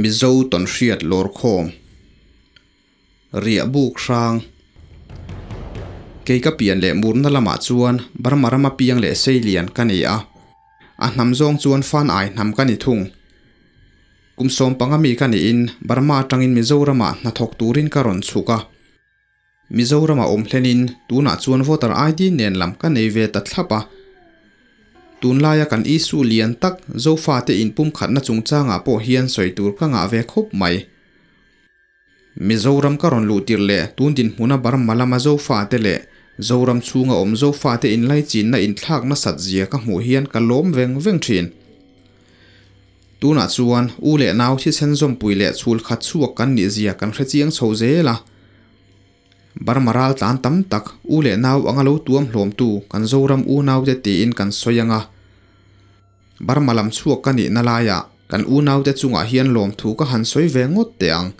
mizo ton hriat lor khom. Ria buk sang ke ka pian le mur na lama chuan barmarama piang le seilian ka ni a. A hnam zong chuan fan ai nam ka ni thung. Kum som pangami ka ni in barma tangin mizorama na thok turin karon chuka mizorama om hlenin tuna chuan voter id nen lam ka nei ve ta thlapa tun laia kan isu lian tak, zo fa te in pum khat na chung changa po hian soi tur ka nga ve khop mai. Mizoram ka ron lu tir le, tun din huna bar malama zo fa te le. Zoram chunga om zo fa te in lai chin na in thak na sat zia ka mu hian ka lom veng veng thin. Tuna chuan, u le nau thi sen zom pui le chul khat chuak kan ni zia kan hre chiang chho zela bar barmaral tan tam tak u le naw anga lo tuam hlom tu, kan zoram u nau te ti in kan soyanga. Barmalam chuak kan ni kan u nau te chunga hian lom thu ka han soi ve ngot te ang.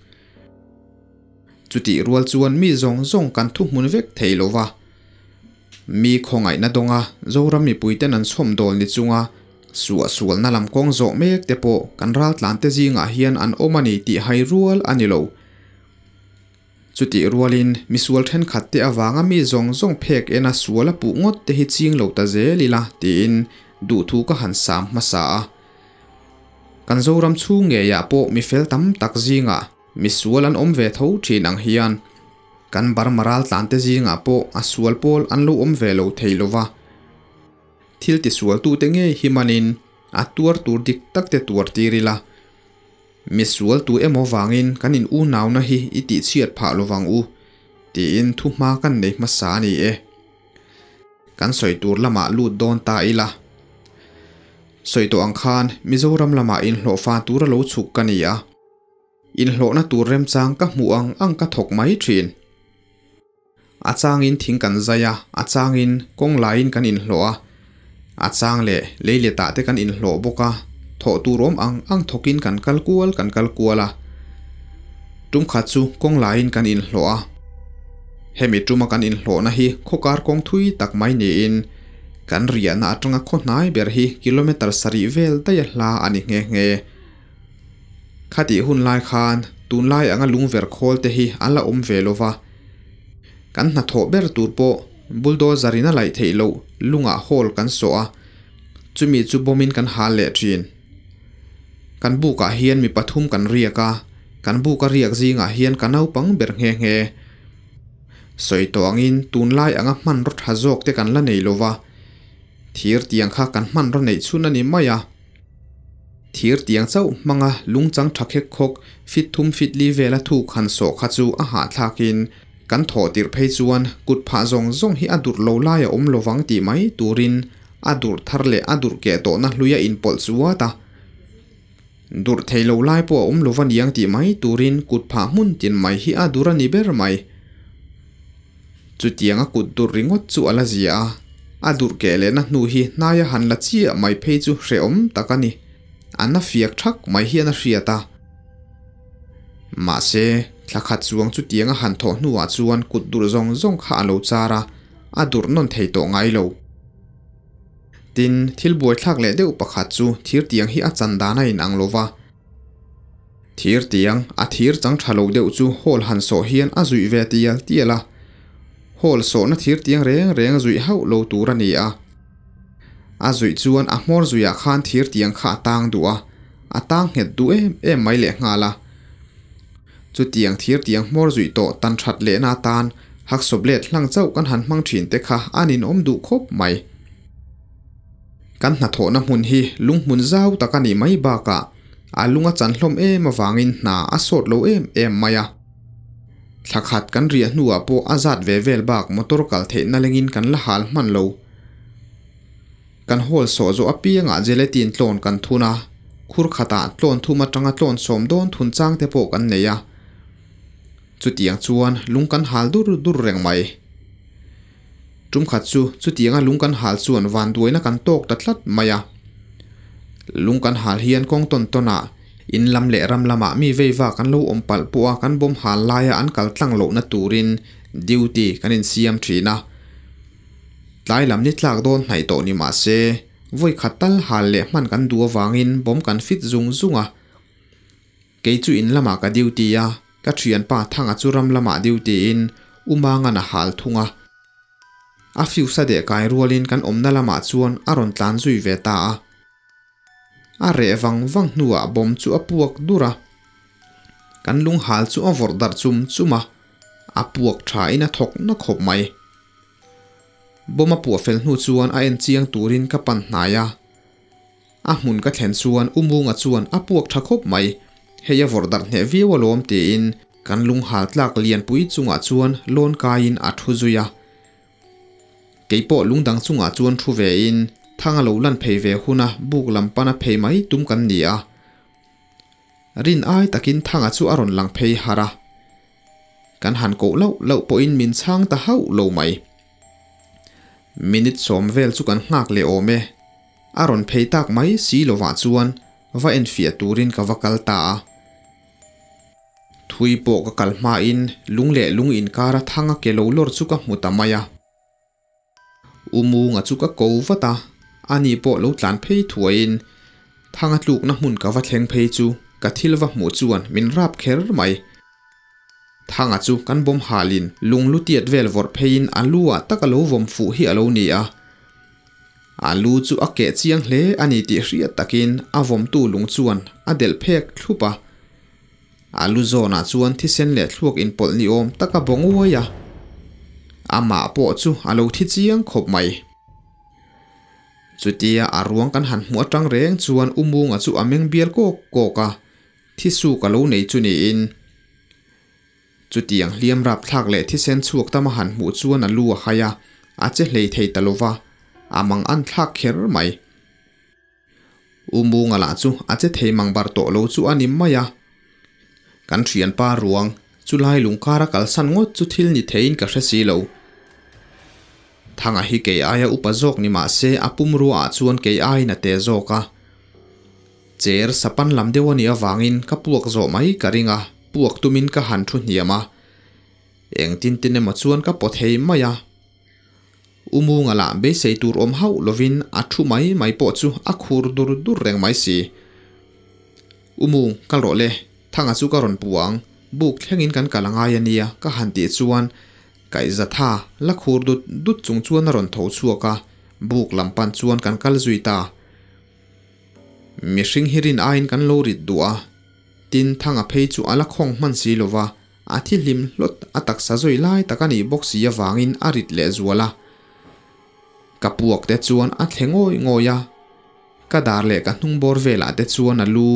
Chuti rual chuan mi zong zong kan thu mun vek theilowa mi khongai na donga, zoram mi puiten an som dol ni chunga. Suwa sual na lam kong zo mek te po, kan ral tlan te zinga hian an omani ti hai rual anilo chuti rualin misual then khat te awanga mi zong zong phek ena suala pu ngot te hi ching lo ta ze lila tin du thu ka han sam ma sa. Kan zoram chu nge ya po mi fel tam tak zinga. Mi sual an om ve tho thin ang hian. Kan bar maral tan te zinga po a sual pol an lo om ve lo theilova thil ti sual tu te nge himanin a tuar tur dik tak te tuar tirila mi sual tu emo wangin kan in u naw na hi i ti chiat pha lo wang u ti in thu ma kan nei ma sa ni e kan soi tur lama lu don ta ila soi to ang khan mizoram lama in hlo fa tur lo chuk kan ya in hlo na tur rem chang ka mu ang ang ka thok mai thin a chang in thing kan zaya a chang in kong lain kan in hlo a a chang le leile ta te kan in hlo boka ถอตูรมอังอังทกินกันกัลกัวลกันกัลกัวละจุมขัดซูกงไลายนกันอินหลัวเฮมิจุมากันอินหลัวนะฮีโคการกองทุยตักไม่เนียนกันเรียนอาจงคนนายเบอร์ฮีกิโลเมตรสรีเวลตยลาอันนี้เงเงขัดอีหุ่นลายคานตูนไลาอังลุงเวรโคลเตฮีอัลละอมเวลวะกันนัทถอเบอร์ตูโปบุลโดซารินาไลเทโลลุงอาโฮลกันโซอาจุมีจุบอมินกันฮาเลทรีน tho tu rom ang ang thokin kan kal kual kan kal kuala tum kha chu kong lain kan in hlo a hemi tuma kan in hlo na hi khokar kong thui tak mai ni in kan ria na atanga kho nai ber hi kilometer sari vel ta ya hla ani nge nge khati hun lai khan tun lai anga lung ver khol te hi ala om velova kan na tho ber tur po bulldozer ina lai theilo lunga hol kan so a chumi chu bomin kan hal le thin kan bu ka hian mi pathum kan ria ka kan bu ka riak zinga hian kanau pang ber nge nge. Soi to angin tun lai anga man rot hazok te kan la nei lova thir tiang kha kan man ro nei chuna ni maya thir tiang chau manga lungchang thakhe khok, fit thum fit li vela thu khan so kha chu a ha thlakin kan tho tir phei chuan, kut pha zong zong hi adur lo lai om lowang ti mai turin. Adur thar le adur ke to na hluya in pol chuwa ta dur thei lo lai po om lowan yang ti mai, turin kut pha mun tin mai hi adura ni ber mai. Chu tianga kut dur ringot chu ala zia. Adur ke le na nu hi naya han la chi mai phei chu hre om takani anna fiak thak mai hi na hriata ma se thlakhat chuang chu tianga han tho nuwa chuan kut dur zong zong kha lo chara a dur non thei to ngai lo. Tin thil buai thlak le deuh pakhat chu thir tiang hi a chandana in ang lova thir tiang a thir chang thalo deuh chu hol han so hian a zui ve tial tiala hol so na thir tiang reng reng zui hau lo tur ani a a zui chuan a hmor zuya khan thir tiang kha tang duwa a tang het du em em mai le ngala chu tiang thir tiang hmor zui to tan that le na tan hak soblet hlang chau kan han mang thin te kha anin om du khop mai kan na tho na mun hi lung mun zau takani mai ba ka alunga chan hlom e ma wangin na asot lo em em maya thakhat kan ria nuwa po azat ve vel bak motor kal the na lengin kan la hal man lo kan hol so zo apianga gelatin tlon kan thuna khur khata tlon thuma tanga tlon som don thun chang te po kan neya chu tiang chuan lung kan hal dur dur reng mai trung khát chu chu tianga lung kan hal chuan van duina kan tok ta thlat maya. Lung kan hal hian kong ton tona. In lam le ram lama mi veiwa kan lo om pal puwa kan bom hal laia an kal tlang lo na turin. Duty kan in siam thina tlai lam ni tlak don hnai to ni ma se. Voi khatal hal le man kan du wangin bom kan fit zung zunga. Ke chu in lama ka duty a ka thian pa thanga chu ram lama duty in. Umanga na hal thunga a fiu sa de kai rualin kan omna lama chuan a ron tlan zui ve ta a. A re wang wang nuwa ah bom chu a puak dura kan lung hal chu a vor dar chum chuma a. Puak tha in a thok na khop mai. Boma pu fel hnu chuan a en chiang turin ka pan hnaya a. Hmun ka thlen chuan umung a chuan a puak tha khop mai. Heya vor dar hne viwa lom te in. Kan lung hal tlak lian pui chunga chuan lon kain a thu zuya cái bọc lông đang sung chunga chuan thu về in. Thanga lo lan phei ve huna, buk lampana phei mai tum kan ni a. Rin ai takin thanga chu aron lang phei hara. Kan han ko lo lo po in min sang ta hau lo mai. Minute som vel chu kan ngak le ome. Aron phei tak mai si lo wa chuan. Va en fia turin ka vakal ta thui po ka kalma in, lung le lung in kara thanga ke lo lor chu ka mutamaya อุโมงค์จุกก็โกวตาอันนี้ปอลูกหลานเพยถวยนทางลูกนักมุนกับว่าแข่งเพยจูกะทิลวะหมู่จวนมินราบเคิร์ไม่ทางจูกันบมฮาลินลุงลุเตีดเวลวอร์เพยินอันลัวตะกะโลวมฟูฮิอัลูเนียอันลูจูอเกเจียงเล่อันนี้ติเรียตะกินอาวมตูลุงจวนอเดลเพกทุปะอันลูโซนาจวนที่เซนเล็ดลวกอินปอลนิโอมตะกะบงวัวยะ umu nga chu ka ko vata ani po lo tlan phei thuain thanga tluk na mun ka va thleng phei chu ka thil va mu chuan min rap kher mai thanga chu kan bom halin lung lu tiat vel vor phein alua takalo vom fu hi alo ni a alu chu a ke chiang hle ani ti hriat takin a vom tu lung chuan a del phek thupa alu zona chuan thi sen le thluak in pol ni om taka bong woya ama po chu alo thi chiang khop mai. Chutia arwang kan han mu atang reng chuan umunga chu ameng bial ko ko ka thi su ka lo nei chu ni in chutiang liam rap thlak le thi sen chuak tama han mu chuan a lu a khaya a. Che hlei thei talova amang an thlak kher mai. Umunga la chu a che thei mang bar to lo chu anim maya kan thian pa ruang. Chulai lungkara kal san ngot chu thil ni thein ka hre si lo thanga hi ke upa zok ni ma se apum ru a chuan ke ai na te zoka cher sapan lam dewani awangin ka puak zo mai karinga puak tumin ka han thu hniama eng tin tin ma chuan ka pot hei maya umu nga la be sei tur om hau lovin a thu mai mai po chu a khur dur dur reng mai si. Umu kal ro le, thanga chu ka ron puang. Buk thlengin kan kalangai ania ka han ti chuan. Kai za tha la khur dut dut chung chuan ron tho chuaka buk lampan chuan kan kal zui ta mi hring hirin ain kan lo rit duwa tin thanga phei chu ala khong man si lova a thi lim lot atak sa zoi lai takani box ya wangin arit le zuala kapuak te chuan a thlengoi ngoya ka dar le ka hnung bor vela te chuan alu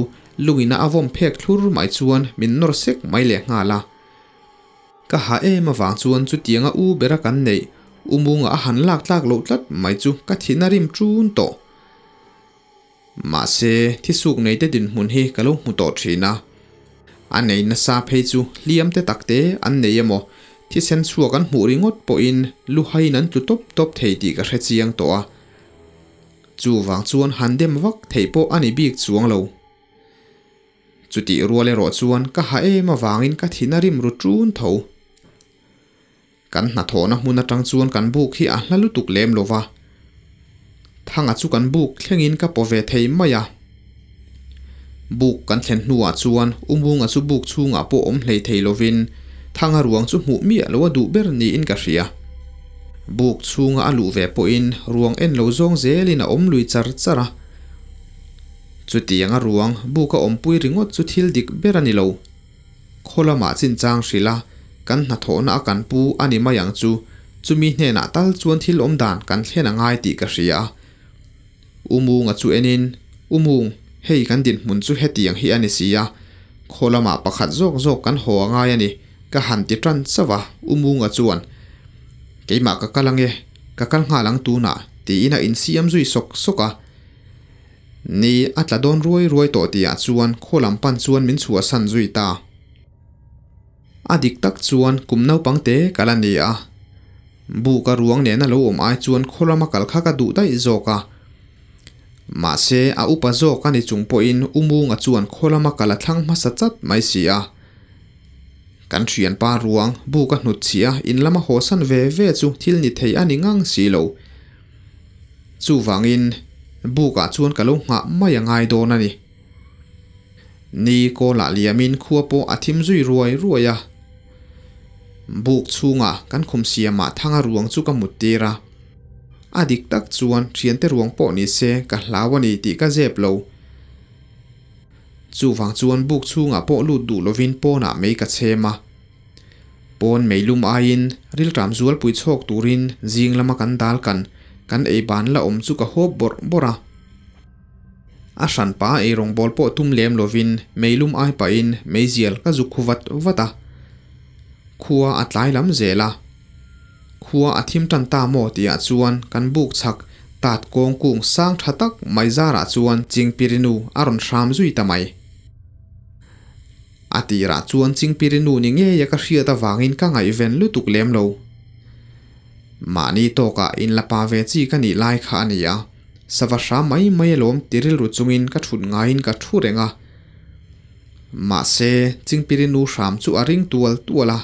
lungina avom phek thlur mai chuan min nor sek mai le ngala ka ha em ma wang chuan chu tianga u bera kan nei. Umunga a han lak tlak lo tlat, mai chu ka thinarim chun to. Ma se, thi suk nei te din mun hi kalo mu to thina a nei na sa phei chu liam te takte an nei emo thi sen chua kan mu ringot po in, lu hai nan tu top top thei ti ka hre chiang to a. Chu wang chuan han dem vak thei po ani bik chuang lo. Chuti ruale ro chuan ka ha e ma wangin ru tho kan na thona hmuna atang chuan kan buk hi a à, hlalu tuk lem lova thanga à chu kan buk thlengin ka pove thei maya buk kan thlen hnuwa chuan umunga chu buk chunga po om hlei thei lovin thanga ruang chu hmu mi lo du ber ni in ka hria buk chunga alu ve po in ruang en lo zong zelin a à om lui char chara chu tianga ruang buka ompui ringot chu thil dik berani lo khola ma chin chang hrila kan na thona kan pu ani mayang chu chumi hne na tal chuan thil om dan kan thlena ngai ti ka hria umung a chu enin umung hei kan din mun chu hetiang hi ani sia kholama pakhat zok zok kan ho ngai ani ka han ti tran chawa umung a chuan keima ka kalange ka kal nga lang tu na ti ina in siam zui sok soka ni atla don ruai ruai to ti a chuan kholam pan chuan min chua san zui ta adik tak chuan kumno pangte kalani a. Bu ka ruang ne na lo om ai chuan kholama kal kha ka du dai zoka ma se a upa zo ka ni chung po in umu nga chuan kholama kala thlang ma sa chat mai si a. Kan thian pa ruang, bu ka hnut chia in lama ho san ve ve chu thil ni thei ani ngang si lo. Chu wangin bu ka chuan ka lo nga mai ngai do na ni ni ko la liamin khua po athim zui ruai ruaya buk chunga kan khum siama thanga à ruang chu ka mutira adik tak chuan thian te ruang po ni se ka hlawani ti ka zep lo chu wang chuan buk chunga po lu du lovin po na mei ka chema pon meilum ain ril ram zual pui chok turin jing lama kan dal kan kan ei ban la om chu ka hop bor bora a à hran pa ei rong bol po tum lem lovin meilum ai pa in meizial ka zu khuwat wata khua atlai lam zela khua athim tan ta mo tia chuan kan buk chak, tat kong kung sang thatak mai zara chuan ching pirinu aron sham zui tamai atira chuan ching pirinu ni nge ya ka hria ta wangin ka ngai ven lutuk lem lo. Mani to ka in la pa ve chi ka ni lai kha ania sawa sha mai mai lom tiril ru chungin ka thut ngain ka thu renga. Ma se ching pirinu sham chu ring tual tuala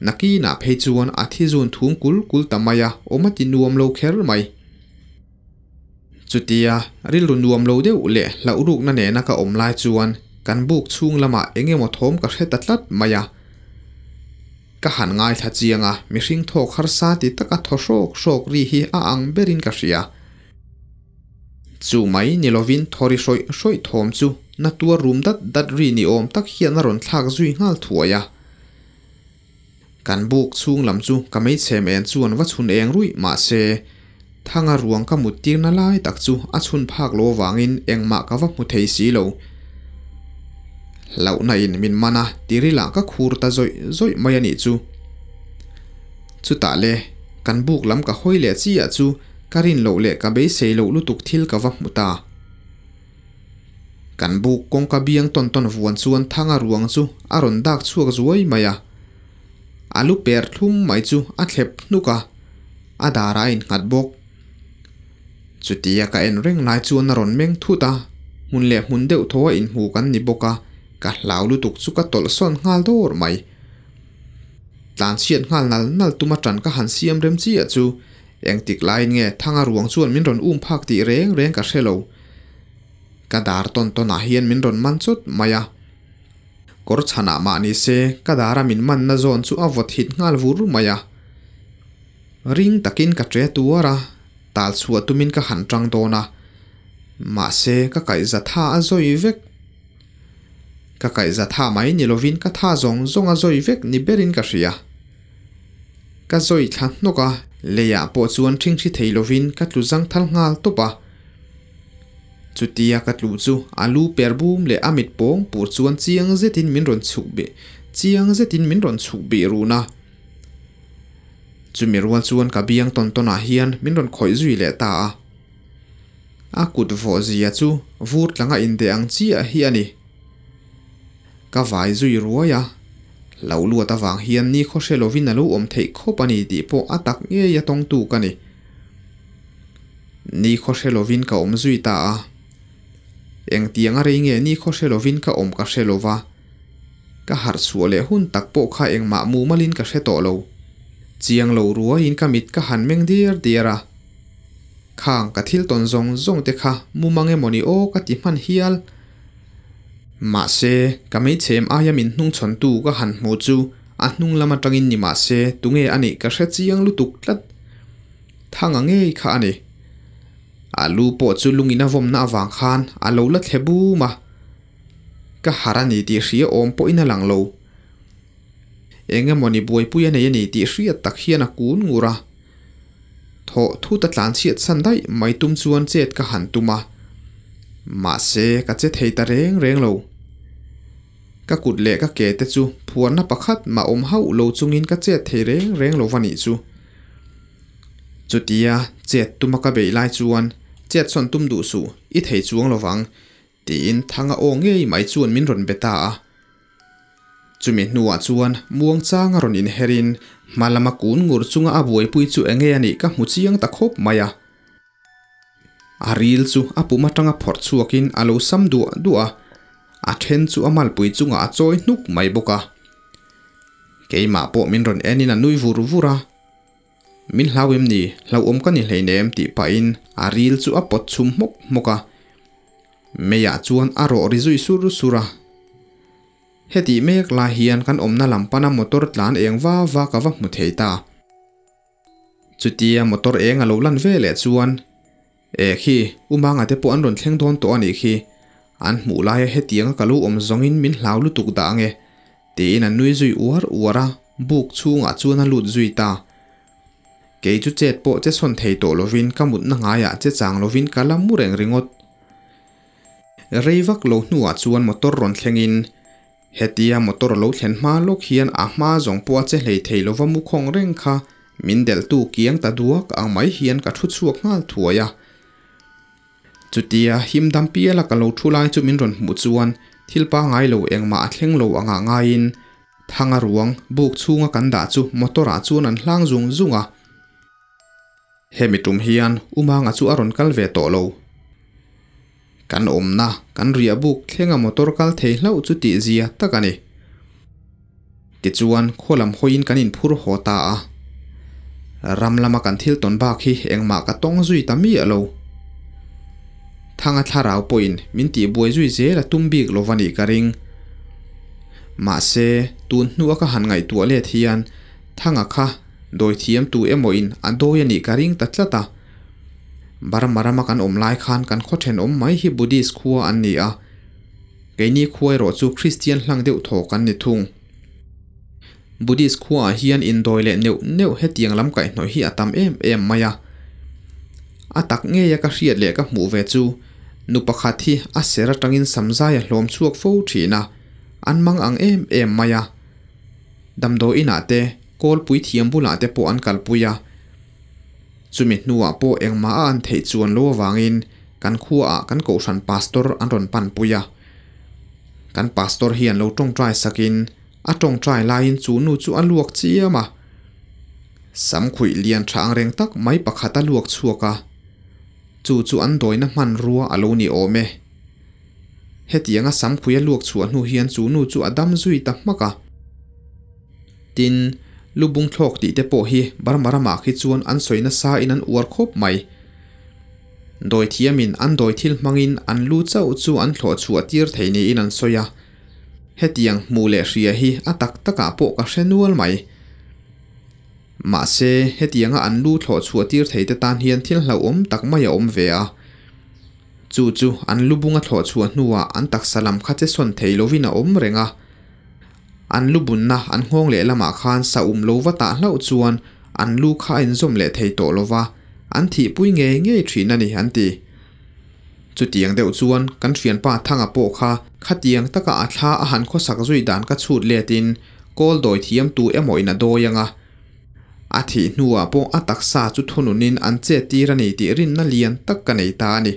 naki na phei chuan a thi zun thum kul kul tamaya omati nuam lo kher mai. Chutia, ril ru nuam lo deuh le la uruk na ne na ka om lai chuan, kan buk chung lama enge mo thom ka hre tatlat maya. Ka han ngai tha chianga, mi hring thok har sa ti taka tho shok shok ri hi a ang berin ka shia. chu mai ni lovin thori soi soi thom chu, na tua room dat dat ri ni om tak hian ron thlak zui ngal thuaya kan buk chung lam chu cả mấy chem en chuan wa chun eng rui ma se. Thanga ruang ka mut tir na lai tak chu, a chun phak lo wangin engma ka wa mu thei si lo. Lau na in min mana, tiri la ka khur ta zoi zoi mai ani chu. Chu ta le, kan buk lam ka hoi le chi a chu karin lo le ka be sei lo lu tuk thil ka wa muta kan buk kong ka biang ton ton vuan chuan thanga ruang chu aron dak chuak zuai maya alu per thum mai chu a thlep nuka a dara in ngat bok chutia ka en reng lai chuan ron meng thuta hun le hun deuh thawa in hu kan ni boka ka hlau lu tuk chu ka tol son ngal dor mai tlan chiat ngal nal nal tuma tran ka han siam rem chi a chu eng tik lai nge thanga ruang chuan min ron um phak ti reng reng ka hrelo ka dar ton ton a hian min ron man chot maya kor chhana ma ni se ka min man na zon chu a vot hit ngal vur maya. Ring takin ka tre tuara, tal chhuwa tumin ka han tang dona ma se ka kai za tha a zoi vek. Ka kai za tha mai ni lovin ka tha zong zong a zoi vek ni berin ka ria. Ka zoi thla noka, leya po chuan thing thi thei lovin ka tlu zang thal ngal topa chutia ka tlu chu, alu perbum le amit pong pur chuan chiang zetin min ron chuk be, chiang zetin min ron chuk be runa chumi rual chuan ka biang ton ton a hian min ron khoi zui le ta a. A kut vo zia chu vur tlanga in de ang chi a hi ani. Ka vai zui ruaya lau lua ta wang hian ni kho she lovin alu om thei kho pani di po atak nge ya tong tu kani. ni. Kho she lovin ka om zui ta a eng tiang a rei nge ni kho she lovin ka om ka she lova ka har chu le hun tak po kha eng ma mu malin ka she to lo. Chiang lo ruwa in ka mit ka han meng dir dira khang ka thil ton zong zong te kha mang mange moni o ka ti man hial. Ma se kamei chem a yamin hnung chon tu ka han mu chu, a hnung lama tangin ni ma se, tunge ani ka hre chiang lu tuk tlat. Thanga nge kha ani. Alu po chu lungina vom na awang khan alo la thlebu ma ka harani ti hria om po ina lang lo enga moni buai puya nei ani ti hria tak hian a kun ngura tho thu ta tlan chiat san dai mai tum chuan chet ka han tuma ma se ka che thei ta reng reng lo ka kut le ka ke te chu phuan na pakhat ma om hau lo chungin ka che thei reng reng lo wani chu chutia chet tuma ka bei lai chuan chết son tum du su ít thấy chuông lo wang ti thang thanga o ngei mai chuan min ron beta a à. à chumi nuwa chuan muang chang ron in herin malama kun ngur chunga a à buai pui chu enge ani ka mu chiang ta khop maya a ril chu a puma tanga phor chuakin alo sam du du a a then chu amal pui chunga a choi nuk mai boka keima po min ron enin a nui vur vura min hlawim ni hlo om ka ni hleinem ti pa in, a ril chu a pot chum mok moka meya chuan a ro ri zui sur sura heti mek la hian kan omna lampana motor tlan eng wa wa ka wa mu thei ta. Chutia motor eng a lo lan ve le chuan. E khi umanga te po an ron thleng don to ani khi. An mu lai he tiang kalu om zongin min hlau lu tuk da nge. Te in an nui zui uar uara buk chunga chuan a lut zui ta ke chu chet po che son thei to lovin kamut na nga ya che chang lovin kalam mu reng ringot reivak lo nuwa chuan motor ron thlengin hetia motor lo thlen ma lo hian a ma zong po che hlei thei lova mu khong reng kha. Min del tu kiang ta duak ang mai hian ka thu chuak ngal thuaya chutia him dam pia la ka lo thulai chu min ron mu chuan thilpa ngai lo engma thleng lo anga nga in. Thanga ruang buk chunga kan da chu motora chuan an hlang zung zunga hemitum hian umanga chu aron kal ve to lo. Kan omna kan ria buk thlenga motor kal thei hlau chu ti zia takani ti chuan kholam hoin kan in phur ho ta a. Ram lama kan thil ton ba khi engma ka tong zui tami alo thanga tharau poin, min ti buai zui je la tumbik lovani karing ma se, tun nu ka han ngai tu le thian thanga kha โดยทียมตูเอโมอินอันโดยนี่การิงตัดละตาบารมารมากันอมลายคานกันข้อเทนอมไม่ฮิบุดิสคัวอันนี้อะไกนี่คัวรอจูคริสเตียนหลังเดียวโถกันในทุงบุดิสคัวเฮียนอินโดยเลเนวเนวเฮตียงลำไก่หน่อยฮิอาตามเอ็มเอ็มมายะอาตักเงียกระเสียดเละกับหมูเวจูนุปขัดที่อาเสระตังอินสัมซายลมชวกฟูทีนะอันมังอังเอ็มเอ็มมายะดำโดอินาเต kol pui thiam bula te po an kal puya chumi nuwa po engma an thei chuan lo wangin kan khua kan ko san pastor an ron pan puya kan pastor hian lo tong trai sakin a tong trai lain chu nu chu an luak chiama sam khui lian thang reng tak mai pakhata luak chuaka chu chu an doina man ruwa alo ni ome hetianga sam khuya luak chuan nu hian chu nu chu adam zui ta maka tin lubung thok ti te po hi, barmara ma khi chuan an soina sa in an uar khop mai. Doi thiamin an doi thil mangin an lu chau chu an thlo chu atir theini in an soya hetiang mu le hria hi atak taka po ka hrenual mai. Ma se hetianga an lu thlo chu atir thei te tan hian thil hlau om tak mai om ve a. Chu chu an lubunga thlo chu nuwa an tak salam kha che son thei lovina om renga an lu bun na an ngong le lama khan sa um lo wa ta hlau chuan an lu kha in zom le thei to lova an thi pui nge nge thina ni han ti chu tiang deuh chuan kan thian pa thanga po kha kha tiang taka a thla a han kho sak zui dan ka chut le tin kol doi thiam tu emoi na do yanga a thi nuwa po a tak sa chu thununin an che ti ra ni ti rin na lian tak ka nei ta ni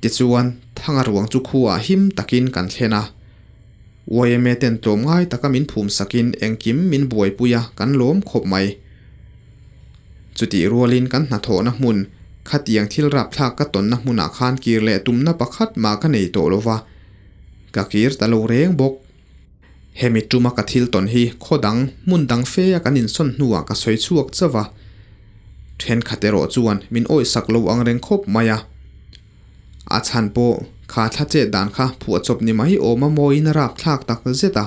ti chuan thanga ruang chu khuwa him takin kan thlena วัยเมตินตมง่ายตะกมินภูมิสกินเองกิมมินบวยปุยะกันล้มขบไม่จุติรัวลินกันหนาโถนักมุนขัดเอียงที่รับทากกตนนักมุนอาคานกีรเลตุมนะปะคัดมากันในโตโลวากะกีรตะโลเรงบกเฮมิจุมากะทิลตนฮีโคดังมุนดังเฟยกันินส้นหัวกะสวยชวกซะวะเทนขัดเตโรจวนมินโอ้ยสักโลอังเรงคบมายะอาชันโป ten tom ngai taka min phum sakin engkim mai ta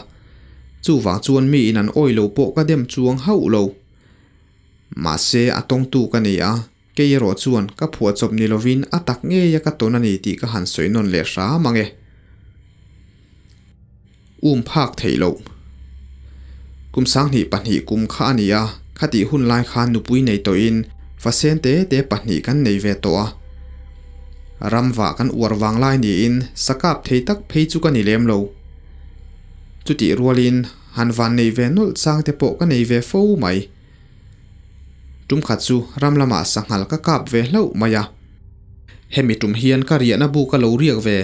chu wa chuan mi an oi lo po ka dem chuang lâu, lo. Ma se atong tu cái ni a. Ke ro chuan ka phu chop ni lovin atak nge ya ka tôn anh ti cái hàn soi non le sha mange um phak thei lo. Kum sang ni pan hi kum kha ni a. Khati hun lai khan nụ pui nei tôi in. Và sen te te pan hì kan nei về to ramwa kan uarwang lai ni in sakap thei tak phei chu kan ni lem lo chuti rualin hanwan nei ve nol chang te po ka nei ve fo mai tum khat chu ramlama sanghal ka kap ve hlo maya hemi tum hian ka ria na bu ka lo riak ve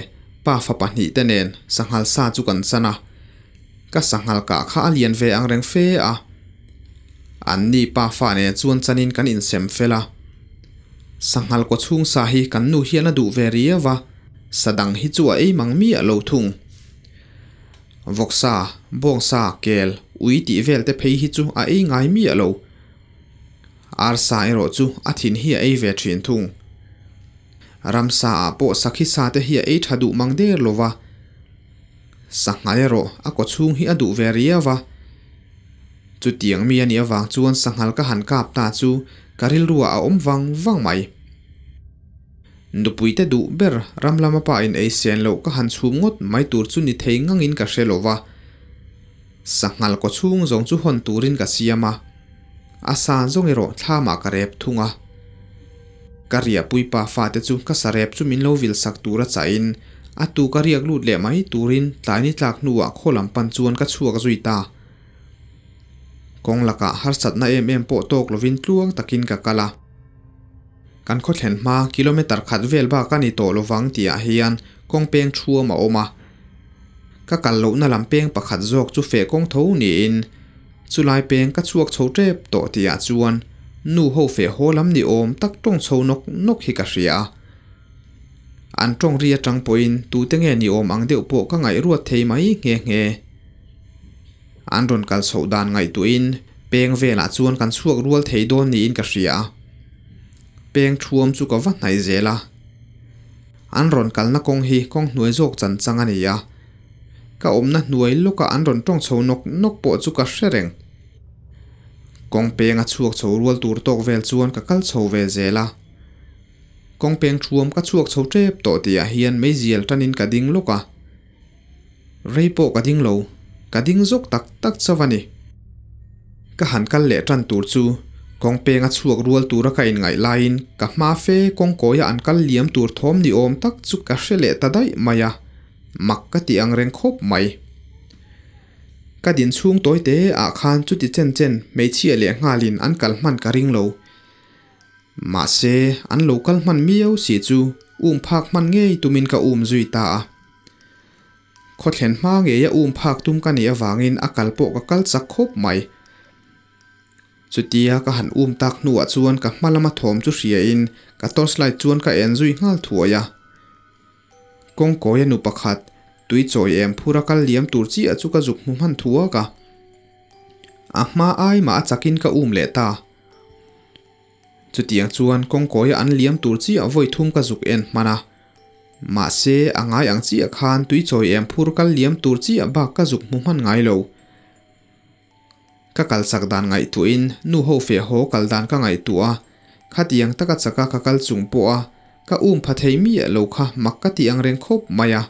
pa fa pa ni te nen sanghal sa chu kan sana ka sanghal ka kha alian ve ang reng fe a an ni pa fa ne chuan chanin kan in sem fela sanghal ko chung sa hi kan nu hian a du ve ria wa sadang hi chu ei mang mi a lo thung voksa bongsa kel ui ti vel te phei hi chu a ei ngai mi a lo ar sa ero chu a thin hi ei ve thin thung ramsa a po sakhi sa te hi e thadu mangder lova sangai ro a ko chung hi adu veria wa chu tiang mi ani awang chuan sanghal ka han kap ta chu karil rua a om vang vang mai. Nupuite du ber ramlama pa in ei sen lo ka han chhum ngot mai tur chu ni thei ngang in ka hrelowa sangal ko chung zong chu hon turin ka siama asa zong ero thama ka rep thunga. Karia puipa fa te chu ka sarep chu min lo vil sak tura cha in. A kariak lut le mai turin tlai tlak nuwa kholam pan chuan ka chuak zui ta. Kong laka har sat na em em po tok lovin tluang takin ka kala kan kho thlen ma kilometer khat vel ba kani to lowang tia hian kong peng thua ma oma ka kal lo na lam peng pakhat zok chu fe kong tho ni in chulai peng ka chuak chho trep to tia chuan nu ho fe ho lam ni om tak tong chho nok nok hi ka ria an tong ria tang poin tu te nge ni om ang deuh po ka ngai ruat thei mai nge nge an ron kal so dan ngai tu in, peng vela chuan kan chuak rual thei don ni in ka ria peng thuam chu ka va nai zela. An ron kal na kong hi kong hnuai jok chan chang ani ya. Ka om na hnuai loka an ron tong chho nok nok po chu ka hrengreng kong peng a chuak chho rual tur tok vel chuan ka kal chho ve zela. Kong peng thuam ka chuak chho trep to tia hian mei zial tanin ka ding loka reipo ka ding lo ka ding zok tak tak chawani ka han kal le tran tur chu kong pe nga chuak rual tura ka in ngai lain ka ma fe kong koya an kal liam tur thom ni om tak chu ka hrele ta dai maya mak ka ti ang reng khop mai ka din chung toy te a khan chu ti chen chen. Mei chi le ngalin an kal man ka ring lo ma se an cả man miau si chu um phak man ngei tumin ka um zui ta a kho thlen ma nge ya um phak tum ka ni e awangin akal po ka kal chak khop mai. Chutia ka han um tak nuwa chuan ka hmalama thawm chu hria in, ka torchlight chuan ka en zui ngal thuaya kong koya nu pakhat, tui choi em phura kal liam tur chi a chu ka zuk mu man thua ka. A hma ai ma chakin ka um le ta. Chutiang chuan kong koya an liam tur chi a voi thum ka zuk en mana ma se angai ang chi a khan tui choi em phur kal liam tur chi a ba ka zuk mu man ngai lo. Ka kal sak dan ngai tu in, nu ho fe ho kal dan ka ngai tu a. Kha tiang taka chaka ka kal chung po a. Ka um pha thei mi lo kha mak ka tiang reng khop maya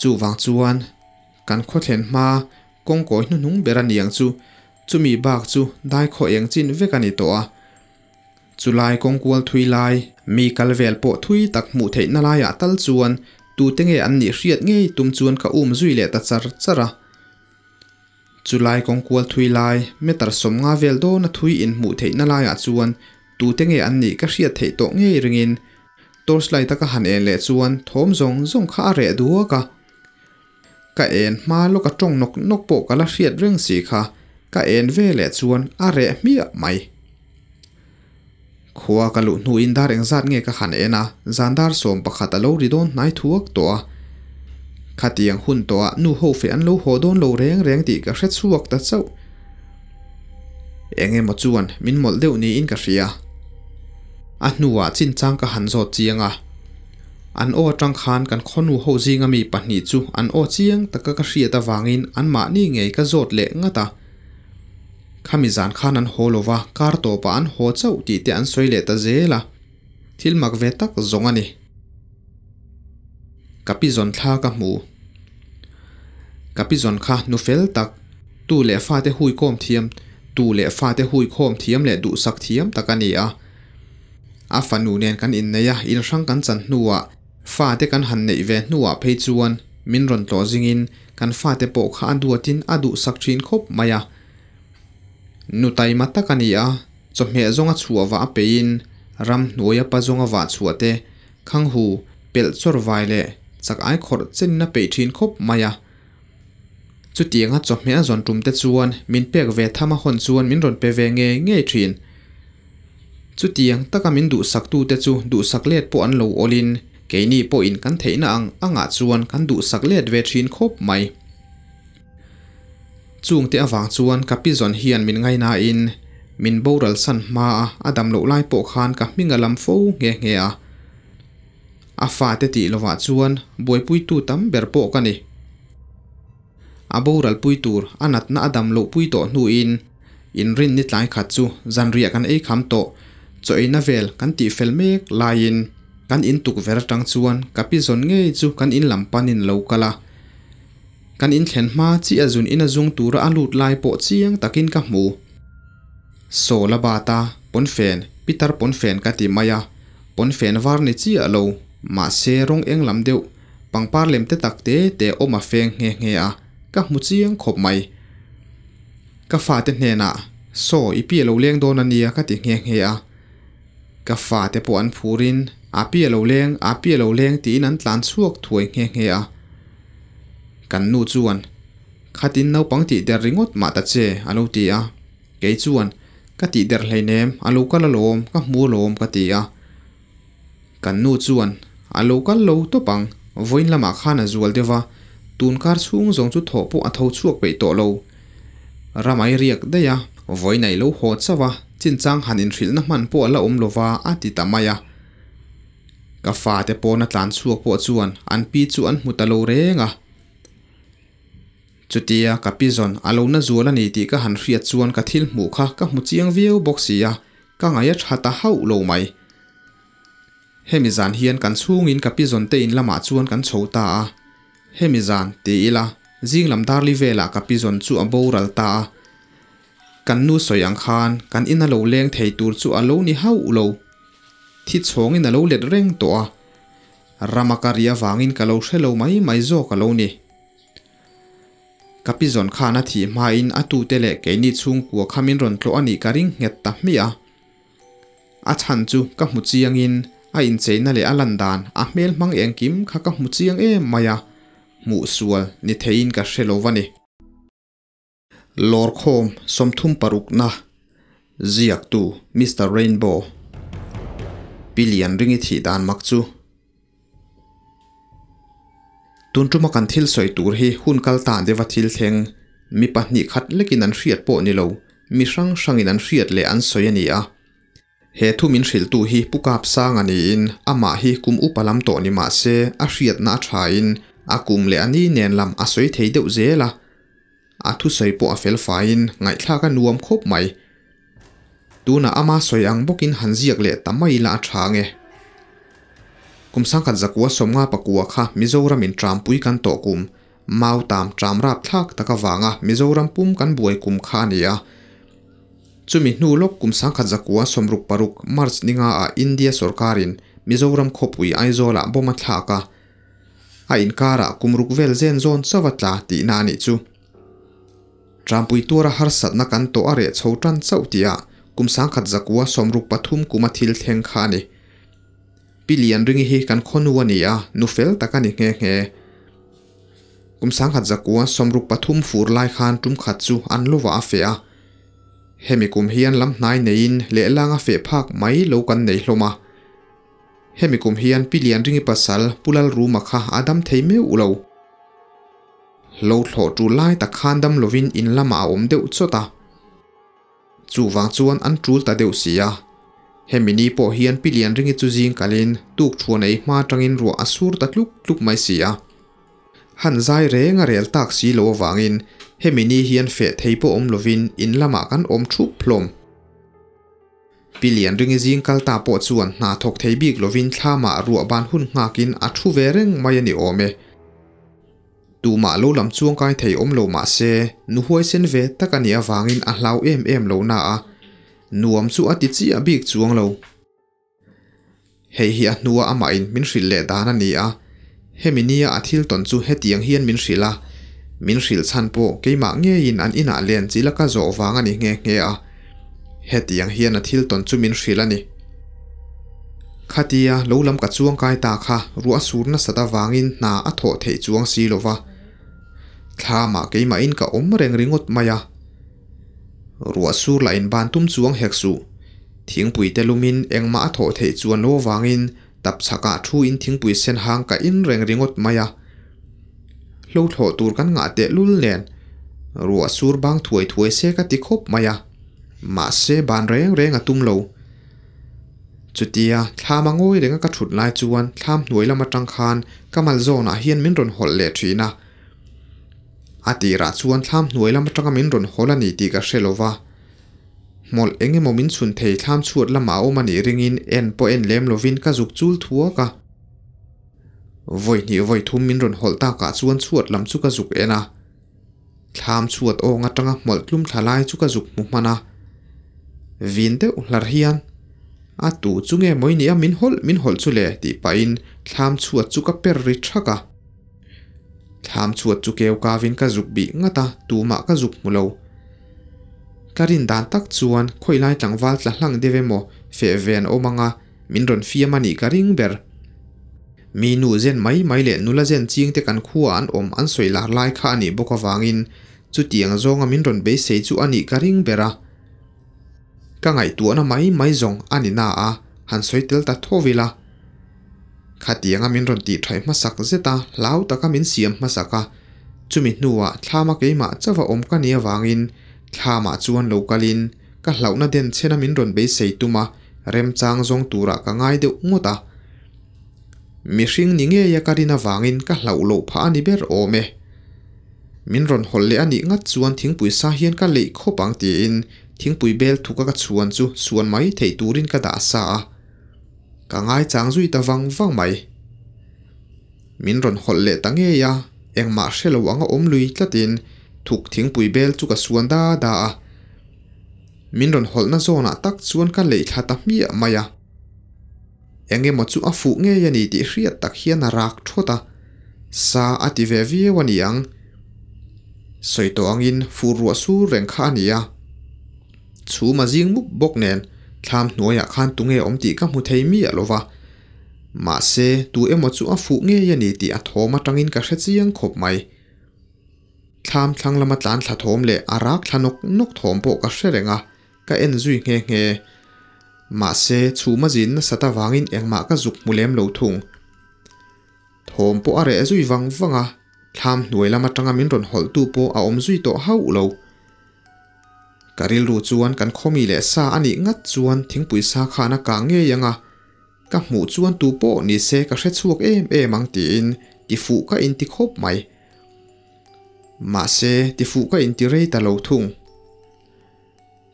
chu wang chuan, kan kho thlen ma kong ko nu nung beraniang chu. Chumi bak chu, dai kho eng chin vekani to a chulai kong kwal thui lai, mi kalvel po thui tak mu thei na lai a tal chuan, tu te nge an ni riat nge tum chuan ka um zui le ta char chara ah. chu lai kong kwal thui lai, me tar som nga vel do na thui in mu thei na lai a chuan, tu te nge an ni ka riat thei to nge ringin tors lai ta ka han en le chuan, thom zong zong kha re du ka. Ka en ma lo ka tong nok nok po ka la riat reng si kha. Ka en ve le chuan, a re mi mai khuwa ka lu nu in dar eng zat nge ka khan ena zandar som pakhat alo ri don nai thuak to a. Khatiang hun to a. Nu ho fe an lo ho don lo reng reng ti ka hret chuak ta chau. Enge mo chuan, min mol deuh ni in ka hria a. Nuwa chin chang ka han zot chianga an o tang khan kan khonu ho zinga mi pahni chu. An o chiang taka ka hria ta wangin an ma ni ngei ka zot le ngata khami zan khan an holova kar to pa an ho chau ti te an soile ta zela thil mak ve tak zong ani kapi zon thla ka mu kapi zon kha nu fel tak tu le fa te hui kom thiam tu le fa te hui khom thiam le du sak thiam takani a a fanu nen kan in neya in rang kan chan nuwa fa te kan han nei ve nuwa phei chuan min ron to zingin kan fa te po kha aduatin adu sak thin khop maya nu tai mata kania cho me zonga chuwa wa pein ram noya pa zonga wa chuate khang hu pel chor vai le chak ai khor chen na pe thin khop maya chu tianga cho me zon tum te chuan min pek ve thama hon chuan min ron pe ve nge nge thin chu tiang taka min du sak tu te chu du sak let po an lo olin keini po in kan theina ang anga chuan kan du sak let ve thin khop mai chung te awang chuan kapi zon hian min ngai na in. Min boral san ma, adam lo lai po khan ka minga lam fo nge nge a. A fa te ti lova chuan boi pui tu tam ber po ka ni. A boral pui tur anat na adam lo pui to nu in. In rin nit lai khat chu, zan ria kan ei kham to. Choi na vel kan ti fel mek lain kan in tuk ver tang chuan kapi zon nge chu kan in lam panin lo kala kan in thlen ma chi azun in azung tura alut lai po chiang takin ka mu so la bata pon fen pitar pon fen ka ti maya pon fen var ni chi alo ma se rong eng lam deuh pangpar lem te tak te te oma feng nge nge a ka mu chiang khop mai ka fa te hne na so i pi lo leng don ania ka ti nge nge a ka fa te po an phurin a pi lo leng a pi lo leng ti nan tlan chuak thuai nge nge a kan nu chuan khatin no pangti der ringot ma ta che alo ti a à. ke chuan ka ti der hleinem alo kala lom ka mu lom ka ti a kan nu chuan alo kal lo to pang voin lama khana zual dewa tun kar chung zong chu tho po a à tho chuak pe to lo ramai riak de à. ya voi nei lo ho chawa chin chang hanin thil na man po la om lova a ti tamaya ka fa te po na tlan chuak po chuan an pi chu an mutalo renga chutia ka pizon alo na zuala ni ti ka han hriat chuan ka thil mu kha ka mu chiang viau boxia ka ngaya thata hau lo mai. Hemizan hian kan chungin ka pizon te in lama chuan kan chhota a. Hemizan zan ti ila. Zing làm dar li vela ka pizon chu a boral ta kan nu soyang khan, kan in alo leng thei tur chu alo ni hau lo. Thi chhong in alo let reng to a. Ramakaria wangin ka lo hrelo mai mai zo ka lo ni kapizon khana thi ma in atu tele ke ni chung ku khamin ron tlo ani karing nget ta mi a a chan chu ka mu chiang in, a in cheina le alandan a mel mang eng kim kha ka mu chiang e maya. Mu sual ni thein ka shelo wani lor khom somthum paruk na. Ziak tu mr rainbow. Pilian ringi thi dan mak chu. ตุนจุมากันทิลสอยตูรฮีหุ่นกัลตานเดวัทิลเทงมีปะนิขัดเล็กนันเสียดโปนิโลมีช่างช่างนันเสียดเลอันสอยนี่อะเหตุมินสิลตูฮีปุกับสางอันอินอามาฮีกุมอุปลำตัวนิมาเซอาเสียดนาชาอินอากุมเลอันนี้เนนลำอาสอยเทเดวเจละอาทุสอยปอเฟลฟาอินไงข้ากันรวมครบไหม่ตูน่าอามาสอยังบกินหันเสียกเลตั้มไม่ละชางเอ kum sang kan zakwa somnga pakua kha mizoram in tram pui kan to kum mau tam tram rap thak taka wanga mizoram pum kan buai kum kha nia chumi nu lok kum sang khat zakua somruk paruk march ninga a india sarkarin mizoram khopui aizola boma thaka a inkara kumruk vel zen zon chawatla ti na ni chu trampui tura harsat na kan to are chhotan chautia kum sang khat zakwa somruk pathum kumathil theng khani pilian ringi hi kan khonu ani a. Nu fel takani nge nge. Kum sang khat zakua, somruk pathum fur lai khan tum khat chu an lova a fe a. Hemi kum hian lam hnai nein, le langa fe phak mai lo kan nei hloma. Hemi kum hian pilian ringi pasal, pulal ru makha adam theime ulo. Lo thlo tu lai ta khandam lovin in lama om deuh chota. Chu wang chuan an tul ta deuh sia hemini po hian pilian ringi chu jing kalin tuk thuan ei ma tangin ru asur ta tluk tluk mai sia han zai re nga rel tak si lo wangin. Hemini hian fe thei po om lovin in lama kan om thu phlom pilian ringi jing kal ta po chuan na thok thei bik lovin thlama ru ban hun ngakin a thu ve reng mai ani ome tu ma lo lam chuang kai thei om lo ma se. Nu huai sen ve takania wangin a hlau em em lo na a nuam chu ati chi a bik chuang lo. Hei hi a nuwa ama in min hril le dan ani a. Heminia a thil ton chu hetiang hian min hrila min hril chan po keima nge in an ina len chila ka zo wang ani nge nge a. Hetiang hian a thil ton chu min hril ani khatia lo lam ka chuang kai ta kha. Ruwa surna sata wangin na a tho thei chuang si lova thlama keima in ka om reng ringot maya รัวสูลายนบานตุ้มจวงเฮกสูทิ้งปุ๋ยเตลุมินเองมาถอเทจวนโลวางอินตับสกัดทูอินทิ้งปุ๋ยเซนฮางกะอินแรงริงดมายาโลโถตูรกันงาเตลุลเนนรัวสูรบางถวยถวยเซกติคบมายามาเซบานแรงแรงอตุ้มโลจุดเดียทามังโอยเด็กระถุดลายจวนทามหน่วยละมาจังคานกำมัลโซนาเฮียนมินรนหดเลทีนะ ati ra chuan thlam hnuai lam atanga min ron hola ni ti ka hrelowa mol enge momin chun thei thlam chuat lama o mani ringin en po en lem lovin ka zuk chul thua ka. Voi ni voi thum min ron holta ka chuan chuat lam chu ka zuk ena thlam chuat o nga tanga mol tlum thalai chu ka zuk mu mana vin deuh hlar hian. A tu chunge moi ni a min hol min hol chu le ti pain thlam chuat chu ka per ri thaka tham chuột chu kêu ca vin ka zuk bi nga ta tu ma ka zuk mulo karin dan tak chuan khoi lai tlangwal tla hlang deve mo fe ven o manga min ron fia mani ka ring ber mi nu zen mai mai le nula zen ching te kan khuwa an om an soi lar lai kha ani boka wangin chu tiang zonga min ron be se chu ani ka ring bera ka ngai tu na mai mai zong ani na a han soi tel ta thovila khatianga min ron ti thai ma sak zeta lau ta ka min siam ma saka. Chumi nuwa thlama ke ma chawa om ka nia wangin thlama chuan lokalin ka hlauna den chena min ron be sei mà rem chang zong tura ka ngai de ngota mi hring ni nge ya karina wangin ka hlau lo pha ani ber ome min ron hol le ani ngat chuan thingpui sa hian ka lei khopang ti in. Thingpui bel thuka ka chuan chu, suan mai thei turin ka da sa a cả ngay chàng duy ta văng văng mày. Min ron hol le tange ya engma lo anga om lui tlatin thuk thingpui bel chu ka suan da da min ron hol na zona tak chuan ka lei thla ta mi maya enge mo chu a fu nge ya ni ti hriat tak hian a rak thota sa ati ve vi wani ang. Soito angin fu ruwa su reng kha ania chu ma jing muk bok nen thlam hnuaya à, khan tunge om ti ka mu thei mi alova à, ma se tu emo chu a fu nge ya ni ti a thoma tangin ka hre chiang khop mai thlam thlang lama tlan thla thom le arak thlanok nok thom po ka hrerenga ka en zui nge nge ma se chu ma jin na sata wangin engma ka zuk mulem lo thung thom po are zui wang wanga à. thlam hnuai lama tanga min ron hol tu po a om zui to hau lo karil ru chuan kan khomi le sa ani ngat chuan thingpui sa khana ka nge yanga ka mu chuan tu po ni se ka hre chuak em em ang ti in ti fu ka in ti khop mai ma se ti fu ka in ti rei ta lo thung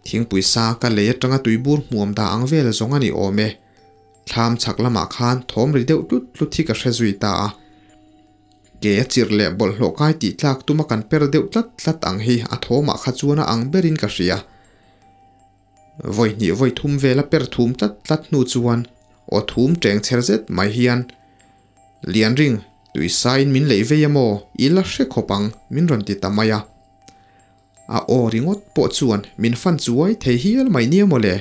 thingpui sa ka le tanga tuibur muam da ang vel zong ani ome thlam chak lama khan thom ri deuh tut tlut thi ka hre zui ta a ke chir le bol hlo kai ti tlak tuma kan per deuh tlat tlat ang hi a thoma kha chuana ang berin ka hria voi ni voi thum vela per thum tlat tlat nu chuan o thum teng cher zet mai hian lian ring tui sain min lei ve yamo ila hre khopang min ron ti tamaya a o ringot po chuan min fan chuai thei hial mai nia mole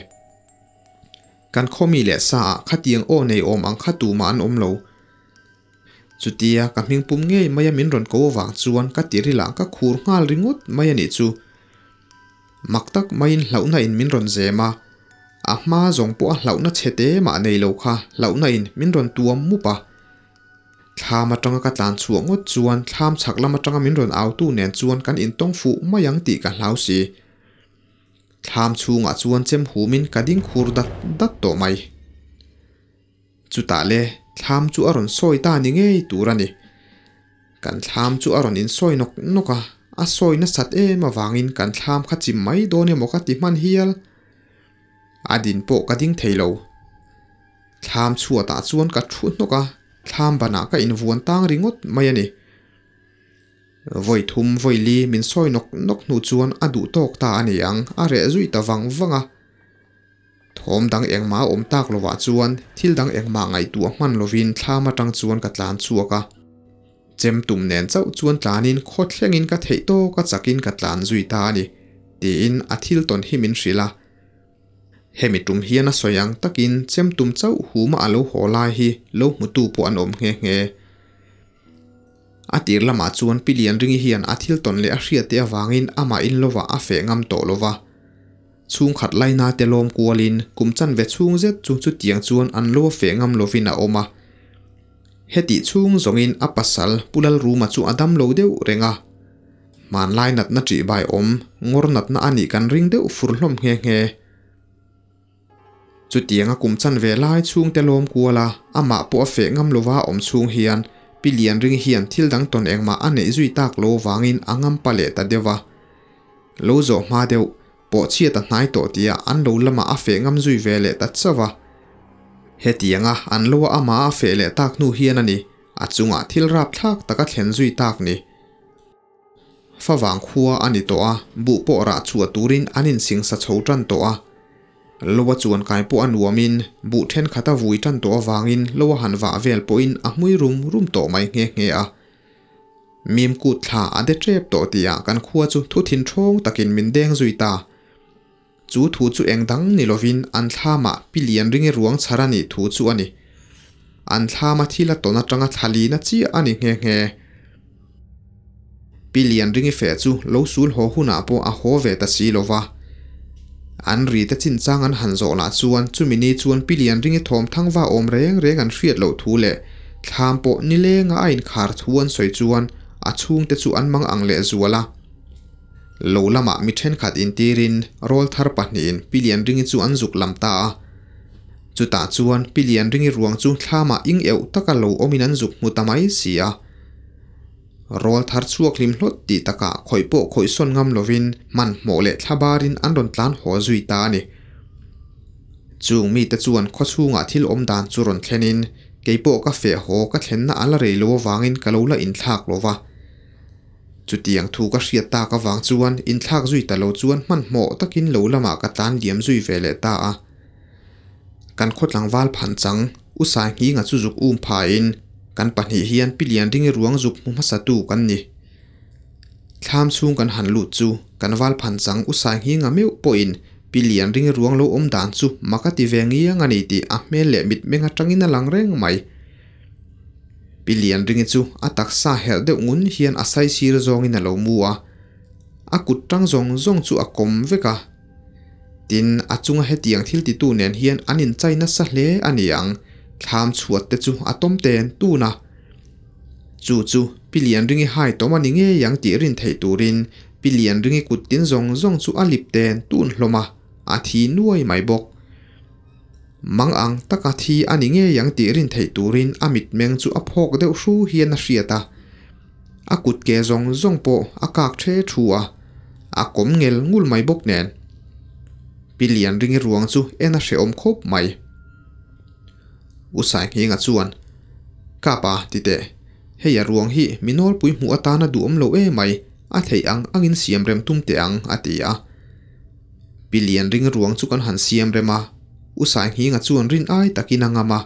kan khomi le sa khatiang o nei om ang khatu man om lo chutia ka hming pum nge maya min ron ko wang chuan ka tiri lang ka khur ngal ringot maya ni chu. Maktak main hlauna in min ron zema a hma zong po a hlauna chete ma nei lo kha. Hlauna in min ron tuam mu pa thlam atanga ka tlan chuang ngot chuan thlam chak lam atanga min ron au tu nen chuan kan in tong fu mayang ti ka hlau si thlam chunga chuan chem humin ka ding khur dat dat to mai chuta le tham chu aron soi ta ni ngei turani kan tham chu aron in soi nok noka a. Soi na sat e ma wangin kan tham kha chim mai do ne mo ka ti man hial adin po ka ding theilo chú chua ta chuan ka thu noka tham bana ah ka in vuan tang ringot mai ani voi thum, voi li min soi nok nok nu chuan adu tok ta ani ang. A re zui ta wang wanga thom dang eng ma om tak lowa chuan, thil dang eng ma ngai tu man lovin thlama tang chuan ka tlan chuaka chem tum nen chau chuan tlanin khot thlengin ka thei to ka chakin ka tlan zui ta ani. Ti in a thil ton himin hrila hemi tum hian a soyang takin chem tum chau huma alo holai hi, lo mutu po an om nge nge. A tir lama chuan pilian ringi hian a thil ton le a hriat awangin ama in lova a fe ngam to lova chung khat lai na te lom kualin kum chan ve chung zet chung chu tiang chuan an lo fe ngam lovina oma. Heti chung zongin a pasal pulal ruma chu adam lo deuh renga. Man lai nat na tri bai om. Ngor nat na ani kan ring deuh fur hlom nge nge. Chu a kum chan ve lai chung te lom kuala ama po fe ngam lova om chung hian. Pilian ring hian thil dang ton engma ane zui tak lo wangin angam pale ta dewa lo zo ma deu. Po chia ta hnai to tia an lo lama a fe ngam zui ve le ta chawa he tianga an lo ama a fe le tak nu hian ani achunga thil rap thak taka thlen zui tak ni fa wang khuwa ani to a bu po ra chua turin anin sing sa chho tran to a lowa chuan kai po anuamin bu then khata vui tan to awangin lowa han wa vel po in a hmui rum rum to mai nge nge a mim ku thla ade trep to tia kan khuwa chu thu thin thong takin min deng zui ta จูถูจูเองดังนิโลวินอันท่ามาปิเลียนริงเอรวงชารานิถูจูอันนี้อันท่ามาที่ละตนัตรังทาลีนัจีอันนี้เงเงปิเลียนริงเฟจูโลสูลหัวหุนาโปอาหัวเวตาซีโลวาอันรีแต่จินจังอันหันโซนาจวนจูมินีชวนปิเลียนริงเอทอมทั้งว่าอมเรียงเรียงอันเฟียดเหลาทูเละทามโปนิเลงอ้นขาดทวนสวยจวนอาชุงแต่จูอันมังอังเละจวละ lo lama mi then khat in tirin rol thar pahnin pilian ringi chu an zuk lam ta chu ta chuan pilian ringi ruang chu thlama ing eu taka lo omin an zuk mu tamai sia rol thar chuak lim hlot ti taka khoi po khoi son ngam lovin man mo le thlabarin an ron tlan ho zui ta ni chung mi te chuan kho chunga thil om dan chu ron thlenin keipo ka fe ho ka thlen na ala rei lo wangin ka lo la in thlak lova chu tiang thu ka hriat ta ka wang chuan in thlak zui ta lo chuan man mo takin lo lama ka tan diam zui ve le ta a. Kan khotlang wal phan chang usa hi nga chu zuk um pha in. Kan pahnih hian pilian ringi ruang zuk mu masa tu kan ni. Thlam chung kan han lut chu, kan wal phan chang usai hi nga meu po in. Pilian ringi ruang lo om dan chu makati vengi anga ni ti a mel le mit menga tangin a lang reng mai. Pilian ringi chu atak sa hel de ngun hian asai sir zong in a lo muwa a kut tang zong zong chu a kom veka tin a chunga he tiang thil ti tu nen hian anin chaina sa hle aniang tham chuat te chu atom ten tu na chu chu pilian ringi hai to mani nge yang ti rin thei turin pilian ringi kutin zong zong chu alip ten tun hloma a thi nuai mai bok มังอังตักทีอันนี้เงยังตีรินไทยตูรินอามิดเมงจูอพอกเดวชูเฮียนเสียตาอากุดเกจงจงโปอากากเชชัวอากมเงลงูลไม่บกแนนปิเลียนริงรวงจูเอ็นเชอมคบไม่อุสัยเฮงอจวนกาปาติเตเฮียรวงฮีมินอลปุยหัวตานาดูอมโลเอไม่อาเทยังอังอินเสียมเรมตุ้มเตียงอาติยาปิเลียนริงรวงจูกันหันเสียมเรมา usai hi nga chuan rin ai takin anga ma.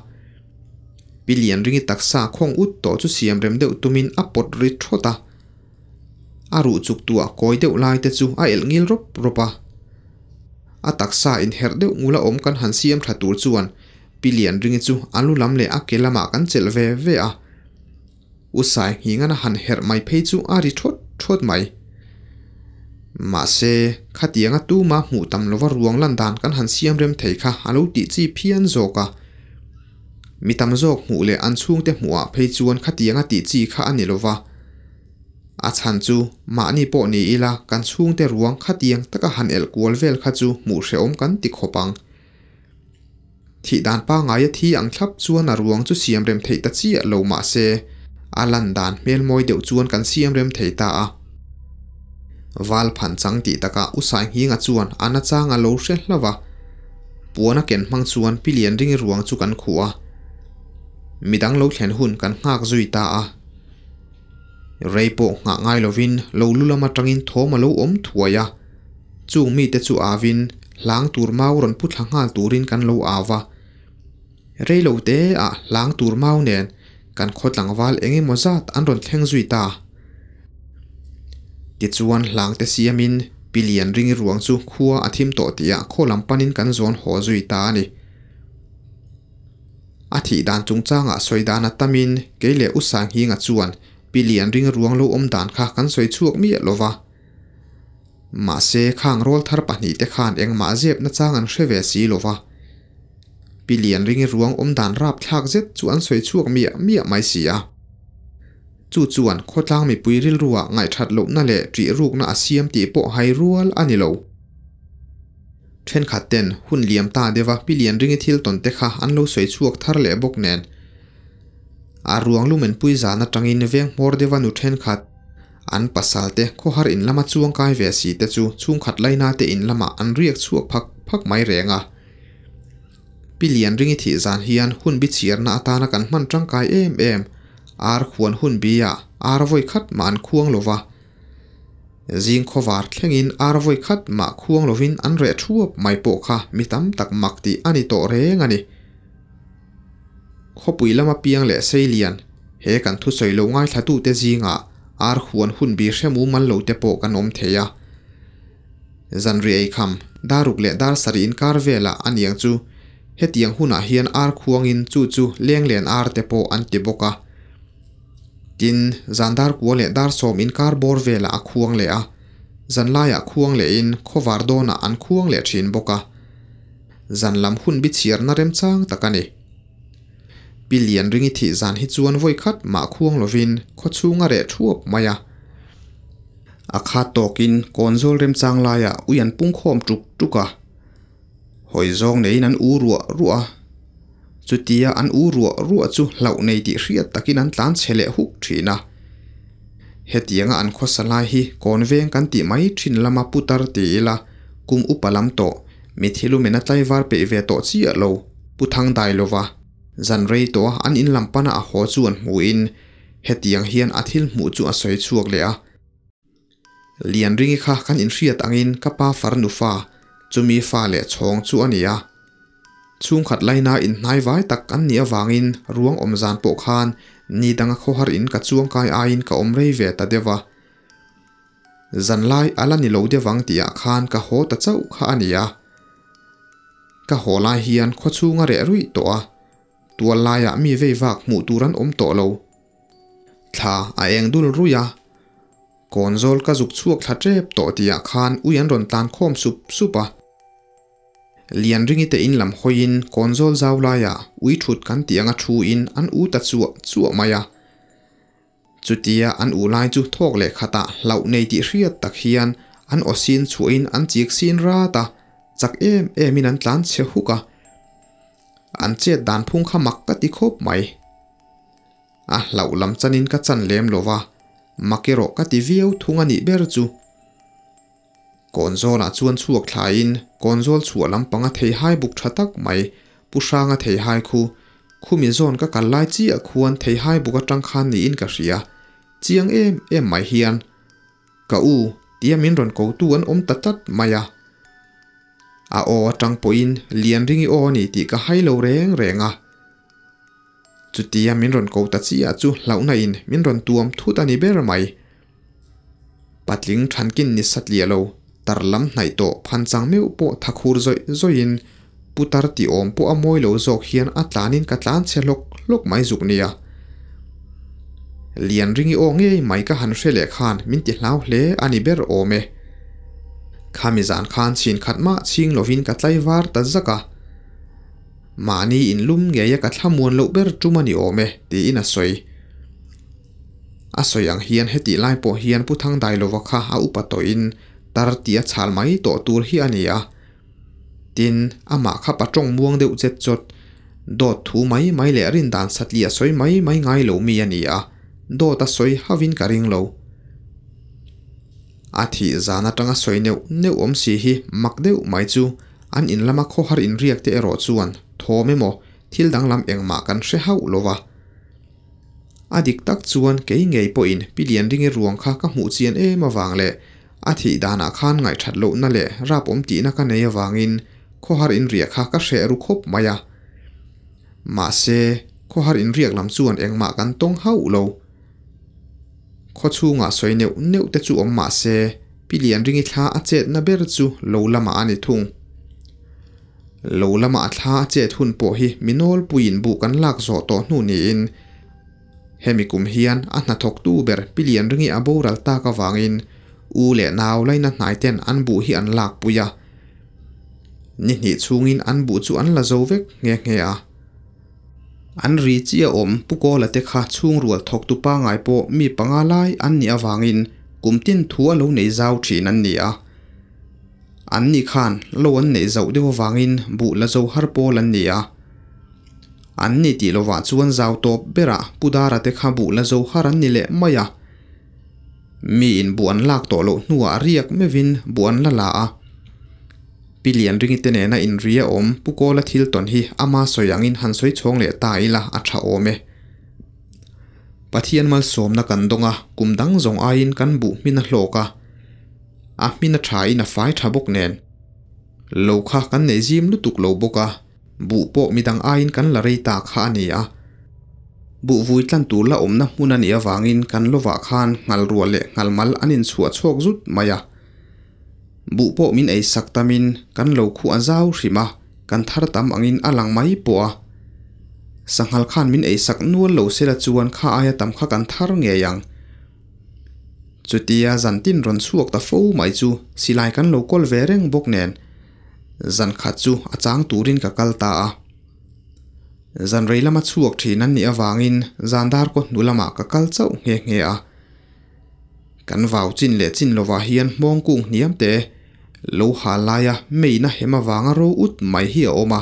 Pilian ringi taksa khong ut to chu siam rem deuh tumin a pot ri thota. Aru chuk tua koi deuh lai te chu a el ngil rop ropa. A taksa in her deuh ngula om kan han siam thatur chuan. Pilian ringi chu alu lam le a kelama kan chel ve ve a. Usai hi ngana han her mai phei chu ari thot thot mai. Ma se khatianga tu ma mu tam lova ruang lan dan kan han siam rem thei kha alo ti chi phian zo ka mi tam zo mu le an chung te muwa phei chuan khatianga ti chi kha ani lova a chan chu ma ni po ni ila kan chung te ruang khatiang taka han el kual vel kha chu mu hre om kan ti khopang thi dan pa ngai thi ang thlap chuan a ruang chu siam rem thei ta chi lo ma se a lan dan mel moi deuh chuan kan siam rem thei ta a wal phan chang ti taka usai hi nga chuan ana changa lo hre hlawa puana ken mang chuan pilian ring ruang chu kan khuwa midang lo thlen hun kan ngak zui ta a reipo nga ngai lovin lo lulama tangin thoma lo om thuaya chung mi te chu avin lang tur mau ron put hangal turin kan lo awa rei lo te a lang tur mau nen kan khot lang wal engi mozat an ron thleng zui ta ti chuan lang te siamin pilian ringi ruang chu khuwa athim to tia kholam panin kan zon ho zui ta ni a thi dan chung changa soidan atamin keile usang hi nga chuan pilian ring ruang lo om dan kha kan soi chuak mi lova ma se khang rol thar pahnih te khan eng ma zep na chang an hre si lova pilian ringi ruang om dan rap thlak zet chu an soi chuak mi mi mai sia chu chuan khotlang mi puiril ruwa ngai that lo na le tri ruk na asiam ti po hai rual ani lo. Then khat ten, hun liam ta dewa pilian ringi thil ton te kha an lo soi chuak thar le bok nen. A ruang lu men pui za na tangin veng mor dewa nu then khat an pasal te kho har in lama chuang kai ve si te chu chung khat lai na te in lama an riak chuak phak phak mai renga. Pilian ringi thi zan hian hun bi chiar na atana kan man tangkai em em. อาร์ขวนหุ่นบียาอาร์วยคัดมันควงโลวะจิงขวาร์เข่งอินอาร์วยคัดมาควงโลวินอันเรชัวไม่โปค่ะมีตั้มตักมักตีอันนี้โตเรงอันนี้ขอปุ๋ยละมาเปียงและเซเลียนเฮกันทุสัยลงง่ายทัตุเตจิงอะอาร์ขวนหุ่นบีเชมูมันโลเตโปกันอมเทียจันเรียคำดารุกเลดาร์สรินคาร์เวลาอันยังจูเฮตียงหุ่นอะเฮียนอาร์ควงอินจูจูเลี้ยงเลียนอาร์เตโปอันเตโบกะ tin zandar kuwa le dar som in kar bor vela a khuang le a zan à khuang le in khowar dona an khuang le thin boka zan lam hun bi chiar na rem chang takani bilian ringi thi zan hi chuan voi khat ma khuang lovin kho chunga re thuap maya a. Kha tokin konzol rem chang laya uyan pung khom tuk à. hoi zong này nan u จุดที่อันอูรัวรัวจู่เหล่าในที่เรียดตะกินันตานเชลหุกทีนะเหตุยังอันขวสลายฮีก่อนเวงกันตีไม่ชินละมาปุตรตีละกุมอุปลัมโตมิถิลุเมนัตไลวารเปเวโตซี่โลพุทังไดโลวะจันเรตัวอันอินลัมปะนาหัวจวนหูอินเหตุยังเฮียนอาทิลหมูจู่อสอยชวกเลยอะเลียนริงค่ะกันอินเรียดอังอินกับป้าฟารนุฟ้าจูมีฟ้าเล่ชองจู่อันนี้อะ chung khat laina in hnai vai tak an nia wangin ruang om zan po khan ni danga kho har in ka chuang kai a in ka om rei ve ta dewa zan lai ala ni lo de wang tia khan ka ho ta chau kha ania ka ho lai hian kho chunga re rui to a. Lai à mi ve vak mu turan om to lo. Tha a eng dul ruya konzol ka zuk chuak thla trep to tia khan uyan ron tan khom sup supa lian ringi te in lam hoin konzol zawlaya ui thut kan tianga thu in, an u ta chu chu maya chutia an u lai chu, thok le khata lau nei ti hriat tak hian an osin chu in, an chik sin ra ta, chak em em in an tlan che huka an che dan phung kha mak ka ti khop mai. A lau lam chanin ka chan lem lova makero ka ti viau thunga ni ber chu konzol a chuan chuak thlain. Konzol chua lampanga thei hai buk thatak mai. Pushanga thei hai khu. Khumi zon ka lai chi a khuan thei hai buka tang khan ni in ka ria. Chiang em em mai hian. Ka u tia min ron ko tu an om tatat maya a. O tang poin lian ringi o ni ti ka hai lo reng renga chutia min ron ko ta chi a chu nay in min ron tuam thu ta ni ber mai. Patling thankin ni satlia lo tarlam nai to phan chang meu po thakhur zoi zoin putar ti om po amoi lo zok hian atlanin katlan che lok lok mai zuk nia. Lian ringi o nge mai ka han hrele khan min ti hlau hle ani ber ome. Khamizan khan chin khatma ching lovin katlai war ta zaka. Mani in lum nge ya kathlamuan lo ber tumani ome, ti in soi. A soi hian heti lai po hian puthang dai lova kha a upatoin in. Tar tia chal mai to tur hi ania tin ama kha patong muang deuh chet chot dot thu mai mai le rin dan satlia soi mai mai ngai lo mi ania do ta soi havin karing lo a thi zana tanga soi neu neu om si hi mak deuh mai chu an in lama kho har in riak te ero chuan tho me mo thil dang lam eng ma kan hre hau lova adik tak chuan ke ngei po in pilian ringi ruang kha ka mu chian e ma wang le a thi dana khan ngai that lo na le rap om ti na ka nei awangin kho har in riak kha ka hre ru khop maya ma se kho har in riak lam chuan engma kan tong hau lo kho chunga soi neu neu te chu om ma se pilian ringi thla a chet na ber chu lo lama ani thung lo lama thla chet hun po hi minol puin bu kan lak zo to hnu ni in hemikum hian a hna thok tu ber pilian ringi a boral ta ka wangin u lệ nào lấy na nải tiền ăn bu hi an lak puya ni ni chungin ăn bu chu ăn là dấu vek nghe nghe à. An ri chia om à puko la te kha chung rual à, thok tu pa ngai po mi panga lai an ni awangin à kumtin thua lo nei zau thin an ni a an ni khan lo an nei zo de wangin bu la zo har pol an ni a an ni ti lo wa chuan zau top bera pudara te kha bu la zo har an ni le maya มีอินบวนลากตัวโลนัวเรียกไม่วินบวนละลาปีเลียนริงเตเนน่าอินเรียอมปุโกละทิลตอนฮีอามาสอยังอินหันสวยชงเลตายละอัชโอเมปะเทียนมาสวมนักันดงอะกุมดังจงอายินกันบุมินะโลกะอามินะชายนาไฟทบบกเนนโลกะกันเนจิมลุตุกโลบกะบุโปมิดังอายินกันละเรตาคานียะ bu vui tlan tu la om na mun ani awangin kan lova khan, ngal rual le, ngal mal anin chua chok zut maya. Bu po min ei saktamin kan lo khu azau rima kan thar tam angin alang mai po a. Sanghal khan min ei sak nual lo sela chuan kha aya tam kha kan thar nge yang. Chutia zantin ron chuak ta fo mai chu, silai kan lo kol ve reng bok nen. Zan kha chu achang turin ka kalta a zan reilama chuak thinan ni awangin zandar ko nulama ka kal chau nge nge a. Kan vau chin le chin lova hian mong kung niam te. Lo ha laya meina hema wanga ro ut mai hi oma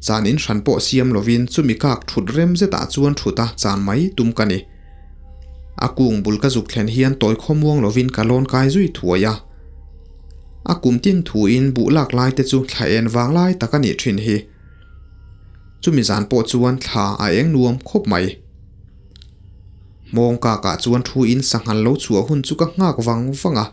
chan in hran po siam lovin chumi kak thut rem zeta chuan thuta chan mai tum kani akung bul ka zuk thlen hian toy khomuang lovin kalon kai zui thuaya akum tin thu in bu lak lai te chu thlaen wang lai takani thin hi chumi zan po chuan thla a eng nuam khop mai. Mong ka ka chuan thu in sanghal lo chua hun chu ka ngak wang wanga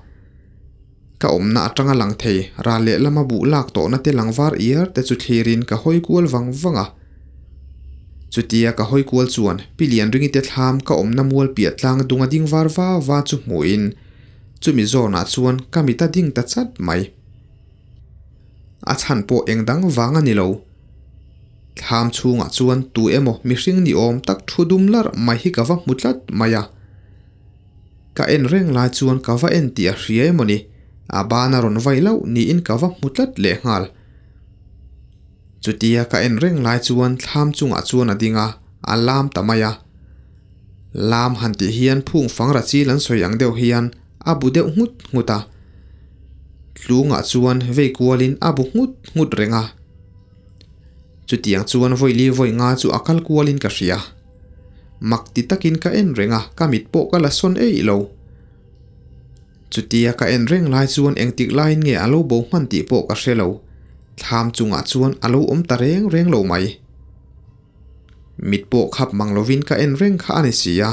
ka om na atanga lang thei, ra le lama bu lak to na te langwar iar te chu thlirin ka hoi kual wang wanga chutia ka hoi kual chuan, pilian ringi te thlam ka om na mual pia tlang dunga ding war wa wa chu muin chumi zona chuan kamita ding ta chat mai. A chan po engdang wanga ni lo thlam chunga chuan, tu emo mi hring ni om, tak thudum lar, mai hi ka mutlat maya ka en reng lai chuan, ka va en tia hria emoni a bana ron vai lo ni in ka mutlat le ngal. Chutia ka en reng lai chuan thlam chunga chuan adinga alam tamaya lam han ti hian, phung fangra chi lan soyang deuh hian abu deuh ngut nguta tlunga chuan, vei kualin abu ngut ngut renga chu tiang chuan voi li voi nga chu akal kualin ka hria. Mak ti takin ka en renga, ka mit po ka la son ei lo. Chu tia ka en reng lai chuan eng tik lain nge alo bo man ti po ka hrelo tham chunga chuan alo om ta reng reng lo mai. Mit po khap mang lovin ka en reng kha ani sia.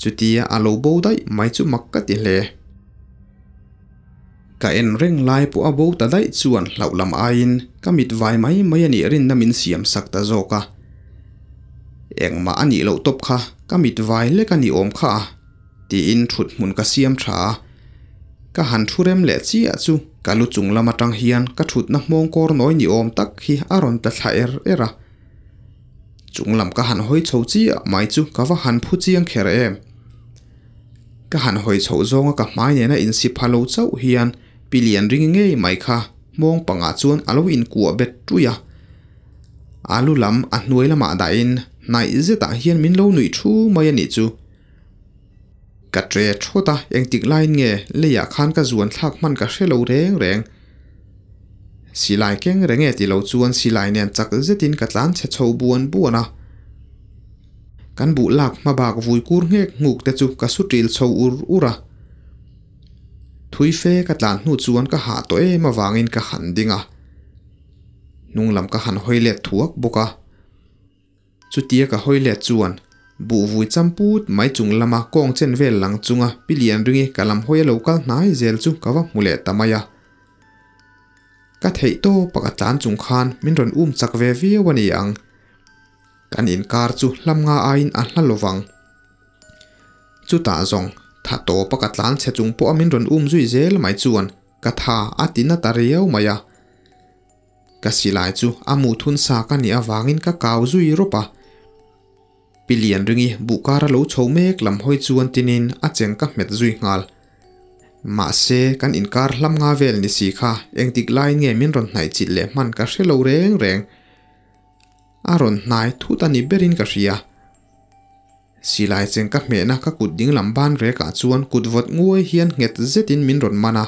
Chutia alo bo dai mai chu mak ka ti hle ka en reng lai pu abo ta dai chuan hlau lam ain ka mit vai mai mai ani rin na min siam sak ta zo ka eng ma ani lo top kha ka mit vai le ka ni om kha ti in thut mun ka siam tha ka han thurem le chi a chu ka lu chung lama tang hian ka thut na mong kor noi ni om tak hi aron ta thla er era chung lam ka han hoi chho chi mai chu ka wa han phu chiang kher em ka han hoi chho zonga ka mai ne na in si phalo chau hian pilian ring nge mai kha. Mong panga chuan alo in ku bet tuya. Alu lam a hnuai lama da in. Nai zeta hian min lo nui thu mai ani chu. Ka tre thota eng tik line nge. Leya khan ka zuan thak man ka hrelo reng reng. Silai keng renge ti lo chuan silai nen chak zetin ka tlan che chho buan buana kan bu lak ma bak vui kur nge nguk te chu ka su tril chho ur ura thui fe ka tlan nu chuan ka ha to e ma wangin ka han dinga nung lam ka han hoile thuak boka chutia ka hoile chuan bu vui champut mai chung lama kong chen vel lang chunga, pilian ringi kalam hoya local nai zel chu kawa mule tamaya ka thei to paka tlan chung khan, min ron um chak ve vi wani ang. Kan in kar chu lam nga ain a hlalowang chu ta zong tha to paka tlan che chung po min ron um zui zel mai chuan. Ka tha atina tariau maya ka silai chu amu thun sa ka ni awangin ka kaw zui ropa pilian ringi bukara lo chho mek lam hoi chuan tinin a cheng ka met zui ngal. Ma se kan inkar lam nga vel ni si kha. Eng tik lai nge min ron hnai chit le man ka hrelo reng reng. A ron hnai thu ta ni berin ka ria silai cheng ka me na ka kut ding lam ban re ka chuan kut vot nguai hian nget zetin min ron mana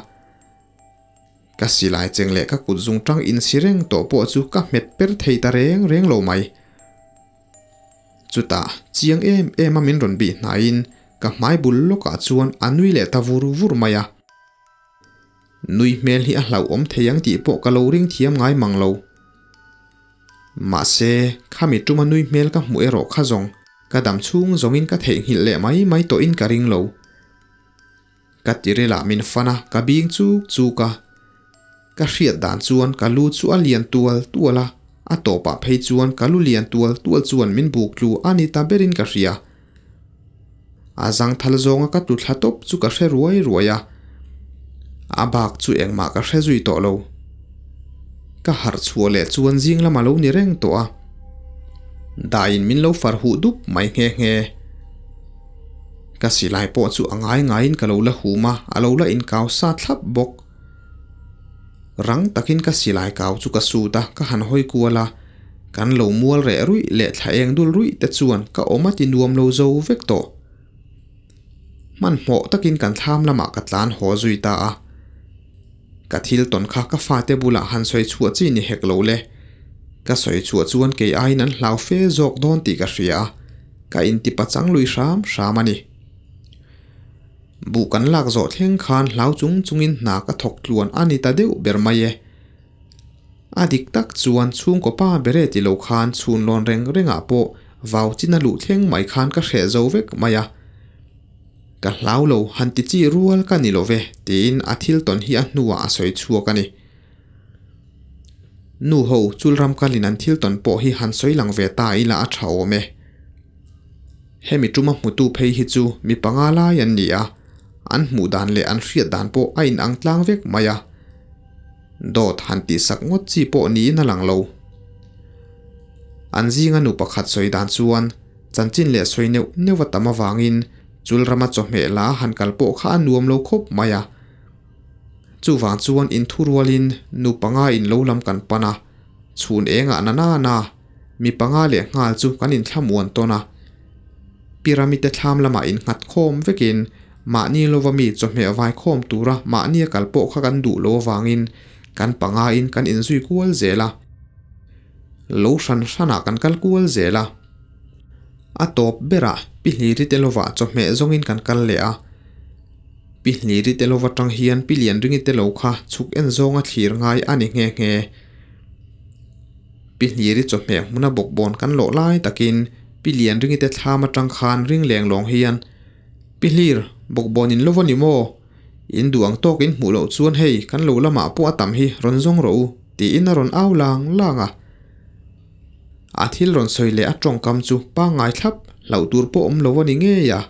ka silai cheng le ka kut zung tang in sireng to po chu ka met per thei ta reng reng lo mai chuta chiang em em a min ron bi na in ka mai bul lo ka chuan anui à le ta vur vur maya à. nui mel hi a hlau om theyang ti po ka lo ring thiam ngai mang lo ma se khami tuma nui mel ka mu ero kha zong ka dam chung zongin ka thei hil le mai mai to in ka ring lo ka tire la min fana ka bing chu chu ka ka hriat dan chuan ka lu chu a lian tual tuala a to pa phei chuan ka lu lian tual tual chuan min buk lu ani ta berin ka hria a zang thal zonga ka tu thlatop chu ka hre ruai ruaya a bak chu engma ka hre zui to lo ka har chhuwa chuan zing lama lo ni reng to a ด่าอินมินเล่าฟาร์ฮูดุบไม่เงะเงะก็สิไลปอดสูอ่างไงไงอินก็เลวละหูมาอาเลวละอินกาวซาทับบกรังตักินก็สิไลกาวจุกสูตาก็หันห้อยกัวละกันเลวมัวเรรุ่ยเละทายเองดูรุ่ยแต่ชวนก็ออกมาตินดวมเลวโจเวกโตมันเหมาะตักินกันทามละมากัดลานหัวจุยตากะทิลตนข้าก็ฟาเตบุละหันสวยชัวจีนี่เฮกเลวเลย ka soi chua chuan ke ai nan hlau fe zok don ti ka hria ka in ti pachang lui ram ramani bu kan lak zo thleng khan hlau chung chungin na ka thok tluan ani ta deuh ber mai e. Adik tak chuan chung ko pa bere ti lo khan chun lon reng renga po. Vau china lu theng mai khan ka hre zo vek maya ka hlau lo han ti chi rual ka ni lo ve. Tin athil ton hi a hnuwa a soi ka ni nu ho chul ram ka lin an thil ton po hi han soi lang ve ta ila a thao me hemi tuma mutu phei hi chu, mi panga la yan ni a. An mu dan le, an hriat dan po ain ang tlang vek maya dot han ti sak ngot chi po ni na lang lo. An zinga nu pakhat soi dan chuan chanchin le soi neu newa tama wangin chul rama cho me la han kal po kha nuam lo khop maya chu wang chuan in thurwalin, nu panga in lo lam kan pana. Chhun enga na na na. Mi panga le ngal chu kan in thlamuan tona. Pyramid thlam lama in ngat khom vekin. Ma ni lova mi cho me vai khom tura. Ma ni kal po kha kan du lo wangin kan panga in kan in zui kual zela. Lo san sana kan kal kual zela. A top bera lo telova cho me zongin kan kal le a pihliri telova tang hian pilian ringi telo kha, chuk en zonga thlir ngai ani nge nge. Rì cho me muna bok bon kan lo lai takin. Pilian ringi te thlama tang khan ring leng long hian. Pihlir bok bon in lovani mo. In duang tok in hmu lo chuan hei, kan lo lama pu atam hi, ron zong ro ti in a ron au lang langa a. Thil ron soi le a tong kam chu, pa ngai thlap lau tur po om lo ni nge ya.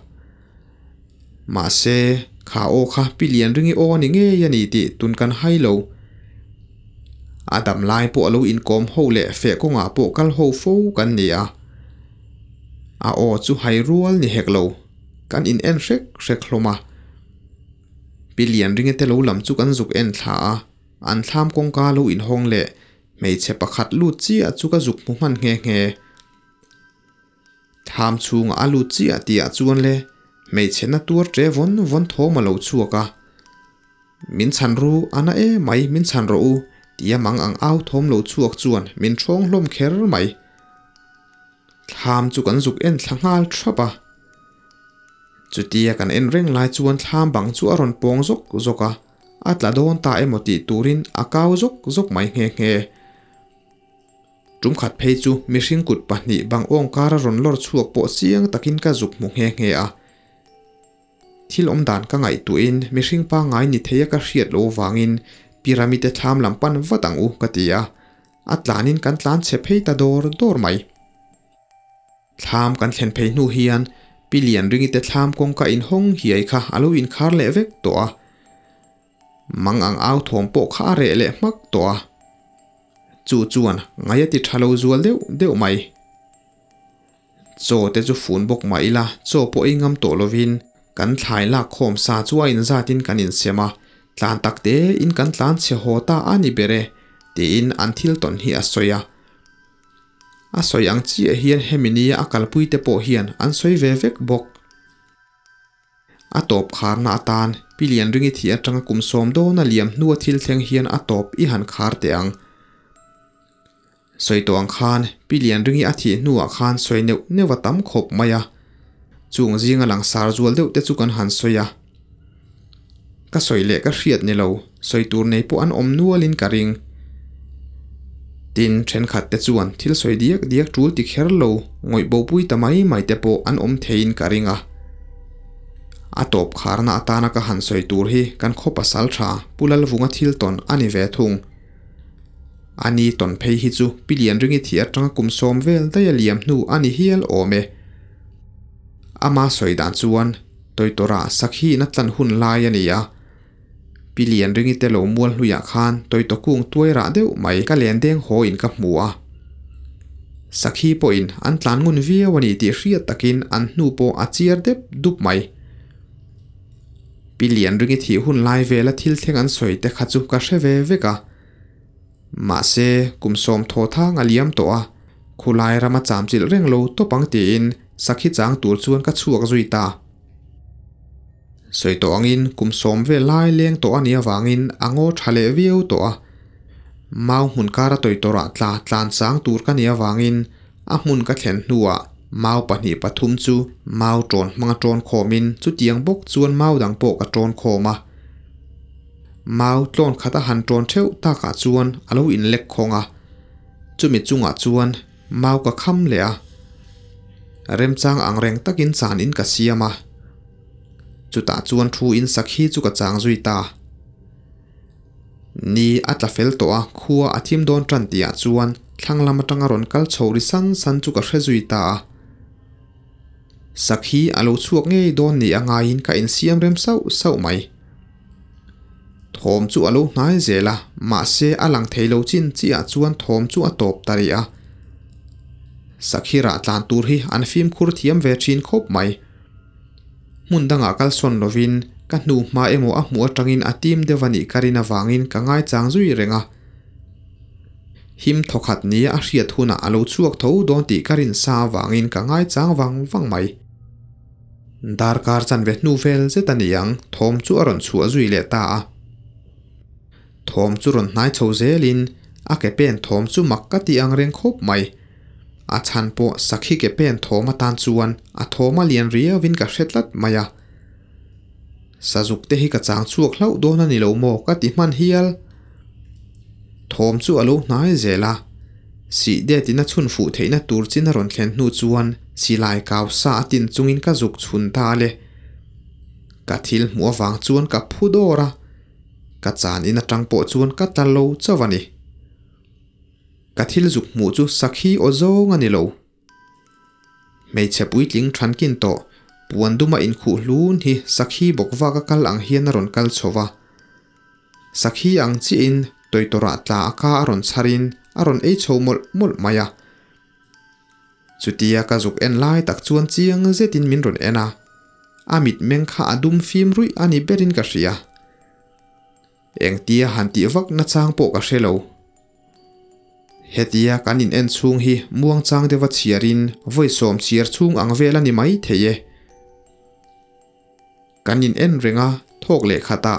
Ma se kha o kha pilian ringi o ni nge ya ti tun kan hai lo adam à, lai po lo in kom ho le fe ko nga po kal ho fo kan ni a a o chu hai rual ni hek lo kan in en rek rek hloma pilian à. ringi te lo lam chu kan zuk en thla a à. an tham kong ka lo in hong le mei che pakhat lu chi a chu ka zuk mu man nge nge tham chung a lu chi a ti a chuan le ไม่เช่นนั้นตัวเจ้าวันวันทอมาเลวชัวกะมินชันรู้อันนั้นเอ๋ไม่มินชันรู้ที่มังอังเอาทอมเลวชัวจวนมินช่องลมเครไหมทามจุกันจุกเอ็นทั้งอาลทรัปะจุดเดียกันเอ็นเร่งไล่จวนทามบังชัวรนปองจกจุกะอัตละโดนตายหมดที่ตูรินอาก้าวจกจุกไม่เงเงจุมขัดเพจูมิชิงกุดปะนิบางองค์การรนลอดชัวกโปเสียงตะกินกระจุกมุงเงเงอ thil om dan ka ngai tu in mihring pa ngai ni theya ka hriat lo wangin pyramid thlam lampan watang u katia atlanin kan tlan che phei ta dor dor mai thlam kan thlen phei nu hian pilian ringi te thlam kong ka in hong hi ai kha alo in khar le vek to a mang ang au thom po kha re le mak to a chu chuan ngai ti thalo zual deuh deuh mai cho te chu phun bok mai la cho po ingam to lovin kan thlai la khom sa chuwa in zatin kan in sema tlan takte in kan tlan che hota ani bere ti in an thil ton hi asoya a soi ang chi a hian heminia a kalpui te po hian an soi ve vek bok a top khar na tan pilian ringi thi atanga kum som do na liam nuwa thil thleng hian a top i han khar te ang soi to ang khan pilian ringi a thi nuwa khan soi neu newa tam khop maya chung zinga lang sar zual deuh te chu kan han soya ka soi le ka hriat ni lo, soi tur nei po an om nualin ka ring. Tin then khat te chuan, thil soi diak diak tul ti kher lo, ngoi bo pui tamai mai te po an om thein ka ringa a. Top kharna atana ka han soi tur hi, kan kho pasal tha, pulal vunga thil ton ani ve thung. Ani ton phei hi chu, pilian ringi thia tanga kum som vel daya liam nu ani hial ome ama soi dan chuan toitora sakhi na tlan hun lai ania pilian ringi te lo mual hluya khan toi to kung tuai ra deuh mai ka len deng ho in ka hmua sakhi po in an tlan ngun via wani ti hriat takin an hnu po a chiar dep dup mai pilian ringi thi hun lai vela thil theng an soi te kha chu ka hre ve veka ma se kum som tho tha ngaliam to a khulai rama cham chil reng lo to pang ti in สักฮิจางตัวชวนก็ชั่วกจุยตาสวยตัวอังอินกุมสมเวลายเลี้ยงตัวอันี้วังอินอังโอทะเลวิวตัวมาหุ่นการะตัวตัวระตาตานสางตัวกันนี้วังอินอาหุ่นก็เห็งหนัวมาปนิปทุมจูมาโจนมังโจรโคมินจุดเตียงบกจวนมาดังโปกโจรโคมามาโจนขัดหันโจนเท่าตากาจวนอารมณ์อินเล็กคงอะจุดมิจุงอะจวนมาก็คำเลยอะ rem chang ang reng takin chan in ka siama chuta chuan thu in sakhi chu ka chang zui ta ni atla fel to a khuwa athim don tran tia chuan thanglam atanga ron kal chhori san san chu ka hre zui ta sakhi alo chuak ngei don ni anga in ka in siam rem sau sau mai thom chu alo hnai zela ma se alang theilo chin chi a chuan thom chu a top tari a sakhi ra tlan tur hi an phim khur thiam ve thin khop mai. Mun danga kal son lovin, ka hnu ma emo a hmu atangin a tim devani karina wangin ka ngai chang zui renga. Him thokhat ni a hriat huna alo chuak tho don ti karin sa wangin ka ngai chang wang wang mai. Dar kar chan ve hnu vel zetani yang, thom chu aron chu azui le ta a. Thom chu ron nai chho zelin a ke pen thom chu makka ti ang reng khop mai. อาชันโปสักฮิเกเป็นโทมาตันจวนอาโทมาเลียนเรียวินกับเช็ดลัดมายสาจุกเตฮิกระจางชั่วคล้าโดนันนิโลโมกัติมันเฮียลโทมจู่อลูกน้ายเจลาสีเดตินัชุนฟูเทนัตูรจินรอนเขนนูจวนสีลายกาวสาตินจุงินกับจุกชุนตาเลกะทิลหัววางจวนกับผู้ดดระกะจานอินจังโปจวนกะตะโลเจวันี ka thil zuk mu chu sakhi o zong ani lo mei che pui tling than kin to puan duma in khu hlun hi sakhi bokwa ka kal ang hian ron kal chowa sakhi ang chi in toitora tla aka aron charin aron ei chomol mol maya chutia ka zuk en lai tak chuan chiang zetin min ron ena amit meng kha adum fim rui ani berin ka ria eng tia han ti vak na chang po ka hrelo hetia kanin en chung hi muang chang dewa chiarin voi som chiar chung ang vela ni mai theye. Kanin en renga thok le khata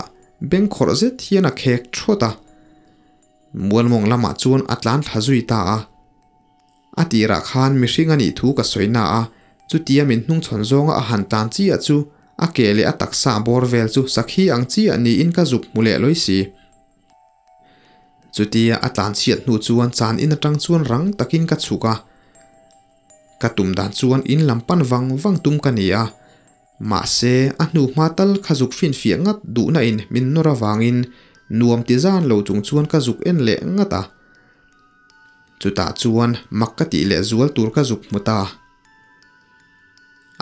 beng khor ze thiana khek thota mual mong lama chuan atlan thazui ta a. Atira khan mi hringa ni thu ka soina a. Chu tia min hnung chhon zonga a han tan chi a chu. Akele ataksa borvel chu sakhi ang chi ani in ka zup mule loisi si chutia atlan chiat hnu chuan chan in atang chuan rang takin ka chuka ka tum dan in lampan wang wang tum ka nia ma se a fin fi ngat du na in min nora wangin nuam ti zan lo chung chuan ka zuk en le ngata chuta chuan makkati le zual tur ka muta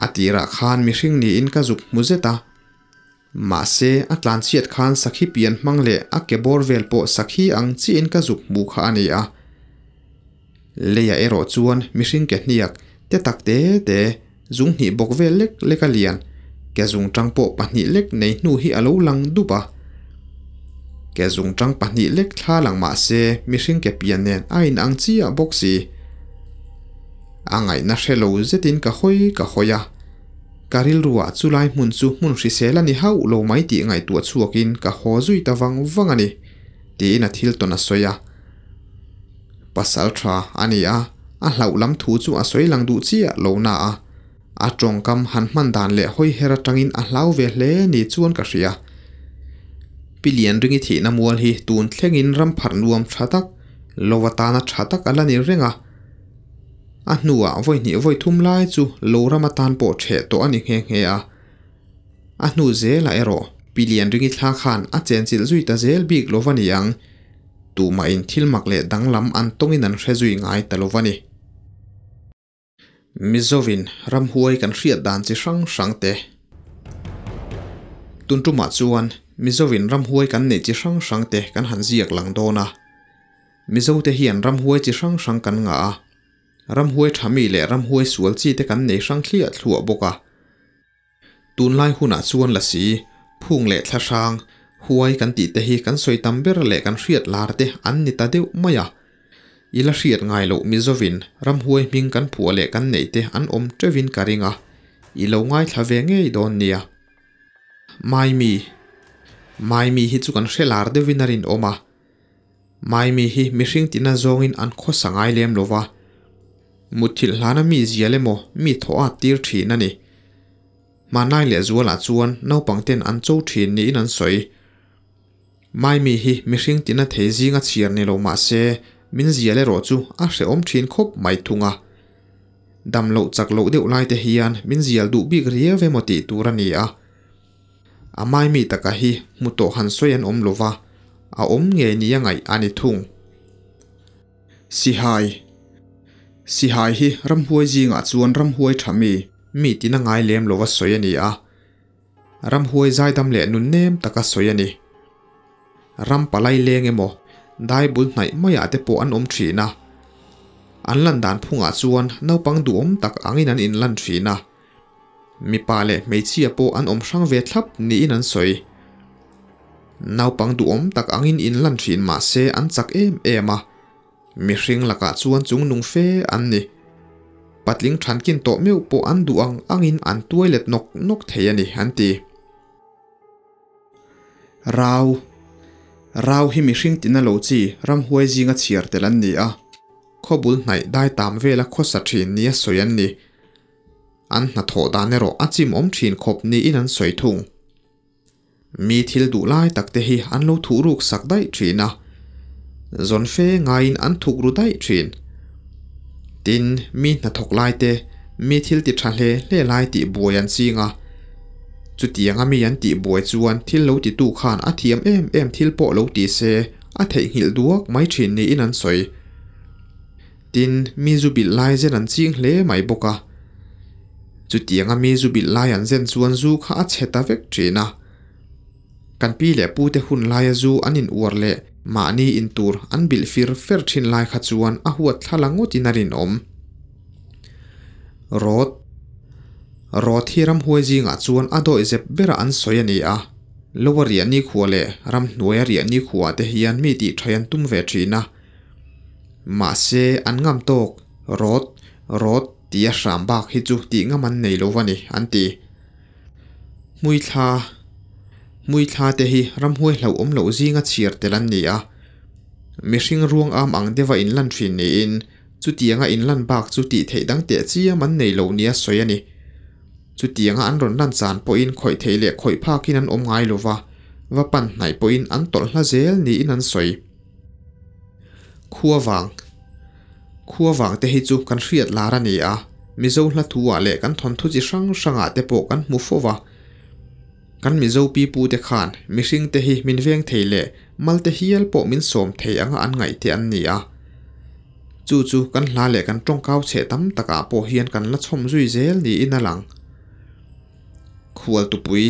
atira khan mi ni in ka zuk muzeta ma se atlan chiat khan sakhi pian mangle a ke vel po sakhi ang chi in ka zuk mu kha ani a. Leya ero chuan mi ke hniak, te tak te te, zung hni bok vel lek leka lian, ke zung tang po pahnih lek nei hnu hi alo lang dupa ke zung tang pahnih lek thla lang ma se mi ke pian nen a in ang chi a bok si. Angai na hrelo zetin ka hoi ka hoya karil ruwa chulai hmun chu hmun hri sela ni hau lo mai ti ngai tu chuakin, ka ho zui ta wang wang ani. Ti na thil ton a soya. Pasal tha ani a a hlau lam thu chu a soi lang du chia lo na a. A tong kam han man dan le hoi hera tangin a hlau ve hle ni chuan ka ria pilian ringi thi na mual hi tun thlengin ram phar nuam thatak lowatana thatak alani renga a hnuah voi hnih voi thum lai chu lo rama tan pawh the to ani nghe nghe a. A hnu zela ero. Pilian ringi thla khan a chen chil zui ta zel bik lovani yang tu ma in thil mak le danglam an tongin an hre zui ngai ta lovani mizovin, ram huai kan hriat dan chi hrang hrang te. Tun tu ma chuan, mizovin ram huai kan nei chi hrang hrang te kan han ziak lang dona. Mizo te hian ram huai chi hrang hrang kan nga a. ram huai thami le ram huai sual chi te kan nei hrang thlia thlua boka tun lai huna chuan la si phung le thla sang huai kan ti te hi kan soi tam ber le kan hriat lar te an ni ta deuh maya ila hriat ngai lo mizovin ram huai ming kan phu le kan nei te an om trevin karinga i lo ngai thla ve ngei don nia mai mi mai mi hi chu kan hrelar de winarin oma mai mi hi mihring tina zongin an kho sangai lem lova muthil hlana mi ziale mo, mi tho nà nì mà nay manai le zuala chuan nâu bằng tên ăn châu ni in nắn soi. Mai mi hi mihring tina theizinga chiar ni lô ma se. Min ziale ro chu, a hre om thin khop mai thunga. Dam lo chak lo deuh lai te hian, min rìa về một tỷ ve ra nì à à mai mi taka hi ăn ôm lô om à ôm om nì à angai ăn thung. Si hai. สิหายฮิรำหวยจีงอาจวนรำหวยทามีมีตินางไยเลมโลวัสวยนี่อะรำหวยใจดำเล่นุนเนมตะกัสวยนี่รำปลายเลี้งเอโมได้บุญไหนไม่อาจจะปอันอมทีนะอันลันดานพุงอาจวนนับปังดูอมตักอังอินันอินลันทีนะมีปาเล่ไม่เชียปอันอมช่างเวทับนี่อินันสวยนับปังดูอมตักอังอินอินลันทีนมาเซอันจักเอมเอมา mi hring laka chuan chung nung fe an ni patling than kin to meu po an du ang angin an toilet nok nok thei ani an ti rau rau hi mi hring tina lo chi ram huai zinga chiar telan ni a khobul hnai dai tam vela kho sa thin ni a soyan ni an na tho da ne ro achim om thin khop ni in an soi thung mi thil du lai takte hi an lo thu ruk sak dai thina zon fe ngain an thuk ru dai thin tin mi na thok lai te, mi thil ti thahle le lai ti boyan chinga chu tianga mi an ti boy chuan thil lo ti tu khan a thiam em em thil po lo ti se, a thei hil duak mai thin ni in an soi. Tin mi zu bil lai zen an ching hle mai boka chu tianga mi zu bil lai an zen chuan zu kha a cheta vek trina kan pi le pu te hun lai zu anin uar le ma ni in tur an bil fir fer thin lai kha chuan a huat thlango tinarin om. Rot. Rot hi ram huai ji nga chuan a doi zep bera an soyani a lowari ani khuale, ram hnuai ani khuwa te hian mi ti thayan tum ve thina. Ma se an ngam tok. Rot. Rot tia ram bak hi chu ti ngaman nei lovani an ti. Mui tha mui thla te hi, ram huai hlo om lo zinga chiar telan ni a mi hring ruang am ang dewa in lan thin ni in. Chu tianga in lan bak chu ti thei dang te chi man nei lo nia soi ani chu tianga an ron lan chan po in khoi thei le khoi pha kin an om ngai lova wa pan nai po in an tol hla zel ni in an soi. Khuwa wang khuwa wang te hi chu kan hriat lara ni a. Mizo hla thuwa le kan thon thu chi hrang hranga te po kan mu fowa kan mi zo pi pu te khan mi hring te hi min veng thei le mal te hial po min som thei anga an ngai te an ni a chu chu kan hla le kan tong kau che tam taka po hian kan la chom zui zel ni in alang khual tu pui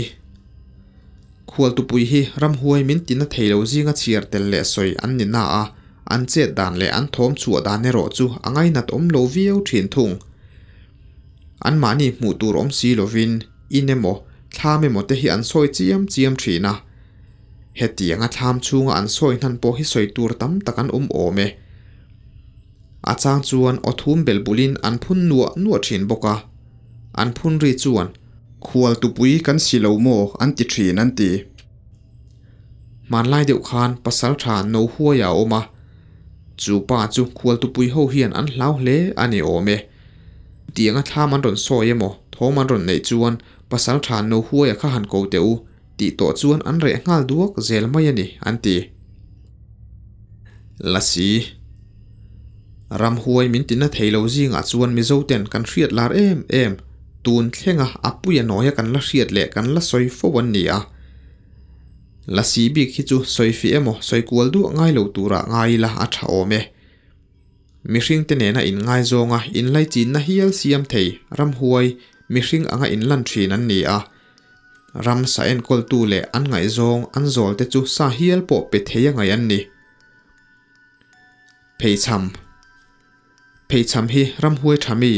khual tu pui hi ram huai min tin a thei lo zinga chiar tel le soi an ni na a an che dan le an thom chu da ne ro chu angai nat om lo viau thin thung an mani mu tur om si lovin inemo ท่าไม่หมดแต่ฮีอันซวยจียมจียมทีนะเหตียงอาท่ามชูงอันซวยนั่นพอฮิซวยตัวตั้มตะกันอุ้มโอเมอาจารย์จวนอทุมเบลบุลินอันพุ่นนัวนัวทีนบกะอันพุ่นรีจวนขวัลตุปุยกันสิโลโมอันติทีนันตีมันไล่เดียวคานปัสสาวะโนหัวยาวมาจูป้าจูขวัลตุปุยเฮาเฮียนอันเล้าเละอันนี้โอเมเตียงอาท่ามันรอนซวยเอโมโทมันรอนในจวน pasal tha no huwa ya kha han ko teu ti to chuan an re ngal duak zel mai ani an ti lasi ram huai min tin na theilo zinga chuan mi zo ten kan hriat lar em em tun thlenga apuya noya kan la hriat le kan la soi fo wan ni a la si bi khi chu soi fi emo soi kual du ngai lo tura ngai la a tha ome mi hring te nena in ngai zonga in lai chin na hial siam thei ram huai mi hring anga in lan thin an ni a ram sa en kol tu le an ngai zong an zol te chu sa hial po pe theya ngai an ni phei cham phei cham hi ram huai thami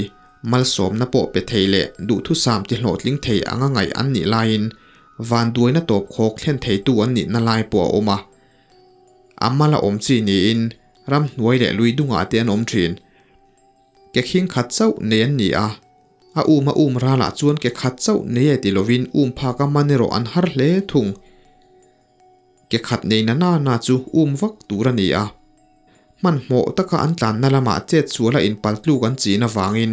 mal som na po pe theile du thu sam ti hlot ling thei anga ngai an ni lain van duai na top khok thlen thei tu an ni na lai po oma amala om chi ni in ram nuai le lui dunga te an om thin ke khing khat chau ne an ni a a um a um ra la chuan ke khat chau ne ti lovin um pha ka manero an har hle thung ke khat nei na na na chu um vak tur ani a man mo taka an tlan na lama chet chuala in paltlu kan chi na wangin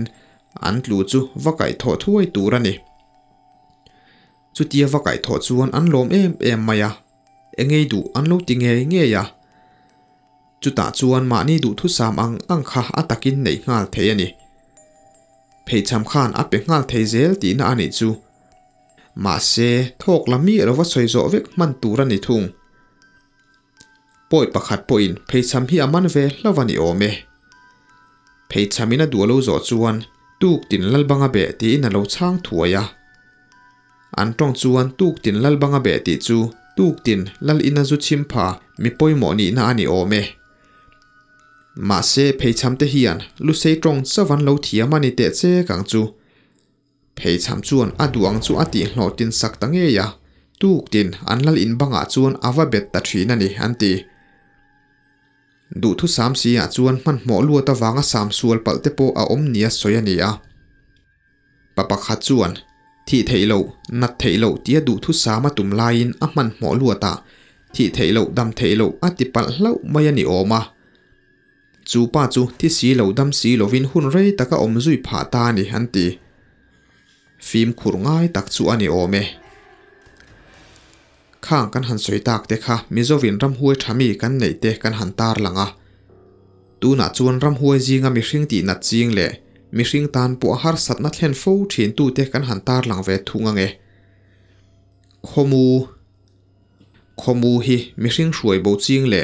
an tlu chu vakai tho thuai tur ani chu tia vakai tho chuan an lom em em maya engei du an lo ti nge nge ya chu ta chuan ma ni du thu sam ang ang kha atakin nei ngal the ani Phê chăm khan áp pe ngal thei dễ tí na ani chu ma se thok xoay rõ việc mặn zo ra man thùng. Bội bạc hạt bội in phê chăm hi aman ve lawani chăm phei chamina lâu rõ chuan tuk tin lalbanga be tí na lâu chang thuaya an trong chuan tuk tin lalbanga be tí chu tuk tin lal ina zu chim pa, mi poi mo ni na มาเซ่พยาชำเตฮียนลุเซตรงสวรรค์เลาเทียมันเตเซกังจูพยายามชวนอดวงจูอติหลอตินสักตั้งเอียะตูกตินอันลอินบังอาจวนอาวเบ็ดตัดชีนันอันตีดูทุสามสีอาชวนมันหมอลัวตะวางสามส่วนเปิดเตโปอาอมเนียสอยเนียปะปะขัดชวนที่เทโลนัดเทโลเตียดูทุสามาตุมลายินอมันหมอลัวตาที่เทโลดำเทโลอติปัลเล่าไม่ยนิโอมา chu pa chu thi si lo dam si lovin hun rei taka om zui pha ta ni hanti phim khur ngai tak chu ani ome khang kan han soi tak te kha mizovin ram huai thami kan nei te kan han tar langa tu na chuan ram huai ngà mi hring ti na ching le mi hring tan po har sat na thlen fo thin tu te kan han tar lang ve thunga nge khomu khomu hi, mi hring hruai bo ching le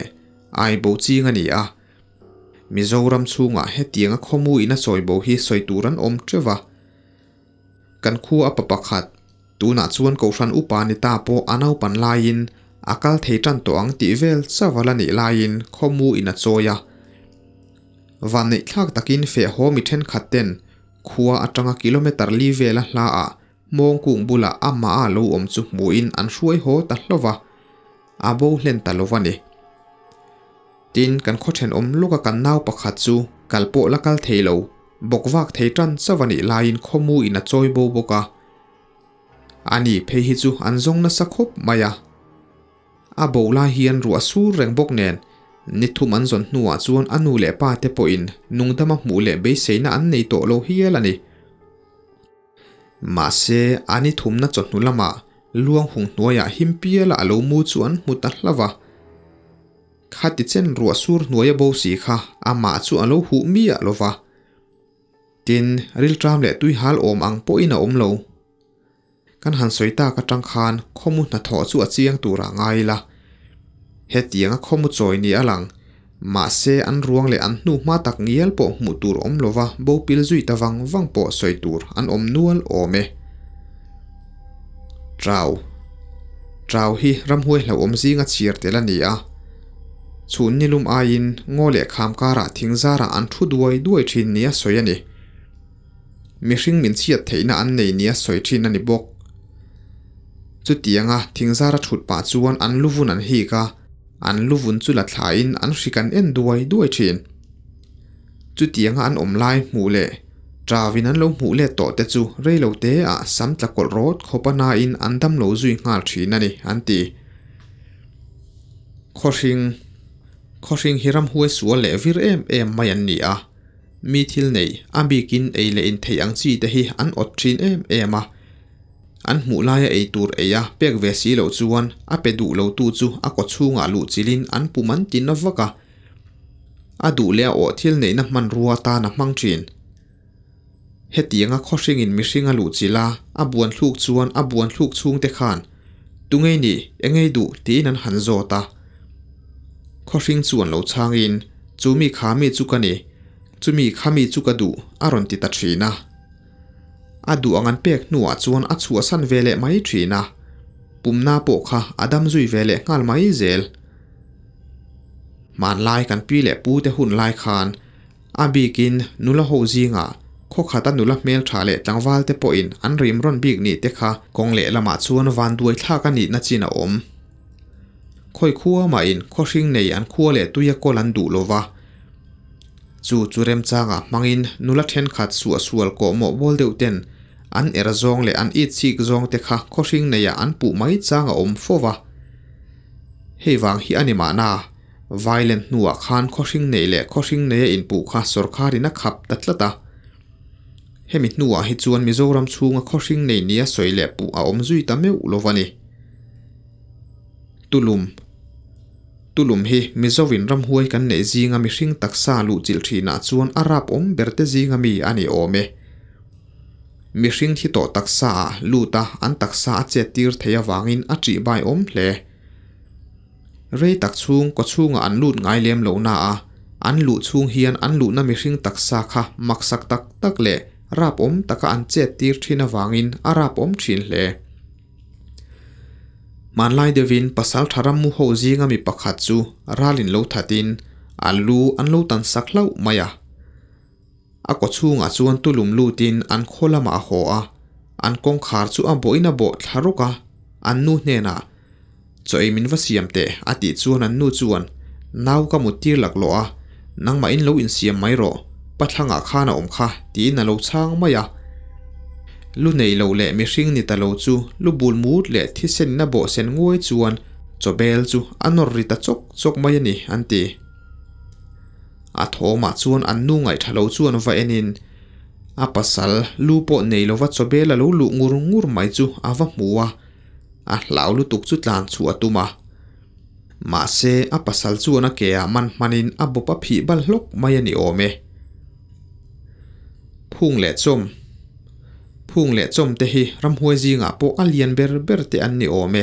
ai bo ching ani a mizoram chunga he tianga khomu ina soi bo hi soi turan om trewa kan khu apa tu na chuan ko san upa ni ta po anau pan lain akal thei tran to ang ti vel chawala ni lain khomu ina choya van nei thak takin fe ho mi then khaten khuwa atanga kilometer li vela hla a mong kung bula amma a lo om chu muin an hruai ho ta hlova a bo hlen ta lovani tin kan kho then om luka kan naw pakhat chu, kalpo lakal theilo bokwak thei tan chawani lain khomu ina bô bô boka ani phei hi chu an zong na sakhop maya a. Bola hian ru asu reng bok nen. Ni thum an zon hnuwa chuan anu le pa te po in. Nungdama hmu le be seina an nei to lo hial ani ma se, ani thum na lama. Luang hung hnuaya himpiala alo mu chuan muta hlawa ฮัติเช่นรัวสูรหน่วยบสีค่ะอามาชูอันโลหูมีอะโลวะตินริลทรามเลตุยฮัลอมอังปอยนาอมโลกันหันสวยตากระจังคานข้อมุดนัทอชูอัเจียงตัวร่างไงละเฮตียงข้อมุดจอยนี่อลังมาเซอันรวงเลอันนูมาตักเงียลปอมุตูรอมโลวะโบปิลจุยตะวังวังปอสวยตูรอันอมนวลโอเมตราวตาวฮีรำห้วยเหล่าอมซีงัดเชียร์เตลานีอะ chun ni lum a in ngo le kham ka ra thing zara an thu duai duai thin nia soyani mi hring min chiat theina an nei nia soi thin ani bok. Chu tianga thing thingzara thut pa chuan an luvun an hi ka, an luvun chu la thlain an hrikan en duai duai thin. Chu tianga an om lai mu le trawin an lo mu le to te chu, rei lo te a sam tlakol rot khopana in an dam lo zui ngal thin ani an ti. Khoring khoring hiram huai sual lệ vir em em mai an ni a mi thil nei ambikin eile in thei ang chi te hi an ot thin em em a. An hmuh laia ei tur eia pek ve si lo chuan, a pe du lo tu chu, a ko chhunga lu chilin an puman tin na vaka a. Du le o thil nei na man ruwa ta na mang thin. Hetianga khoshing in mishing alu chila a buan thluk chuan, a buan thluk chung te khan. Tungei ni engei du, ti nan han zo ta. ข้อริงส่วนเราช่างอินจูมีขามีจุกันเองจูมีขามีจุกดูอารมณ์ติดตัดชีนะอาดูอ่างันเปียกหนัวจวนอัดชัวสันเวเลไม่ชีนะปุ่มน้าโปค่ะอดัมจุยเวเลงานไม่เซลมันไล่กันปีเละปูแต่หุ่นล่ยคานอาบีกินนุละโฮจิงาข้อขาตันนุละเมลทาเลจังวาลเตปอินอันริมร่อนบีกนี่เด็กค่ะกงเละละมาชวนวันด้วยท่ากันนี่นะจีนะอม khoi khua mà in kho sinh này an khua lệ tuya ko lan du lova chu churem changa mangin nula then khát su sual ko mo bol deuh ten. An era zong le an it chik zong te kha kho hring nei an pu mai changa om va. hei wang hi anima na. Violent nua khan kho sinh này lệ kho sinh này in pu kha sarkari na khap tatlata hemi nuwa hi chuan mizoram chunga khoshing nei nia soile pu a om zui ta meu lovani tulum tulum hi mizovin ram huai kan nei zinga mi hring taksa lu chil thina chuan arap om berte zinga mi ani ome mi hring thi to taksa lu ta an taksa che tir theya wangin a chi bai om hle rei tak chung ko chunga an lut ngai lem lo na a an lu chung hian an lu na mi hring taksa kha maksak tak tak le rap om taka an che tir thina wangin a rap om thin hle manlai devin pasal tharam mu ho zinga mi pakhat chu ralin lo thatin alu an lo tan saklau maya a. Ko chunga chuan tulum lutin an kholama ho a an kong khar chu a boina bo tharuka an nu hne na. Choi min va siam te ati chuan an nu chuan. Nau ka mutir lak lo a. Nangma in lo in siam mai ro. Pathanga khana om kha, ti na lo chang maya lu nei lo le mi hring ni ta lo chu lu bul mut le thi sen na bo sen ngoi chuan chobel chu anor ri ta chok chok mai ni anti a thoma chuan an nu ngai thalo chuan va enin a pasal lu po nei lo wa chobel lo lu ngur ngur mai chu awa muwa a hlau lu tuk chu tlan chu atuma ma se a pasal chuan a ke a man manin a bopa phi bal hlok mai ani ome phung le chom พุ่งเละจมเตหิรำหวยจีงะโปกเลียนเบรเบรเตอันนี่โอเม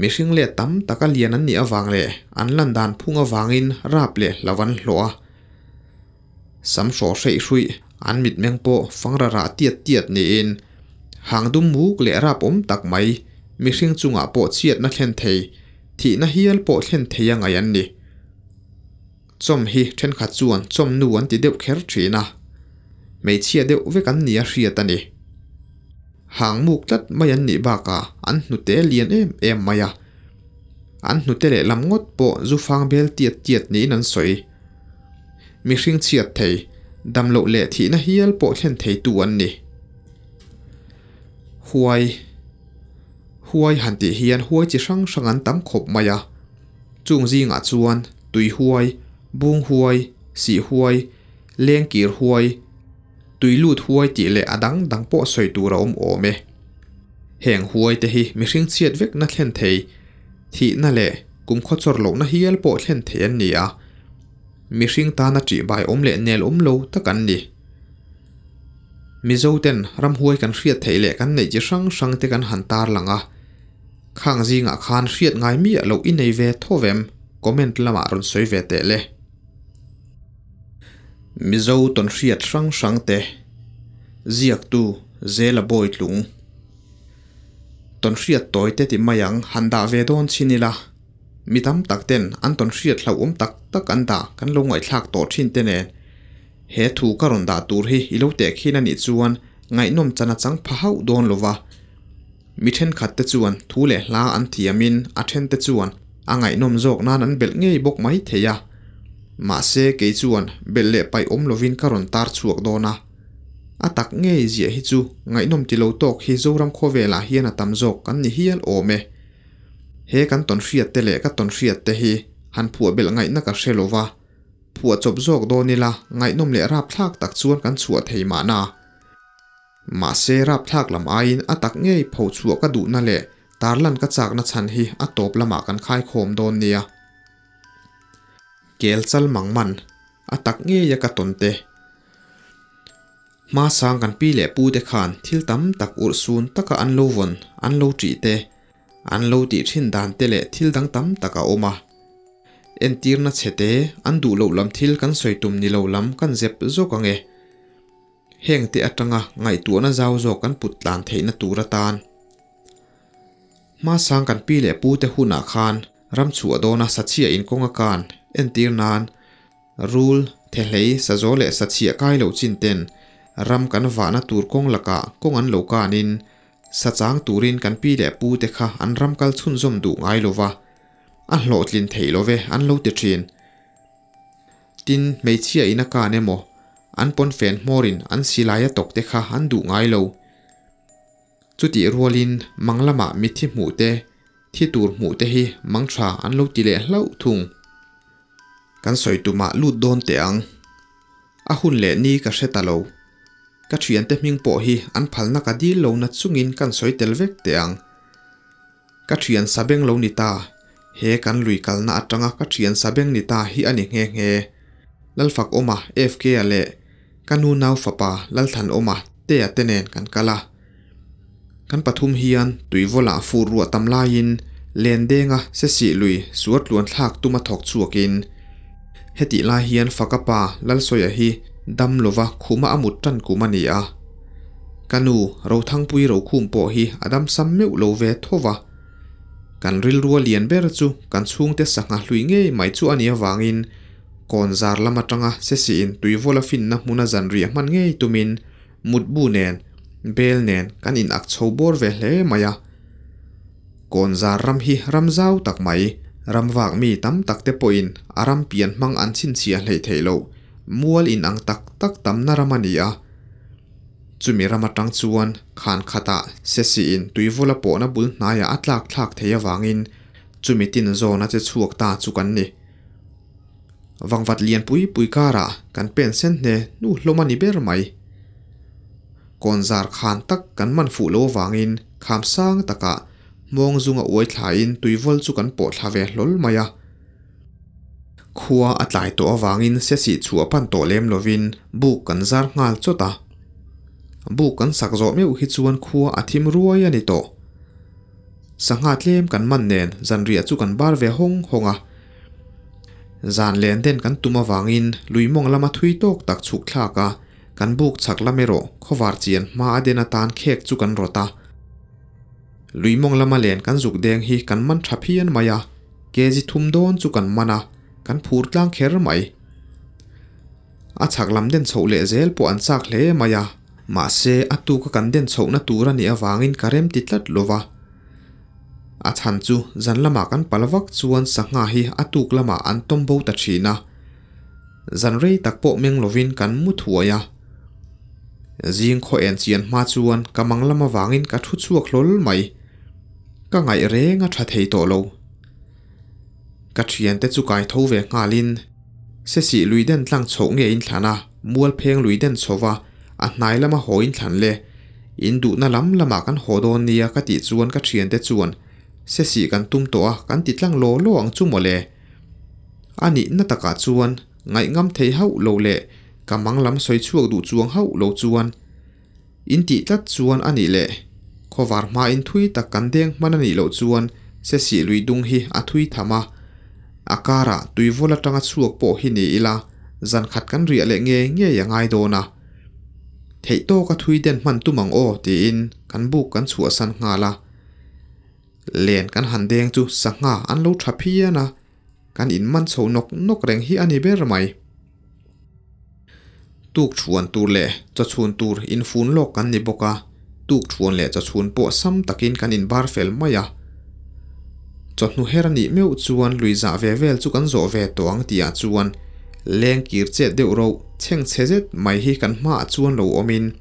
มิชิงเละตั้มตะกเลียนอันนี่อวังเล่อันลันดานพุ่งอวังอินราบเล่ละวันหลัวสำมโสเสยชุยอันมิดแมงโปฟังระระเตียดเตียดนี่เองหางดุมมูกเละราบอมตักไหมมิชิงจุงะโปเชียดนักเล่นเทยที่นักเฮียลโปเล่นเทยังไงอันนี่จอมฮีเช่นขัดจวนจอมนวลติเด็บแคร์ชีนะ mấy chia đều với cắn nia xìa ta nè. Hàng mục tất mấy anh nị bà cả anh nụ tế liền em em mày à. Anh nụ tế lệ làm ngót bộ du phang bel tiệt tiệt ní nắn soi mi sinh chiết thầy đam lộ lệ thì nó hiel bộ khen thầy tu anh nè. Huai huai hàn tị hiền huai chỉ sang sang ăn tắm khộp mày à. Chung gì ngã chuan, tùy huai buông huai xì huai len kir huai tùy lut huai tỷ lệ adang dang po soi tu ra om ome heng huai te hi, mi hring chiat vek na thlen thei thi na le kum kho chor lo na hial po thlen thei an ni a à. mi hring ta na chi bai om le nel om lo ta kan ni mi zo ten ram huai kan hriat thei le kan nei chi sang sang à. te kan han tar langa khang zinga khan hriat ngai mi lo in nei ve thovem comment lama ron soi ve te le mizo ton hriat hrang hrang te ziak tu zela boy tlung ton hriat toy te ti mayang handa ve don chinila mi tam tak ten an ton hriat hlau um tak tak an da kan lo ngai thlak to thin te ne he thu karon da tur hi ilo te khina ni chuan ngai nom chana chang phahau don lova mi then khat te chuan thu le hla an thiamin a à then te chuan a à ngai nom jok nan an bel ngei bok mai theya มาเซเกจวนเบลเล่ไปอมลวินการันตาร์ชวกโดนะอาตักเงยเสียฮิจูไงนมติโลตกฮิโซรัมโคเวลาเฮียนตัมจกันนิเฮียลโอเมเฮกันตอนเฟียดเตเลกันตอนเฟียดเตเฮีหันผัวเบลไงนักเชโลวาผัวจบจกโดนี่ละไงนมเลราบทากตักชวนกันชวดเฮมานามาเซราบทากลำไายนอาตักเงยเผาชัวกระดูนั่นแหละตาลันกระจากนัชันฮีอาตบละหมากันคายโคมโดนเนีย kel chal mang man. Atak nge ya ka ton te. Ma sang kan pi le pu te khan, thil tam tak ur sun taka an lo won an lo tri te. An lo ti thin dan te le thil dang tam taka oma en tir na chete an du lo lam thil kan soi tum ni lo lam kan zep zo ka nge. Heng te atanga, ngai tu na zau zo kan put lan theina tura tan. Ma sang kan pi le pu te huna khan, ram chu adona sachia in konga kan en tir nan rule the hlei sa zo le sachia kai lo chin ten ram kan vana tur kong laka kong an lo kanin sa chang turin kan pi le pu te kha, an ram kal chun zom du ngai lova an lo tlin thei lo ve, an lo te thin tin mei chia ina ka ne mo, an pon fen morin an silaya tok te kha, an du ngai lo chuti rualin manglama mi thi mu te, thi tur mu te hi mangtha an lo ti le hlau thung kan soi tu ma lut don te ang a hun le ni ka hreta lo ka thian te ming po hi an phalna ka dil lo na chungin kan soi tel vek te ang ka thian sabeng lo ni ta he kan lui kalna atanga ka thian sabeng ni ta hi ani nge nge lalfak oma fk ale kanu nau fapa lalthan oma te atenen kan kala kan pathum hian tuivola fu ruwa tamlain len denga se si lui suat luan thlak tuma thok chuakin heti la hian fakapa lal soya hi dam lova khuma amut tan kumani a kanu ro thang pui ro khum po hi adam sam meu lo ve thova kan ril liền lian ber chu kan chung te sanga hlui nge mai chu ania wangin kon zar lama tanga se si in tuivola fin na rìa zan ri man nge tumin mutbu nen bel nen kan in ak chho bor ve hle maya kon zar ram hi, ram zau tak mai ram wak mi tam tak te poin, aram pian mang an chin chia hlei theilo mual in ang tak tak tam na ramania chumi ramatang chuan, khan khata, se si in tuivola po na bul naya atlak thlak theya wangin chumi tin zona che chuak ta chukan ni. Wangwat lian pui pui kara kan pen sen ne, nu hlomani ber mai. Konzar khan tak kan man fu lo wangin kham sang taka mong zunga oi thlain tuivol chu kan po thlave hlol maya khuwa atlai to awangin se si chu pan to lem lovin bu kan zar ngal chota bu kan sakzo meu hi chuan khuwa athim ruai ani to sanga tlem kan man nen zanria chu kan bar ve hong honga zan à. len den kan tuma wangin luimong lama thui tok tak chuk thlaka kan à. buk chak lamero khowar chian ma adena tan khek chu kan rota luimong lama len kan zuk deng hi kan man thaphian maya keji thum don chu kan mana kan phur tlang kher mai. A chak lam den chho le zel po an chak hle maya ma se atu ka kan den chho na tur ani awangin karem titlat lova a chan chu zan lama kan palawak chuan sanga hi atuk lama an tombo ta thina zan rei takpo meng lovin kan mu thuaya zing kho en chian ma chuan kamang lama wangin ka thu chuak lol mai ka ngai re nga tha thei to các ka thian te chu kai về ve ngalin sẽ si lui den tlang chho nge in thana mual pheng lui den chowa a hnai lama ho in thlan le in du na lam lama kan ho don nia các ti chuan ka thian te chuan se si kan tum to a kan ti tlang lo lo ang chu mo le ani na taka chuan ngâm ngam thei hau lo le kamang lắm xoay chuak du chuông hau lo chuan in ti tlat chuan ani le khowar ma in thui ta kan deng manani lo chuan se si lui dung hi a thui thama akara tuivola tanga chuak po hi ni ila zan khat kan ria le nge nge ya ngai do na thei to ka thui den man tumang o ti in kan buk kan chua san nga la len kan han deng chu sanga an lo thapia na kan in man chho nok nok reng hi ani ber mai tuk chuan tur le cho chhun tur in fun lok kan ni boka tuk chuan le cho chhun po sam takin kan in bar fel maya cho nu her ni meu chuan luiza ve vel chu kan zo ve to ang chuan. Leng kir che deuh ro, cheng chezet mai hi kan ma chuan lo omin.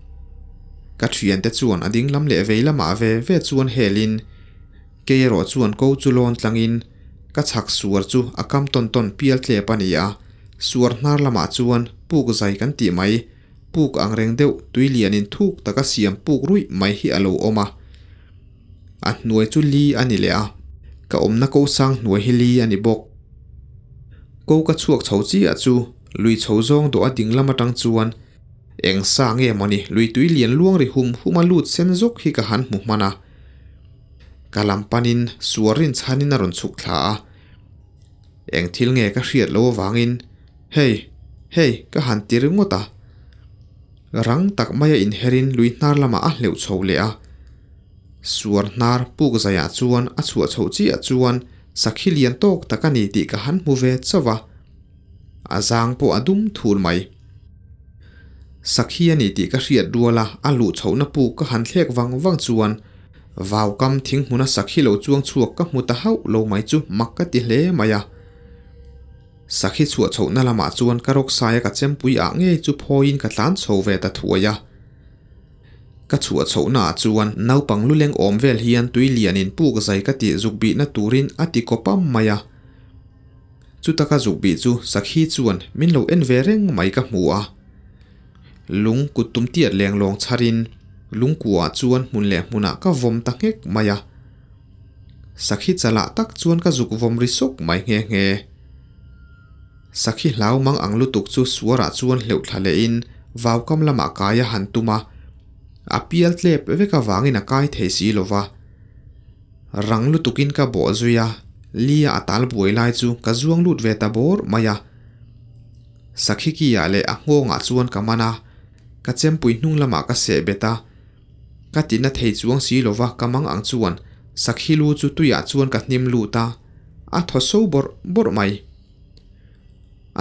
Ka thian te chuan a ding lam le vei lama ve ve chuan helin ke ro chuan ko chu lon tlangin ka chak suar chu akam ton ton pial tle pania suar hnar lama chuan, puk zai kan ti mai puk ang reng deuh. Tui lianin thuk taka siam puk rui mai hi alo oma a. Hnuai chu li ani le a. Ka omna ko sang hnuai hi li ani bok ko ka chuak chho chi a chu. Lui chho zong do a ding lama tang chuan. Eng sa nge mani lui tui lian luang ri hum huma lut sen zok hi ka han mu mana kalam panin suarin chanin a ron chuk thla a. Eng thil nge ka hriat lo wangin hei hei, ka han tir ngota rang tak maya in herin lui hnar lama a hleu chho le a. Suar hnar puk zaya ah chuan, a chhuah chho chi ah a chuan sakhi lian tok takani ti ka han mu ve chawa a zang po adum thur mai. Sakhi ani ti ka hriat duala a lu chhona pu ka han thlek wang wang chuan. Vào kam thing huna sakhi lo chuang chuak ka mu ta hau lo mai chu mak ka ti hle maya sakhi chuột chho na lama chuan ka sai saya ka chempui a ah nge chu phoin ka tlan chho ve ta thuaya ka chuột chho na chuan nau pang luleng om vel hian tui lian in puk zai ka ti zuk bi na turin ati ko pam maya chu taka zuk bi chu sakhi chuan min lo en ve reng mai ka hmu a. Lung kutum tiat leng long charin, lung kuwa chuan mun le muna ka vom ta ngek maya sakhi chala tak chuan ka zuk vom ri sok mai nge nge sakhi hlau mang ang lutuk chu suara chuan hleuh thla in vaw kam lama kaya han tuma a pial tlep veka wangin a kai thei si lova rang lutukin ka bo zuya lia atal buai lai chu ka zuang lut ve ta bor maya sakhi ki ya le a ngo nga chuan ka mana ka chem pui hnung lama ka se beta ka tina thei chuang si lova ka mang ang chuan sakhi lu chu tu ya chuan ka hnim lu ta a tho sâu bor bor mai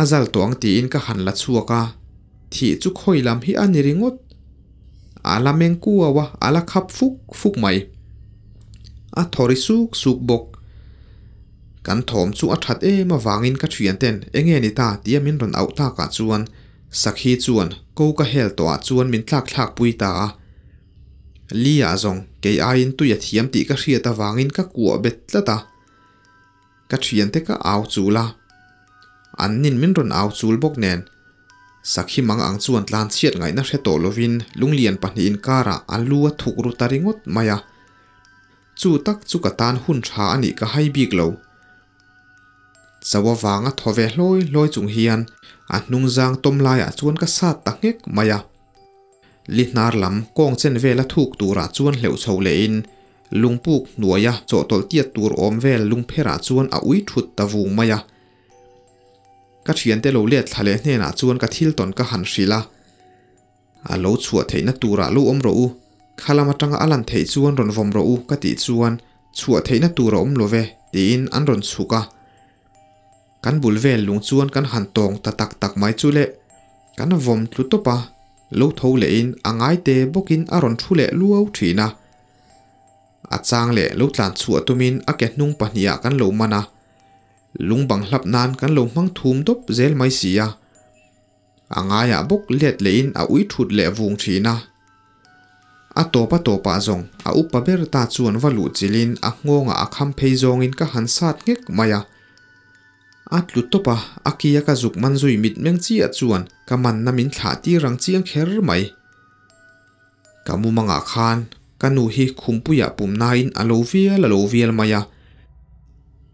azal tawng ti in ka han la chuaka thi chu khoi lam hi ani ringot ala meng kuwa wa ala khap phuk phuk mai. A thori suk suk bok. Kan thom chu a that e ma wangin ka thian ten. Enge ni ta, ti min ron au ta ka chuan. Sakhi chuan ko ka hel to a chuan min thlak thlak pui ta a. Lia zong, ke a in tu ya thiam ti ka hriata wangin ka kuwa bet tlata ka thian te ka au chu la an nin min ron aw chul bok nen. Sakhi mang ang chuan tlan chiat ngai na hre to lovin lunglian pahni in kara an lua thuk ru taringot maya chu tak chu ka tan hun tha ani ka hai bik lo. Chawa wanga thove hloi loi chung hian, a hnung jang tom lai a chuan ka sa ta ngek maya li hnar lam kong chen vela thuk tura chuan hleu chho le in lungpuk nuaya chaw tol tiat tur om vel lungphera chuan a ui thut ta vung maya ka thian te lo let thale hne na ah chuan ka thil ton ka han hrila a. Lo chhuwa theina tura ah lo om ro u. Khalama tanga alan thei chuan ron vom ro u ka ti chuan. Chhuwa theina tura om lo ve, tin an ron chuka kan bul vel lung chuan kan han tong ta tak tak mai chu le kan vom tlu to pa lo tho le in angai te bokin a ron thu le luau thina a. Chang le lo tlan chhuwa tumin a ke hnung pahnia ah kan lo mana ลุงบังหลับนานกันลงมังทูมดบเจลไม่เสียอางายาบกเล็ดเลนเอาอุ้ยถุดเละวงชีนะอาตัวปะตัวปะจงอาอุปเบรตาจวนวัลุจิลินอางงอาคำเพยจงอินกะหันสัดเงกมายอัดลุตตปะอากียากะจุกมันซุยมิดเมงจีอจวนกะมันนามินขาตีรังจียงเครไหมกะมุมังอาคานกะนูฮิคุมปุยะปุ่มนาอินอโลเวียลอโลเวียลมาย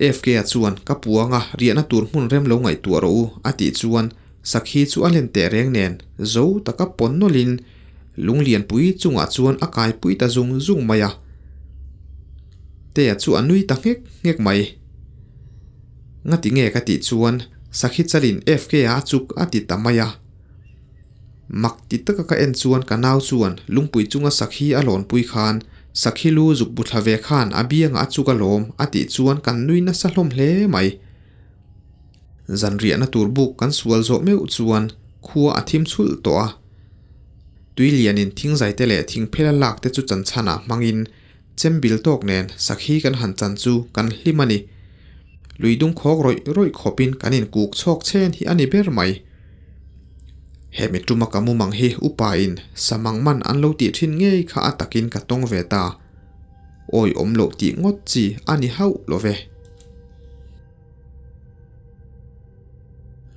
FK a chuan ka puanga riana tur hmun rem lo ngai tu ro ati chuan sakhi chu alen te reng nen. Zo taka pon no lin. Lunglian pui chunga chuan akai pui ta zung zung maya te a chu anui ta ngek ngek mai. Ngati nge ka ti chuan sakhi chalin FK a chuk ati ta maya mak ti taka ka en chuan ka naw chuan. Lungpui chunga sakhi alon pui khan. Sakhilu zuk butha ve khan abiang achuka lom ati chuan kan nui na salom hle mai zan ria na turbuk kan sual zo meu chuan khua athim chul to a tui lianin thing zai te le thing phela lak te chu chan chana mangin chembil tok nen sakhi kan han chan chu kan hlimani luidung khok roi roi khopin kanin kuk chok chen hi ani ber mai he mi tuma kamu mang hi upa in. Samang man an lo ti thin nge kha atakin ka tong ve ta oi om lo ti ngot chi ani hau lo ve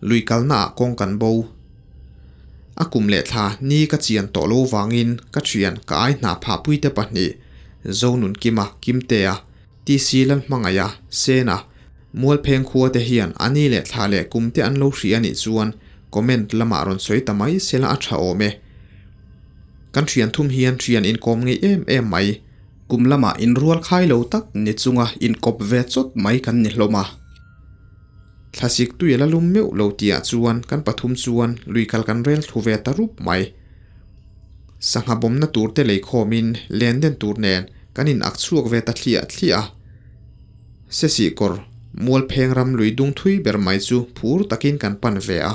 lui kalna kong kan bo akum le tha ni ka chian to lo wangin ka thian ka ai na pha pui te pahni zonun kima kimte a ti silan mangaya sena mual pheng khuwa te hian ani le thla le kumte an lo hri ani chuan comment lama ron soi tamai sela a tha ome kan thian thum hian thian in kom nge em em mai kum lama in rual khai lo tak ni chunga in kop ve chot mai kan ni hloma thlasik tu yela lum meu lo tia chuan kan pathum chuan lui kal kan rel thu ve tarup mai sangha bom na tur te lei khomin len den tur nen kanin ak chuak ve ta thlia thlia se si kor mual pheng ram lui dung thui ber mai chu phur takin kan pan ve a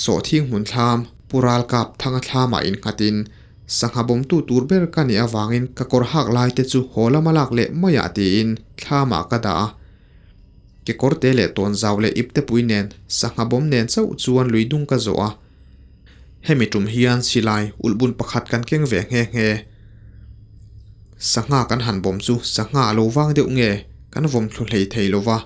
โสทิ้งหุ่นทามปุรากับทางทามาอินกัดินสังหบมตูตูเบรกันเนียวังอินกะกรหักลายเตจูโฮลมาลักเล่ไม่ยาตีอินทามากระดาเกกอร์เตเลตอนเาวเลอิบเตปุยเนนสังหบมเนนเจ้าจวนลุยดุงกะโจอาเฮมิตุมฮิยันสิไลอุลบุนประคัดกันเก่งแหวงเฮงเสังหากันหันบมจูสังหาโลวังเดียวเงกันวมทุเลเทโลวะ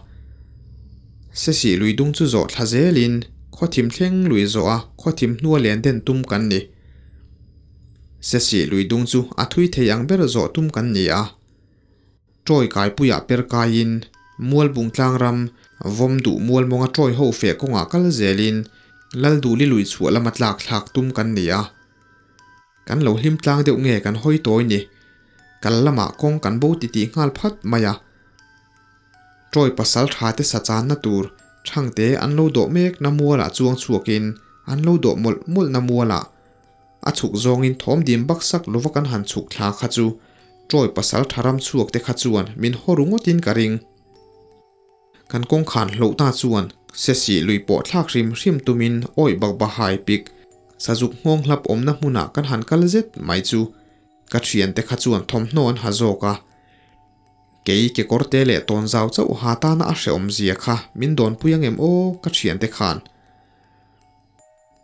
เสสีลุยดุงจูโจทะเจลิน kho thim thleng lui zo a. Kho thim nuwa len den tum kan ni. Se si lui dung chu a thui thei ang ber zo tum kan ni a. Troi kai puya per in, mual bung tlang ram. Vom du mual monga troi ho fe konga kal zelin lal du li lui chu lama tlak thlak tum kan ni a. Kan lo hlim tlang deuh nge kan hoi toy ni. Kal lama kong kan bo ti ti ngal phat maya. Troi pasal tha te sa chan na tur thang độ an lo mua mek na muala chuang chuakin an lo một mol mol na muala a chuk zong in thom dim bak sak lova kan han chuk thla kha chu troi pasal tharam chuak te kha chuan min horungo tin karing kan kong khan lo ta chuan se si lui po thlak rim hrim tumin oi bak ba hai pik sajuk ngong hlap om na hmuna kan han kal zet mai chu ka thian te kha chuan thom hnon ha zoka cái kei ke korte le ton zau chau ha ta na a hre om zia kha. Min don puyang em o ka thian te khan.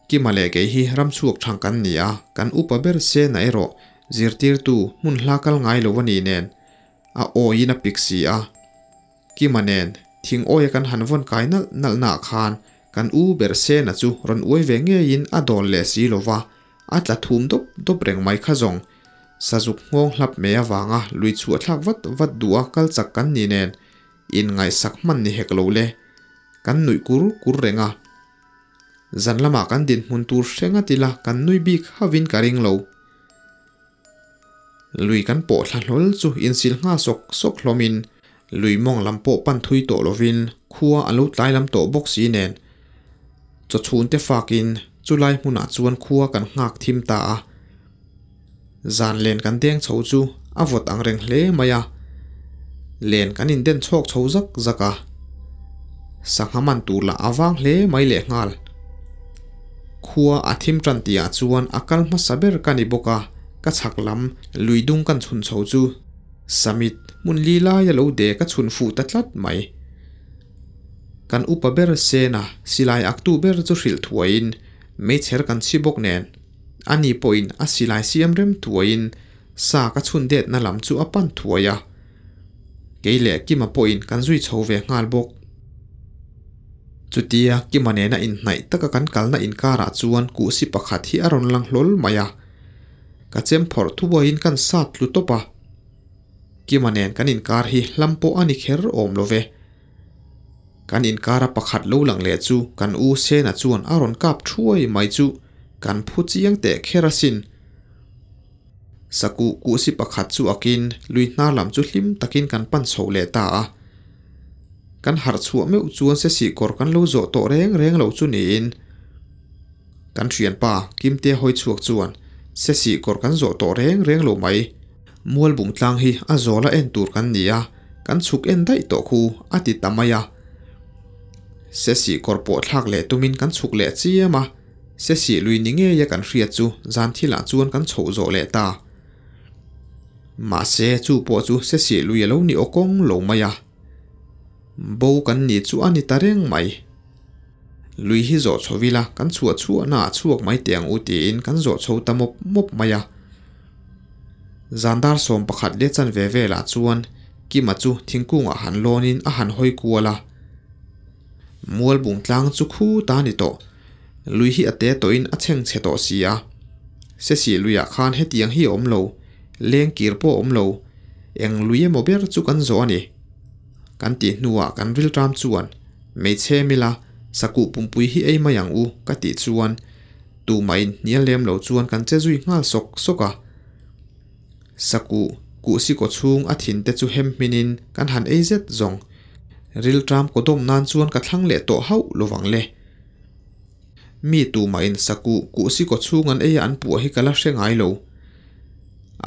Ki male cái hi ram chuak thang kan nia kan upa ber se na ero zirtir tu mun hlakal ngai lo wani nen. A o ina piksi a. Ki manen thing oi kan han von kai nal nal na khan. Kan u ber se na chu ron oi ve nge in a dol le si lova atla thum dop dop reng mai kha zong sazuk ngong hlap me awanga lui chu thlak wat wat duwa kal chak kan ni nen. In ngai sak man ni hek lo le. Kan nui kur kur renga zan lama kan din mun tur hrenga tila. Kan nui bik havin karing lo. Lui kan po thla hlol chu in sil nga sok sok hlomin lui mong lam po pan thui to lovin khuwa alu tlai lam to box si nen. Cho chhun te fakin chulai hmuna chuan khuwa kan ngak thim ta a zan len kan teng chho chu. A vot ang reng hle maya len kan in den chok chho zak zaka sanghaman tu la awang hle mai le ngal. Khuwa athim tran tia chuan akal ma saber kani boka ka chak lam luidung kan chhun chho chu. Samit mun lila ya lo de ka chhun fu ta tlat mai. Kan upa ber sena silai aktu ber chu hril thuain me cher kan chibok nen ani poin, a silai siam rem thuain sa ka chun det na lam chu apan thuaya keile kima poin kan zui chho ve ngal bok chutia kimane na in nai taka kan kalna in kara chuan ku si pakhat hi aron lang hlol maya ka chem phor thu in kan sat lu topa. Kimanen kan in kar hi lampo ani kher om love kan in kara pakhat lo lang le chu, kan u se na chuan aron kap thuai mai chu. การพูดเสียงแตะเคราสินสกุกุสิปะขัดสุอากินลุยน่าหลำจุดลิมตะกินกันปั้นโซเลตาการหัดสัวไม่อุจวนเสสีกอกันลูโจโตเร่งเร่งเหลาจุนีนการเฉียนป่ากิมเตียหอยชวกจวนเสสีกอกันโจโตเร่งเร่งเหลาไหมมวลบุงตางฮีอาโจละเอ็นตูร์กันเนียการสุกเอ็นได้โตคูอติตตามายาเสสีกอปวดทักเลตุมินกันสุกเลเจียมา sẽ xỉ lùi ni nghe ya kan hria chu thi thila chuan kan chho zo le ta. Ma se chu po chu sẽ xỉ lùi lo ni okong lo maya à. bo kan ni chu ani tareng mai lùi hi zo chovila kan chua chua na chuak mai tiang u ti in kan zo chho tamop mop maya zandar som pakhat le chan ve ve la chuan ki ma chu thingkung a han lonin a han hoi kuala mual bung tlang chu khu ta ni to lui hi ate to in a cheng che to sia se si luya khan he tiang hi om lo leng kir po om lo eng luye mo ber chu kan zo ani kan ti nuwa kan ril tram chuan me che mila saku pumpui hi ei mayang u ka ti chuan tu mai nial lem lo chuan kan che zui ngal sok soka saku ku si ko chung a thin te chu hem minin kan han az zong ril tram ko dom nan chuan ka thlang le to hau lowang le mi tu ma in saku ku si ko chungan e an pu hi kala hrengai lo.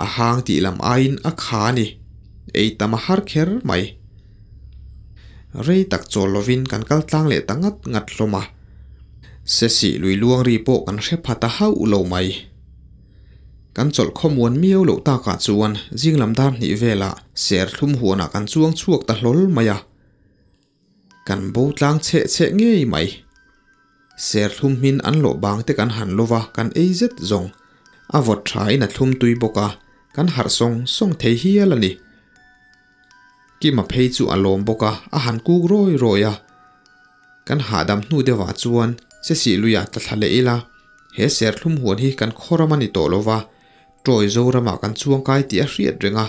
A hang ti lam ain a kha ni. Ei tama har kher mai. Rei tak chol lovin kan kal tlang le tangat ngat hloma se si lui luang ri po kan hre phata hau lo mai. Kan chol khomuan miau lo ta ka chuan. Jinglam dan ni vela ser thlum huana kan chuang chuak ta hlol maya kan bo tlang che che ngei mai. Ser thlum min an lo bang te kan han lova kan az zong a vot thai na thlum tui boka kan har song song thei hial ani ki ma phei chu alom boka a han ku roi roya kan ha dam hnu de wa chuan se si luya ta thale ila he ser thlum huan hi kan khoramani to lova troi zo rama kan chuang kai ti a hriat renga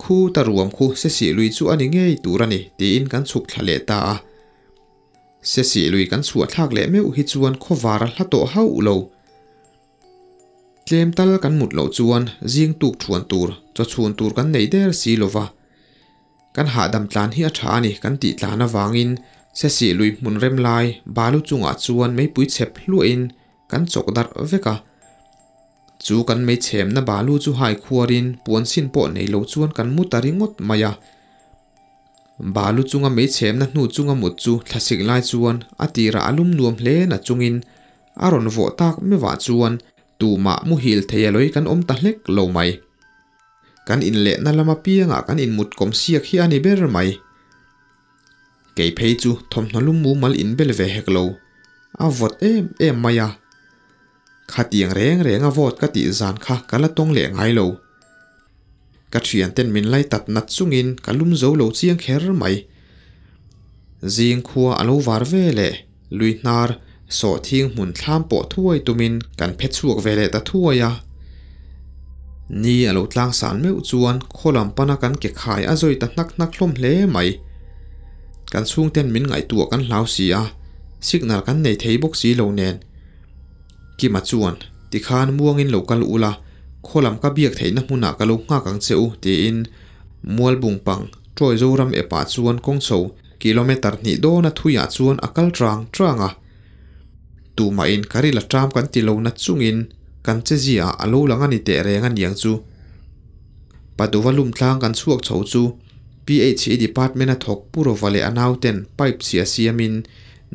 khu ta ruam khu se si lui chu ani ngei turani ti in kan chuk thale ta a se si lui kan chua thak le meu hi chuan khowara hla to hau lo. Tlem tal kan mut lo chuan jing tuk thuan tur, cho chhun tur kan nei der si lova kan ha dam tlan hi a tha ani, kan ti tlan awangin se si lui mun rem lai balu chunga chuan mei pui chep hlu in, kan chok dar veka chu kan mei chem na balu chu hai khuarin puan sin po nei lo chuan kan mu tari ngot maya balu chunga mei chem na hnu chunga mut chu thlasik lai chuan. Atira alum nuam hle na chungin. Aron vo tak me wa chuan. Tu ma mu hil theyaloi kan om ta hlek lo mai. Kan in le na lama pianga kan in mut kom siak hi ani ber mai. Kei phei chu thom hnalum mu mal in bel ve hek lo. A vot em em maya kha tiang reng reng a vot ka ti zan kha kala tong le ngai lo ka thian ten min lai tat nat chungin kalum zo lo chiang kher mai zing khua alo war ve le lui nar so thing mun thlam po thuai tumin kan phe chuak ve le ta thuaya à. ni alo tlang san meu chuan kholam pana kan ke khai à a zoi ta nak nak hlom hle mai kan chung ten min ngai tu kan hlau si a à. signal kan nei thei bok si lo nen ki ma chuan ti khan muangin local ula kholam ka biak theina hmuna ka lo nga kang cheu ti in mual bung pang troi zoram e pa chuan kong chho kilometer ni do na thuya chuan akal trang tranga tu ma in karila tram kan ti lo na chungin kan che zia alo langa ni te renga niang chu paduwalum tlang kan chuak chho chu PH department a thok puro vale anauten pipe sia siamin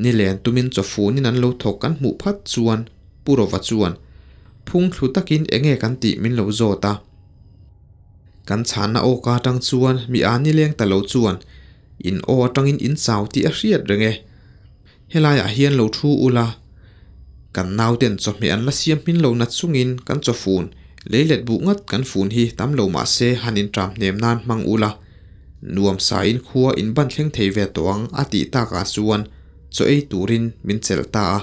ni len tumin chofu ni nan lo thok kan mu phat chuan puro va chuan phung thlu takin enge kan ti min lo zota kan na o ka tang chuan, mi ani leng ta lo chuan. In o trăng in in chau ti a hriat renge helai a hian lo thu ula kan nau ten cho mi an la siam min lo na chungin kan cho phun. Leilet bu ngat kan phun hi tam lo ma se hanin tram nem nan mang ula nuam sa in khuwa in ban thleng thei ve tawang ati ta ka chuan. Cho ei turin min chel ta a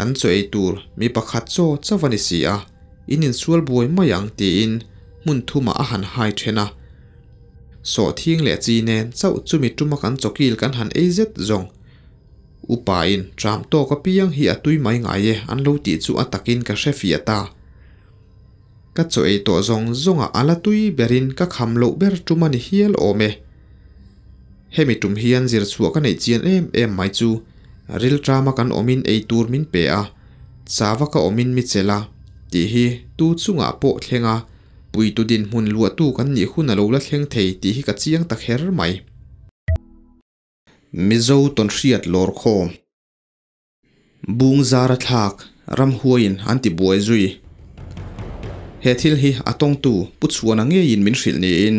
kan cho ei tur. Mi pakhat cho chawani si a. Inin sual buai mayang ti in. Mun thuma a han hai thena so thing le chi nen chau chumi tuma kan chokil kan han az zong. Upa in, tram to ka piang hi atui mai nga ye an lo ti chu atakin ka shefia ta. Ka cho ei to zong, zonga ala tui berin ka kham lo ber tumani hial ome hemi tum hian zir chua ka nei chian em em mai chu ril trama kan omin ei tur min pe a. Chawa ka omin mi chela ti hi, tu chunga po thlenga pui tu din hmun lua tu kan ni hun alo la thleng thei, ti hi ka chiang tak her mai. Mizo ton hriat lor khom bung zara thak, ram huain anti buai zui. He thil hi atong tu puchuan nge in min hril ni in.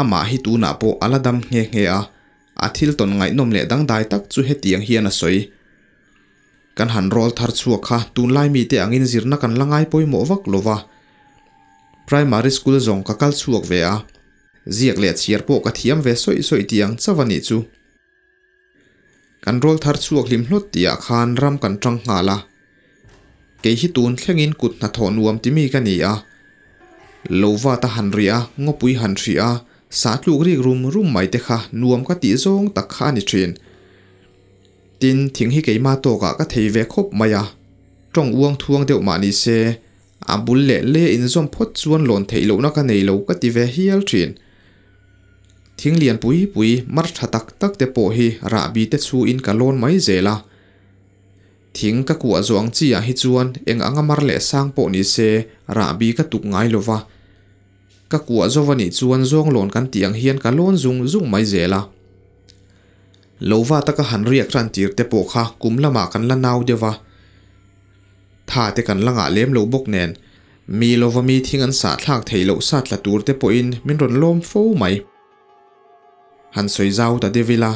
Ama hi tu na po aladam nge nge a. อาทิลตนไงนมเละดังได้ตักจูเฮตียงเฮียนสอยกันหันรอลทาร์ชัวค่ะตูนไลมีเตียงอินซิรนักันละไงปอยหมอวักลวะ primary school จงกักลชัวกเวียเจียกเลียเชียร์ปกะเทียมเวสอยสอยเตียงสวันิจูกันรอลทาร์ชัวกลิมลดเตียคานรำกันจังหาละเกยฮิตูนแค่งอินกุดนัทอนวมที่มีกันนี่อะโลวาตาหันเรียงบุยหันเรีย zong ka kal chuak ve a ziak le chiar po ka thiam ve soi soi tiang chawani chu kan rol thar chuak lim hlot tia khan ram kan tang ngala ke hi tun thlengin kut na tho nuam ti mi ka ni a lova ta han ria ngopui han thria sa tluk ri rum rum mai te kha nuam ka ti zong tak kha ni thin tin thing hi keima to ka ka thei ve khop maya trong uang thuang deuh ma ni se a bul le le in zom phot chuan lon thei lo na ka nei lo ka ti ve hial thin thing lian pui pui mar tha tak tak te po hi ra bi te chu in ka lon mai zela thing ka ku zuang chi a hi chuan eng anga mar le sang po ni se ra bi ka tuk ngai lova ka ku zowani chuan zong lon kan tiang hian ka lon zung zung mai zela lova taka han riak ran tir te po kha kum lama kan la nau dewa tha te kan langa lem lo bok nen mi lova mi thing an sa thlak theilo sa tla tur te po in min ron lom fo mai han soi zau ta devila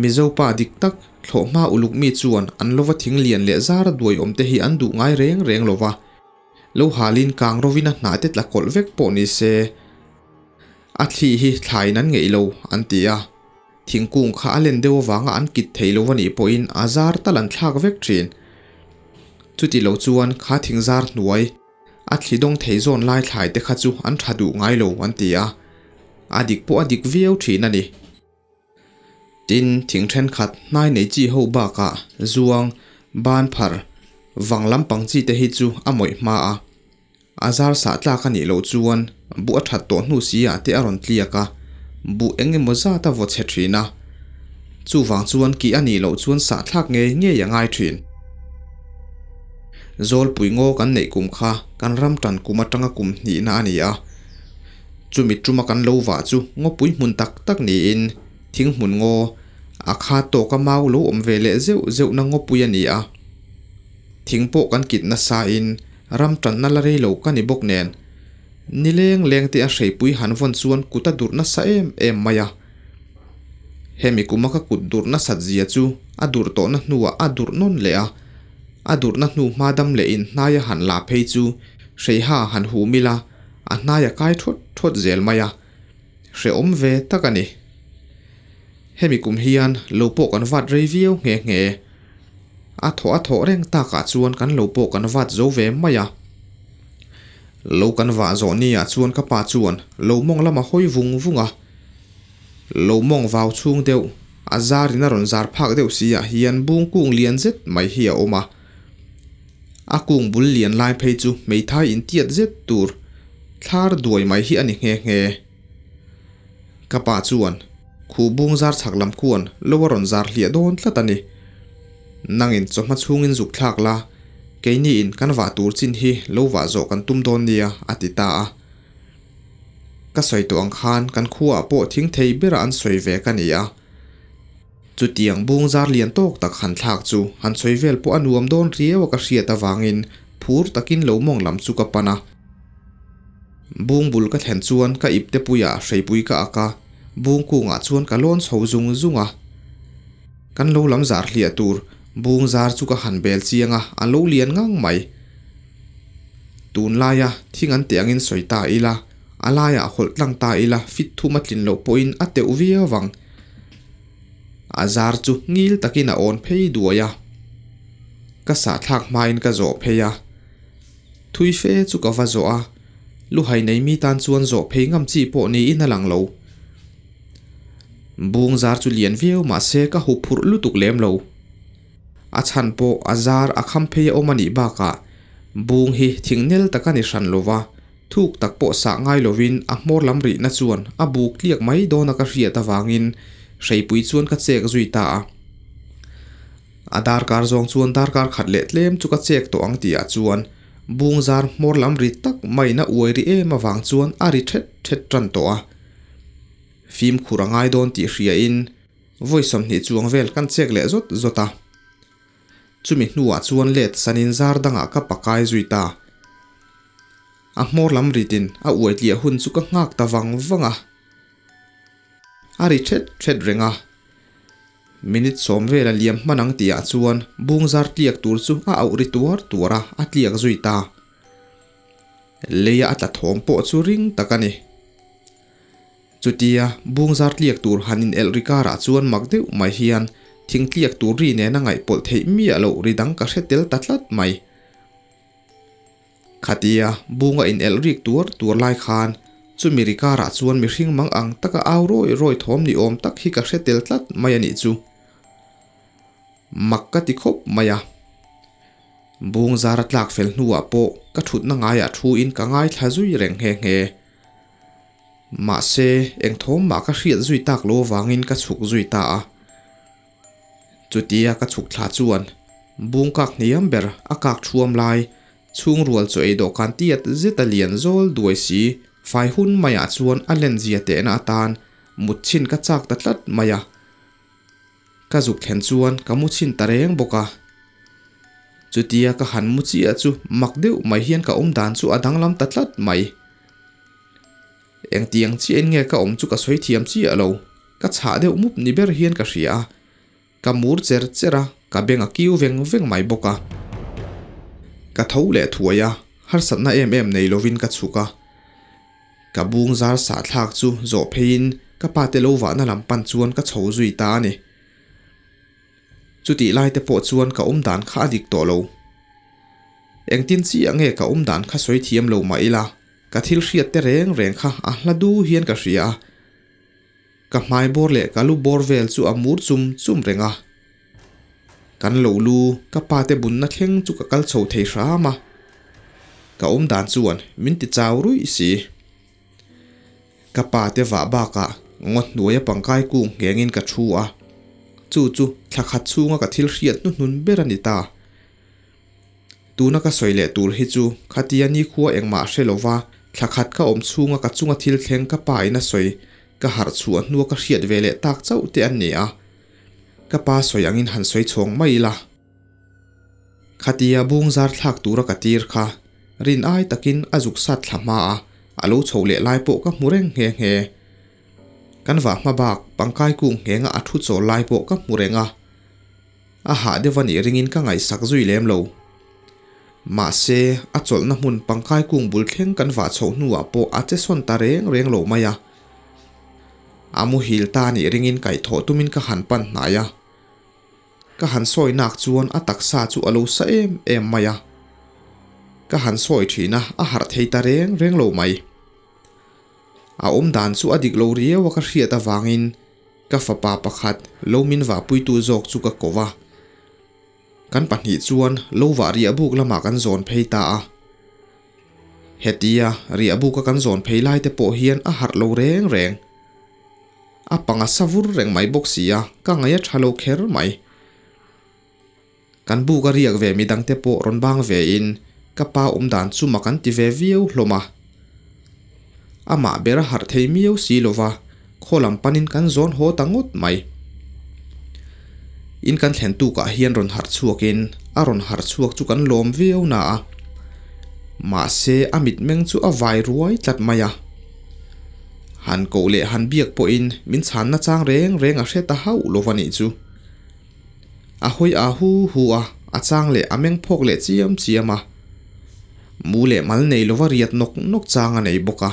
mi zo pa dik tak thlo ma uluk mi chuan an lova thing lian le zar duai om te hi an du ngai reng reng lova lo halin kang rovina na te tla kol vek po ni se a thli hi thlai nan ngei lo an tia thingkung kha alen deuh wanga an kit theilo wani po in azar talan thlak vek thin chuti lo chuan kha thingzar hnuai a thlidong theizon lai thlai te kha chu an thadu ngai lo an tia adik po adik viau thin ani tin thing then khat nai nei chi ho ba ka zuang ban phar wanglam pangchi te hi chu amoi ma a azar sa tla ka ni lo chuan. Bu a that to hnu si a te aron tliaka bu enge moza ta vo che thina chu wang chuan ki ani lo chuan sa thlak nge nge yangai thin zol puingo kan nei kum kha, kan ram tan kuma tanga kum ni na ani a. Chu mi truma kan lo wa chu, ngo pui mun tak tak ni in. Thing mun ngo, a kha to ka mau lo om ve le zeu zeu na ngo pui ani a. Thing po kan kit na sa in ram tran na lari lo ka ni bok nen. Ni leng leng te a hrei pui han von chuan kuta dur na sa em em maya. Hemi kuma ka kut dur na sat zia chu. A dur to na hnuwa a dur non le a. A dur na hnu madam le in hnaya han la phei chu. Hrei ha han hu mila a hnaya kai thot thot zel maya. Hre om ve takani hemi kum hian lo po kan vat rei viau nge nge. À, a tho a à, tho reng ta ka chuan kan lo po kan vat zo ve maya lo kan va zo ni à, a chuan ka pa chuan lo mong lama hoi vung vunga lo mong vào chung deuh a zarin a ron zar phak deuh si a hian bung kung lian zet mai hi a oma a kung bul lian lai phei chu mei thai in tiat zet tur thar duai mai hi ani nghe nghe. Ka pa chuan khu bung zar chak lam kuan lo ron zar hlia don tlatani nangin choma chungin zuk thlak la. Keini in kan va tur chin hi, lo wa zo kan tum don nia atita a. Ka soi to ang khan, kan khuwa po thing thei bera an soi ve kan ia. Chu tiang bung zar lian tok tak han thlak chu, han soi vel po anuam don riawa ka hria ta wangin phur takin lo mong lam chu ka pana bung bul ka thlen chuan ka ip te puya hrei pui ka aka bung kunga chuan ka lon chho zung zunga. Kan lo lam zar hlia tur bung zar chu ka han bel chianga an lo lian ngang mai. Tun laya thing an te angin soita ila. Alaya hol tlang ta ila, fit thu matlin lo poin a te uvia wang azar chu ngil takina on phei duaya ka sa thak main ka zo pheya thui fe chu ka va zo a. Lu hai nei mi tan chuan zo phei ngam chi po ni in alang lo. Buông zar chu lian viau ma se ka hu phur lu tuk lem lo achan po azar akham phe omani ba ka. Bung hi thingnel takani hran lova thuk tak po sa ngai lovin a mor lam ri na chuan. A buk kliak mai dona ka hria ta wangin sei pui chuan ka chek zui ta a. Adar kar zong chuan dar kar khat le tlem chu ka chek to ang tia chuan. Bung zar mor lam ri tak mai na uai ri em ma wang chuan a ri thet thet tran to a. Phim khurangai don ti hria in. Voice ni chuang vel kan chek le zot zota chumi hnuah chuan let sanin zar danga ah ka pakai zuita. A hmor lam ritin a uai tlia hun chu ka ngak ta wang wanga a ri thet thet renga. Minute som vela liam manang tia ah chuan bung zar tliak tur chu a au ri tuar tura ah a tliak zuita. Leia atla thom po chu ring takani chutia bung zar tliak tur hanin el rikara chuan magdeu mai hian thing tliak tur ri ne na ngai pol thei mi alo ri ridang ka hretel tatlat mai. Khatia bunga in el rik tur tur lai khan. Chu mi ra chuan mi hring mang ang taka aw roi roi thom ni om tak hi ka hretel tlat mai ani chu. Makka ti khop maya bung zara tlak fel nuwa po, ka thut na ngaya thu in ka ngai thla zui reng he he. Ma se, eng thom ma ka hriat zui tak lo wangin ka chuk zui ta a chutia ka chuk thla chuan. Bung kak niam ber a kak thuam lai. Chung rual cho ei do kan tiat zeta lian zol duai si. Fai hun maya chuan a len zia te na tan. Mut chin ka chak ta tlat maya. Ka zuk khen chuan ka mu chin tareng boka. Chutia ka han mu chi a chu mak deuh mai hian ka om dan chu adang lam tatlat mai. Eng tiang chi en nge ka om chu ka soi thiam chi alo ka cha deuh mup ni ber hian ka hria ka mur cher chera ka benga kiu veng veng mai boka. Ka tho le thuaya har satna em em nei lovin ka chuka. Ka bung zar sa thlak chu zo phein, ka pa te lo wa na lam pan chuan ka chho zui ta ni chuti lai te po chuan ka um dan kha dik to lo. Eng tin chi ange ka um dan kha soi thiam lo mai la. Ka thil hriat te reng reng kha ah, a hla du hian ka hria. Ka mai bor le ka lu bor vel chu amur chum chum renga kan lo lu ka pa te bun na thleng chu ka kal chho thei rama ka um dan chuan min ti chaw rui si ka pa te wa ba ka ngot nuya pangkai ku ngengin ka thu a chu chu thakhat chunga ka thil hriat nu nun berani ta tuna ka soile tur hi chu khatia ni khuwa engma hrelowa thakhat ka om chunga ka chunga thil thleng ka pa ina soi ka har chu a hnuwa ka hriat vele tak chau te an ni a. Ka pa soi angin han soi chhong mai la. Khatia bung zar thlak tura ka tir kha. Rin ai takin azuk sat thlama a. Alo chhole lai po ka mureng nge nge. Kan wa ma bak pangkai kung nge nga athu chaw lai po ka murenga a. Ha de vani ringin ka ngai sak zui lem lo. Ma se, a chol na mun pangkai kung bul thleng kan wa chho nuwa po a che son ta reng reng lo maya amu hil ta ni ringin kai tho tumin ka han pan na ya ka han soi nak chuan a taksa chu alo sa em em maya ka han soi thina a har thei ta reng reng lo mai a om dan chu adik lo ria wa ka hriat a wangin ka fa pa pakhat lo min wa pui tu jok chu ka kowa kan pahni chuan lo wa ria buk lama kan zon phei ta a hetia ria bu ka kan zon phei lai te po hian a har lo reng reng a panga savur reng mai bok sia ka ngaya thalo kher mai kan bu ka riak ve mi dang te po ron bang ve in ka pa um dan chu makan ti ve viau hloma ama bera har thei miau si lova kholam panin kan zon ho tangot mai in kan thlen tu ka hian ron har chuakin a ron har chuak chu kan lom viau na a ma se amit meng chu a vai ruai tlat maya han ko le han biak po in, min chan na chang reng reng a hreta hau lovani chu. A hoi a hu hu a a chang le ameng phok le chiam chiama mu le mal nei lova riat nok nok changa nei boka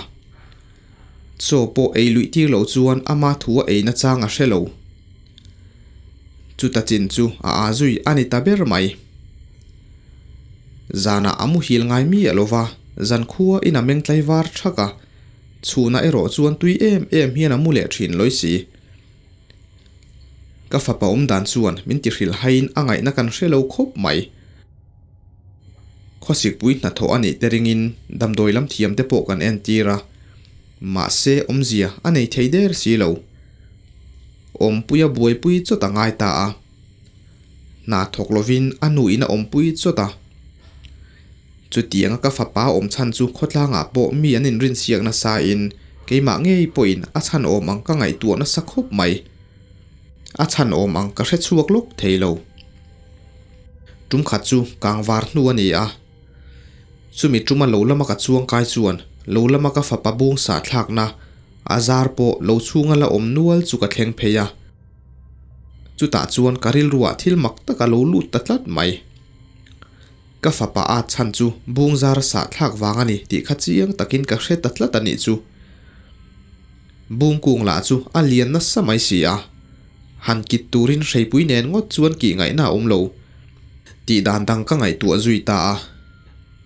cho po ei lui tir lo chuan ama thua ei na changa hrelo chu ta chin chu, a a zui ani ta ber mai. Zana amu hil ngai mi alova zan khuwa ina meng tlai var thaka chuna ero chuan tui em em hian amu le thin loi si. Ka fa pa um dan chuan, min ti hril hain angai na kan hrelo khop mai. Khosik pui na tho ani teringin damdoi lam thiam te po kan en tira ma se omzia anei theider si lo. Om puya buai pui chota ngai ta a. Na thoklovin anu ina om pui chota จุดเตียงก็ฟ้าป้าอมชันจูคดล่างอะโบมีอันนินรินเสียงนาซาอินเกยมาเงยปอยนอาชันอมังก็ไงตัวนะสักคบไหมอาชันอมังก็เช็ดวกลบเทโลจุมขัดจูกลางวาร์นัวนี่อะสุมิจุมมาโหลละมากัดชวงกายชวนโหลละมาก็ฟ้าป้าบุงสาดหลักนะอาซาร์โปโหลชูงละอมนัวจุกัดแข็งเพยะจุตาชวนการิลรัวทิลมักตะกะโลลดตะลัดไหม ka fa pa a chan chu, bung zar sa thlak wangani ti kha chiang takin ka hre ta tani chu. Bung kung la chu, a lian na samai si a. Han kit turin hreipui nen ngot chuan ki ngai na om lo. Ti dan dang ka ngai tu zui ta a.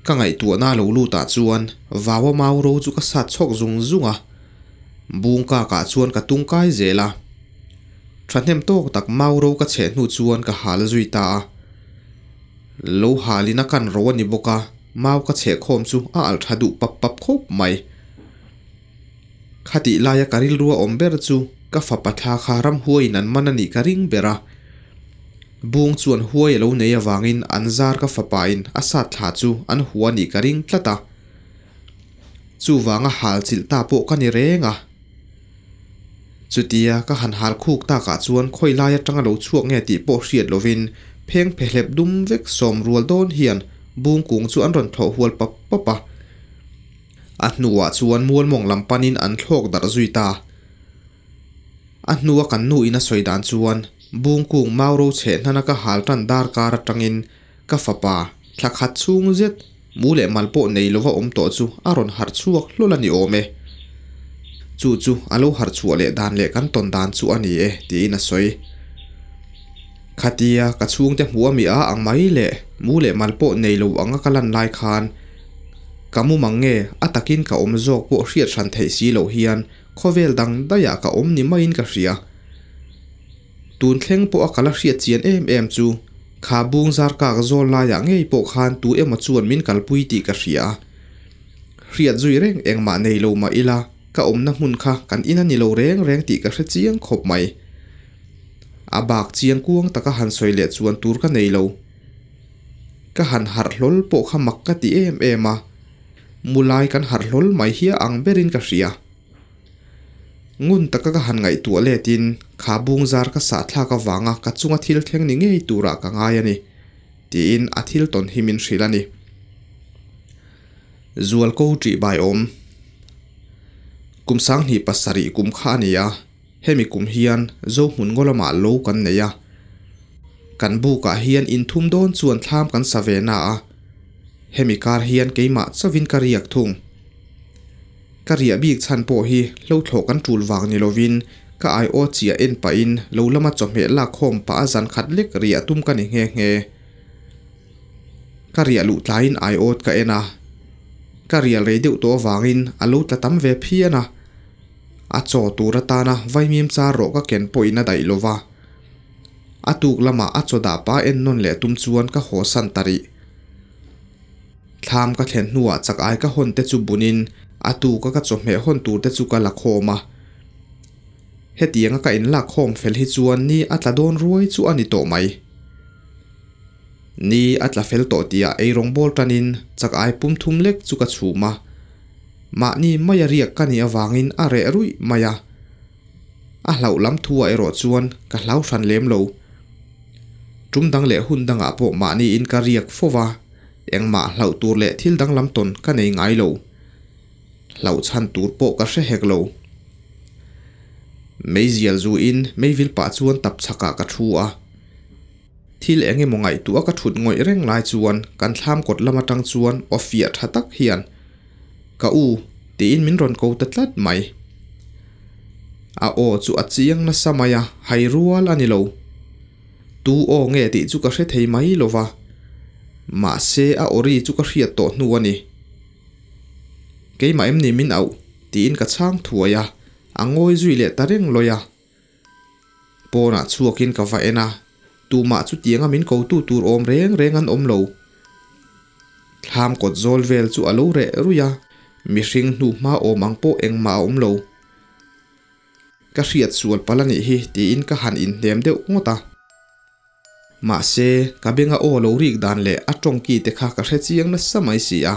Ka ngai tu na lo lu ta chuan wawa mau ro chu ka sa chok zung zunga. Bung ka ka chuan ka tung kai zela. Thahnem tok tak mau ro ka che hnu chuan ka hal zui ta a. lo halina kan ro ani boka mau ka che khom chu a al thadu pap pap khop mai khati laya karil ruwa omber chu ka fa patha kha ram huai nan manani ka ring bera bung chuan huai lo nei awangin anzar ka fa pa in asa thla chu an huani ka ring tlata chu wanga hal chil ta po ka ni renga chutia ka han hal khuk ta ka chuan khoi lai atanga lo chuak nge ti po hriat lovin pheng phelep dum vek som rual don hian bung kung chu an ron tho hual pap papa a hnuwa chuan mual mong lampanin an thlok dar zui ta. A hnuwa kan nu ina soidan chuan bung kung mauro che nana ka hal tan dar kar atangin ka fapa thlakhat chung zet mule malpo nei lova om to chu aron har chuak hlolani ome chu chu alo har chu le dan le kan ton dan chu ani e ti na soi. Khatia ka chung te hmuwa mi a ang mai le mu le malpo nei lo anga kalan lai khan kamu mange atakin ka om zok po hriat than thei si lo hian khovel dang daya ka om ni main ka hria tun thleng po a kala hriat chian em em chu kha bung zar ka zol la ya ngei po khan tu ema chuan min kalpui ti ka hria hriat zui reng engma nei lo ma ila ka omna hmun kha kan ina ni lo reng reng ti ka hre chiang khop mai a bak chiang kuang taka han soi le chuan tur ka nei lo. Ka han har hlol po kha mak ka ti em em a. Mulai kan har hlol mai hi ang berin ka hria ngun taka ka han ngai tu le tin, kha bung zar ka sa thla ka wanga ka chunga thil theng ni ngei tura ka ngai ani. Tin a thil ton himin hrilani zual ko tri bai om. Kum sang hi pasari kum kha hemi kum hian zo hun ngolama lo kan neya kan bu ka hian in thum don chuan thlam kan savena a hemi kar hian keima chawin kariak thung karia bik chan po hi lo thlo kan tul wang ni lovin ka ai o chia en pa in lo lama chome la khom pa zan khat lek ria tum kan nge nge karia lu tlain ai ot ka ena karia re deuh to wangin alo tlatam ve phiana a chaw tura tana vaimim cha ro ka ken poina dai lova atuk lama a chaw da pa en non le tum chuan ka ho san tari thlam ka thlen nuwa chak ai ka hon te chu bunin atu ka ka chaw me hon tur te chu ka la khoma hetianga ka in la khom fel hi chuan ni atla don ruai chu ani to mai ni atla fel to tia ei rong bol tanin chak ai pum thum lek chu ka chhuma มานี่ไม่เรียกกันเนี่ยวางอินอะไรรุ่ยมายะอะเหล่าลำทัวไอรอดชวนกับเหล่าสันเลี้ยมเหลจุ่มดังเละหุ่นดังอะพวกมานี่อินก็เรียกฟัว่าเองมาเหล่าตัวเละที่ดังล้ำตนกันเองไงเหลาเหล่าชันตัวโปก็เสหกเหลไม่เสียจูอินไม่วิลปะชวนตับชะกากระชัวที่เลี้ยงมองไงตัวกระถุดงอยเร่งลายชวนกันทามกดละมาตังชวนออฟเฟียทัตักเฮียน ka u, ti in min ron ko tatlat mai. A o chu a chiang na samaya hai rual ani lo. Tu o nge ti chu ka hre thei mai lova ma se a ori chu ka hriat to nu ani. Keima em ni min au, ti in ka chang thuaya angoi zui le tareng loya pona ah chuakin ka va ena tu ma chu tianga min ko tu tur om reng reng an om lo. Tham kot zol vel chu alo re ruya mi ring nu ma om ang po eng ma om lo. Ka riat sual palani hi ti in ka han in nem deuh ngota ma se, ka benga o lo rik dan le atong ki te kha ka hre chiang na samai si a.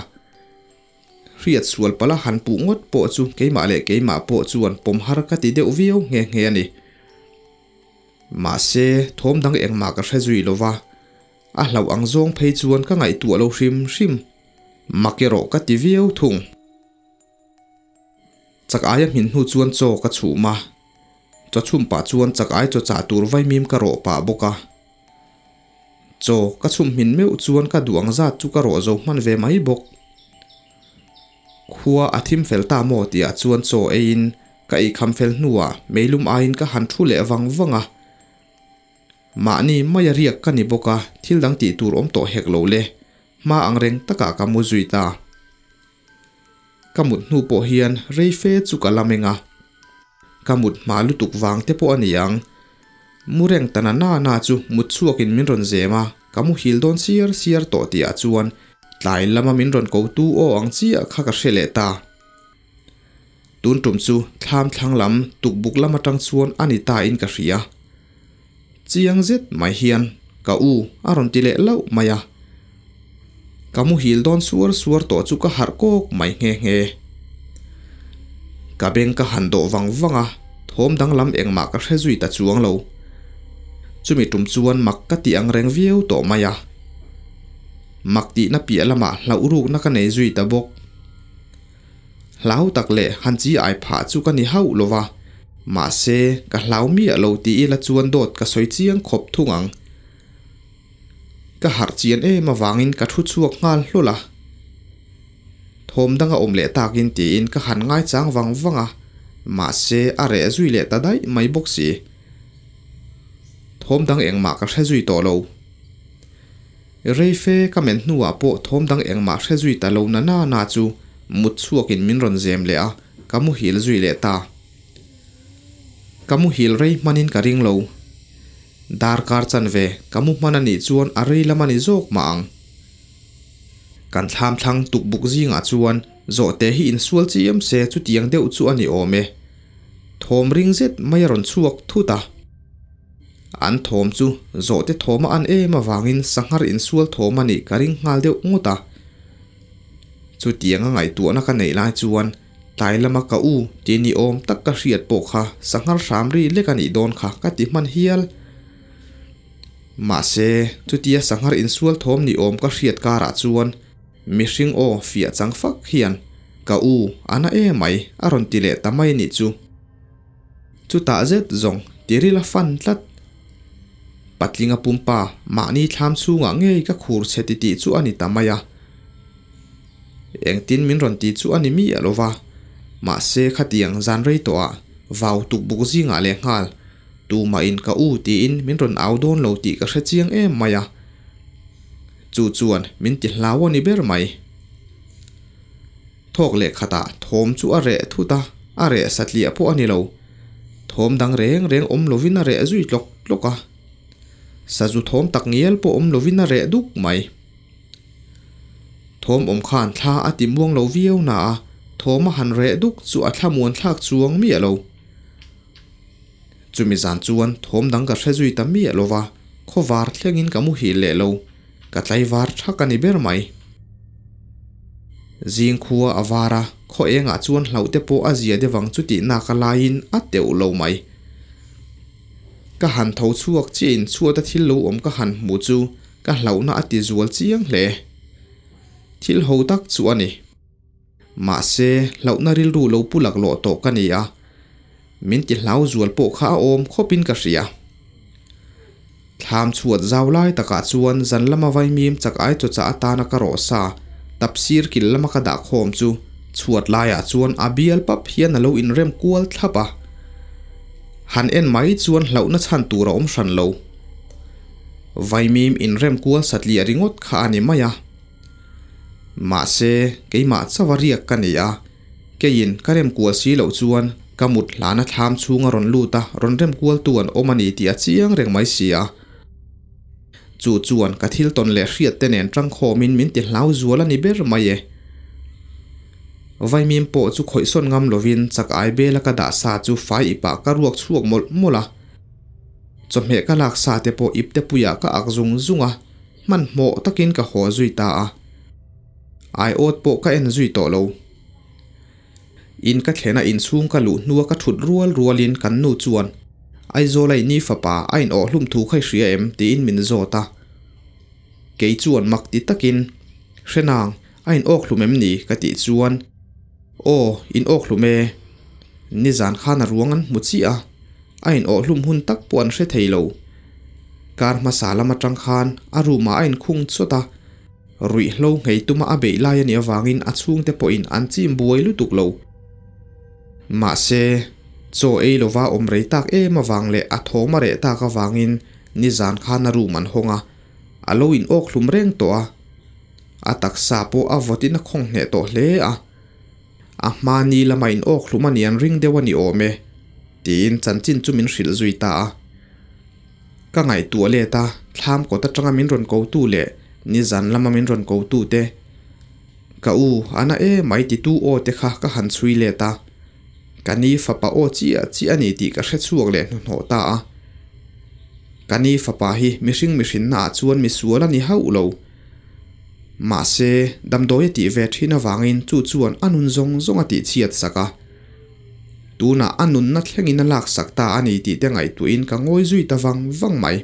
Riat sual pala han pu ngot po chu keima le keima po chuan pom har ka ti deuh viau nge nge ani. Ma se, thom dang eng ma ka hre zui lova a hlau ang zong phei chuan ka ngai tu lo hrim hrim. Makero ka ti viau thung. จากอายมินหูจวนโจกระชูมาจะชุ่มป่าจวนจากอายจะจ่าตูรไว้มีมกระโรป่าบกะโจกระชุมหินเมื่อจวนกระดวงซาจุกระโรโจมันเวไม่บกขัวอาทิมเฟลตาโมติอาจวนโจเอินก็อีคำเฟลนัวไม่ลุมอายินก็หันทุเลวังวังอะมานี่ไม่เรียกกันอีบกะที่ดังตีตูรอมโตเฮกโลเลมาอังเร็งตะกะกามุจุยตา kamut nu po hian rei fe chu ka lamenga kamut ma lu tuk wang te po aniang mureng tana na na chu mut chuakin min ron zema. Kamu hil don siar siar to tia chuan. Tlai lama min ron ko tu o ang chia kha ka hrele ta. Tun tum chu thlam thlang lam tuk buk lama tang chuan ani ta in ka hria. Chiang zet mai hian ka u aron tile lau maya kamu hil don suar suar to chu ka har kok mai nge nge. Ka beng ka han do wang wanga ah, thom dang lam eng ma ka hre zui ta chuang lo chumi tum chuan mak ka ti ang reng vieu to maya ah. mak ti na pi lama, la uruk na ka nei zui ta bok. Lau tak le, han chi ai pha chu ka ni hau lova ma se, ka lau mi a lo ti la chuan dot ka soi chiang khop thungang ka har chian mà ma wangin ka thu chuak ngal hlula thom danga om le takin ti in ka han ngai chang wang wanga ma se a re zui le ta dai mai bok thom dang eng ma ka hre zui to lo. Rei fe ka men nuwa po thom dang eng ma hre zui ta lo na na na chu. Mut chuakin min ron zem le a. Kamu hil zui le ta. Kamu hil rei manin ka ring lo dar kar chan ve kamu mana ni chuan a rei lamani zok maang kan thlam thlang tuk buk zinga chuan, zo te hi in sual chiam se chu tiang deuh chu ani ome thom ring zet mai ron chuak thu ta. An thom chu, zo te thoma an e ma wangin sanghar in sual thoma ni karing ngal deuh nguta chu tianga ngai tu na ka nei lai chuan tai lama ka u ti ni om tak ka hriat po kha, sanghar samri le ka ni don kha ka ti man hial. มาเซทุตีสังหารอินสุลทอมนิอมก็เสียดการาจวนมิชิงโอฟียจังฟักเฮียนกาอูอาณาเอไมอรอนติเลตาไม่นิจูจุตาเจตจงตีริลฟันลัดปัดลิงปุ่มปามานีทามสูงเงยก็คูร์เซติติจูอันนิตามายาเองตินมินรอนติจูอันนิมีอะโลวามาเซขัดยังจันไรตัววาวตุกบุกซิงอะเลงาล ma se chu tia sanghar in sual thom ni om ka hriat kara chuan mi hring o fia chang fak hian ka u ana e mai aron ti le tamai ni chu chu ta zet zong tirila fan tlat patlinga pumpa ma ni thlam chunga nge ka khur cheti ti chu ani tamaya eng tin min ron ti chu ani mi alova ma se khatiang zan rei to a vau tuk buk zinga le ngal tu ma in ka u ti in, min ron au don lo ti ka hre chiang em maya chu chuan, min ti hlaw ni ber mai. Thok le khata thom chu a re thu ta, a re satli a po ani lo. Thom dang reng reng om lovin a re zui tlok tloka sa zu thom tak ngial po om lovin a re duk mai. Thom om khan thla a ti muang lo viau na a. Thom a han re duk chu a thla muan thlak chuang mi alo chumi zan chuan thom dang ka hre zui ta mi alova kho var thlengin kamu hi le lo ka tlai var thak ani ber mai zing khuwa awara kho enga chuan hlaute po a zia de wang chu ti na ka lain a teu lo mai ka han tho chuak chin chuata thil lo om ka han mu chu ka hlauna ati zual chiang hle thil ho tak chu ani ma se hlauna ril ru lo pulak lo to ka ni a min ti hlau zual po kha om khopin ka ria. Giao chuat zawlai taka chuan zan lama vai mim chak ai cho cha atana ka ro sa. Tapsir kil lama ka da khom chu. Chuat laia chuan abial pap hian alo in rem kual thlapa han en mai chuan chăn chan tura om hran lo. Vai mim in rem kual satli ringot kha ani maya ma se keima chawaria kania kein karem kual si lo chuan. กมุดลานะทามชูงรนลูตารนเร่มกวลตวนโอมันีตีอาเจียงเร่งไม่เสียจู่จวนกะทิลตนเลเรียดเตนเนนจังโคมินมินติลาวจวลนิเบรมาเยไวมีมโปจุข่อยส่นงำลวินจากไอเบลกะดาสาจูไฟอิปากะรวกช่วงมลมละจมเหกะลักสาเตโปอิปเตปุยากะอักจุงจุงอะมันโมตะกินกะหัวจุยตาไอโอตโปกะเอ็นจุยโตโล in ka thlena in chung ka lu nuwa ka thut rual rualin kan nu chuan. Ai zo lai ni fa pa ai o hlum thu khai hria em, ti in min zo ta. Ke chuan mak ti takin. Hrenang, ain ok hlumem ni ka ti chuan. O in ok e. Ni zan khana ruangan mu chi a. Ain o hlum hun tak puan hre theilo kar masala ma tang khan aru ma ain khung chota rui hlo ngei tuma a bei lai ani awangin a chung te po in an chim buai lu tuk lo ma se cho ei lova om rei tak e ma wang le a thoma re ta ka wangin ni zan khan aru man honga. Alo in ok hlum reng to a. A tak sa po a votin a khong hne to hle a. A mani lama in ok hlum ani an ring dewani o me tin chan chin chu min hril zui ta a. Ka ngai tu le ta, thlam ko ta tanga min ron ko tu le. Ni zan lama min ron ko tu te. Ka u ana e mai ti tu o te kha ka han chui le ta kani fa pa o chi a chi ani ti ka hre chuak le nó ta a kani fa pa hi mihring mihrin na chuan mi suala ni hau lo ma se damdoi ti ve thina wangin chu chuan anun zong zong ati à chiat saka tuna anun na thlengin a lak sakta ani ti te ngai tuin ka ngoi zui ta vang vang mai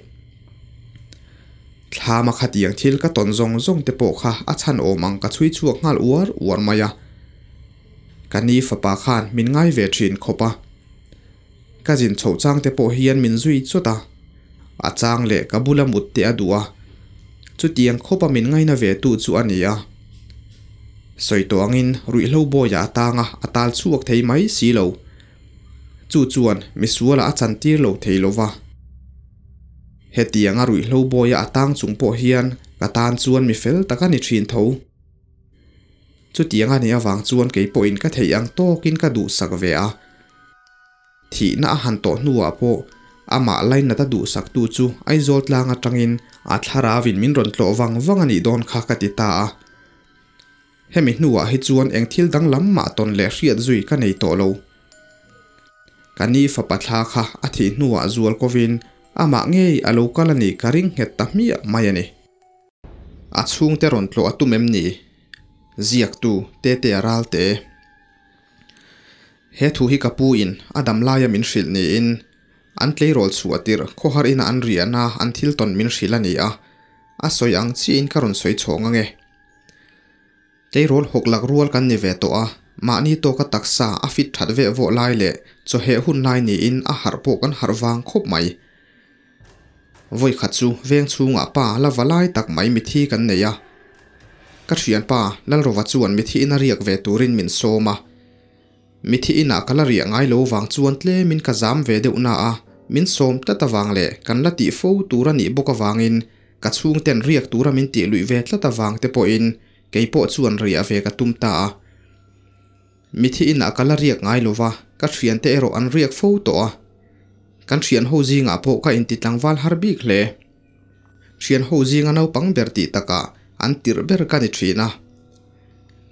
thlama khatiang thil ka ton zong zong te po kha a chan o mang ka chui chuak ngal uar uar mày kani fa pa khan min ngai ve thin khopa. Ka jin chho chang te po hian min zui chota a chang le ka bula mut te adua chu tiang khopa min ngai na ve tu chu ania soi to angin rui lo bo ya tanga atal chuak thei mai si lo. Chu chuan mi suala a chan tir lo thei lova he tianga rui lo bo ya atang chung po hian ka tan chuan mi fel takani thin tho chu tianga anh awang chuan ke po in ka thei ang to kin ka du sak ve a thi na han to nuwa po ama lain na ta du sak tu chu ai zol tlanga tangin a thlara vin min ron tlo wang wang ani don kha ka ti ta a hemi nuwa hi chuan eng thil dang lam ma ton le hriat zui ka nei to lo kani fa patha kha a thi nuwa zual kovin ama nge a local karing het ta mi mai ani a chung te ron tlo atumem ni ziak tu te te aral te he thu hi kapu in adam laya min hril ni in an tlei rol chuatir kho har in an ria na an thil ton min hril ani a a soi ang chi in karon soi chhonga nge tlei rol hoklak rual kan ni ve to a ma ni to ka taksa a fit that ve vo lai le cho he hun lai ni in a har po kan har wang khop mai voi khat chu veng chunga pa la walai tak mai mi thi kan neya ka thian pa lal ro wa chuan mi thi na riak ve turin min soma mi thi ina kala ria ngai lo wang chuan tle min ka zam ve de una a min som ta ta wang le kan la ti fo tura ni boka wangin ka chung ten riak tura min ti lui ve tla ta wang te po in kei po chuan ria ve ka tum ta a mi thi ina kala riak ngai lo wa ka thian te ero an riak fo to a kan thian ho zinga po ka in ti tlangwal har bik hle thian ho zinga nau pang ber ti taka อันติรเบรกันทรีนะ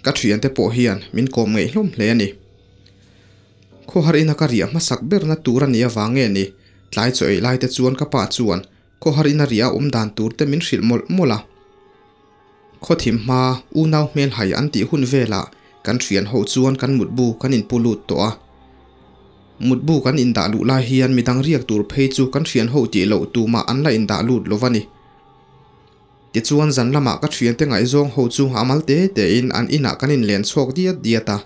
กัทรีอันเตปอฮียนมินโกมเงยลมเลยนี่ข้อหารินักเรียมาสักเบรนัตูรันเนีวางเงยนี่ล่ยจ่อยล่เตจวนกับปาจวนข้อหารินาเรียอมดันตูร์เตมินสิลมลมละข้อถิมมาอูนาวเมลไฮอันติหุ่นเวละกันเสียนหูจวนกันมุดบูกันอินปูลูดตัวมุดบูกันอินดาลุลาฮียนมีดังเรียกตูรเพจูกันเสียนหูจีเหลาตูมาอันไละอินดาลุดลวันี ti chuan zan lama ah ka thian te ngai zong ho chu amal te te in an ina ah kan in len chok dia dia ta ah.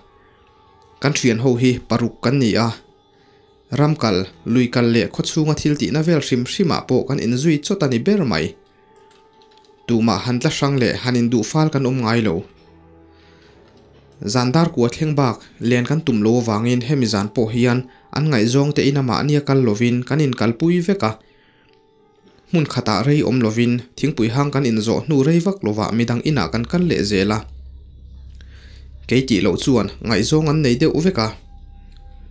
kan thian ho hi, paruk kan ni a ramkal, luikal le kho chunga thil ti na vel hrim hrima po kan in zui chotani ber mai. Tuma hantla hrang le hanin du fal kan um ngai lo. Zandar kuwa thleng bak len kan tum lo wangin hemi zan po hian an ngai zong te inama ania kal lovin kan in kalpui veka mun khata rei om lovin, thingpui hang kan in zo nu rei vak lova midang ina kan kan le zela. Ke ti lo chuan, ngai zong an nei de uveka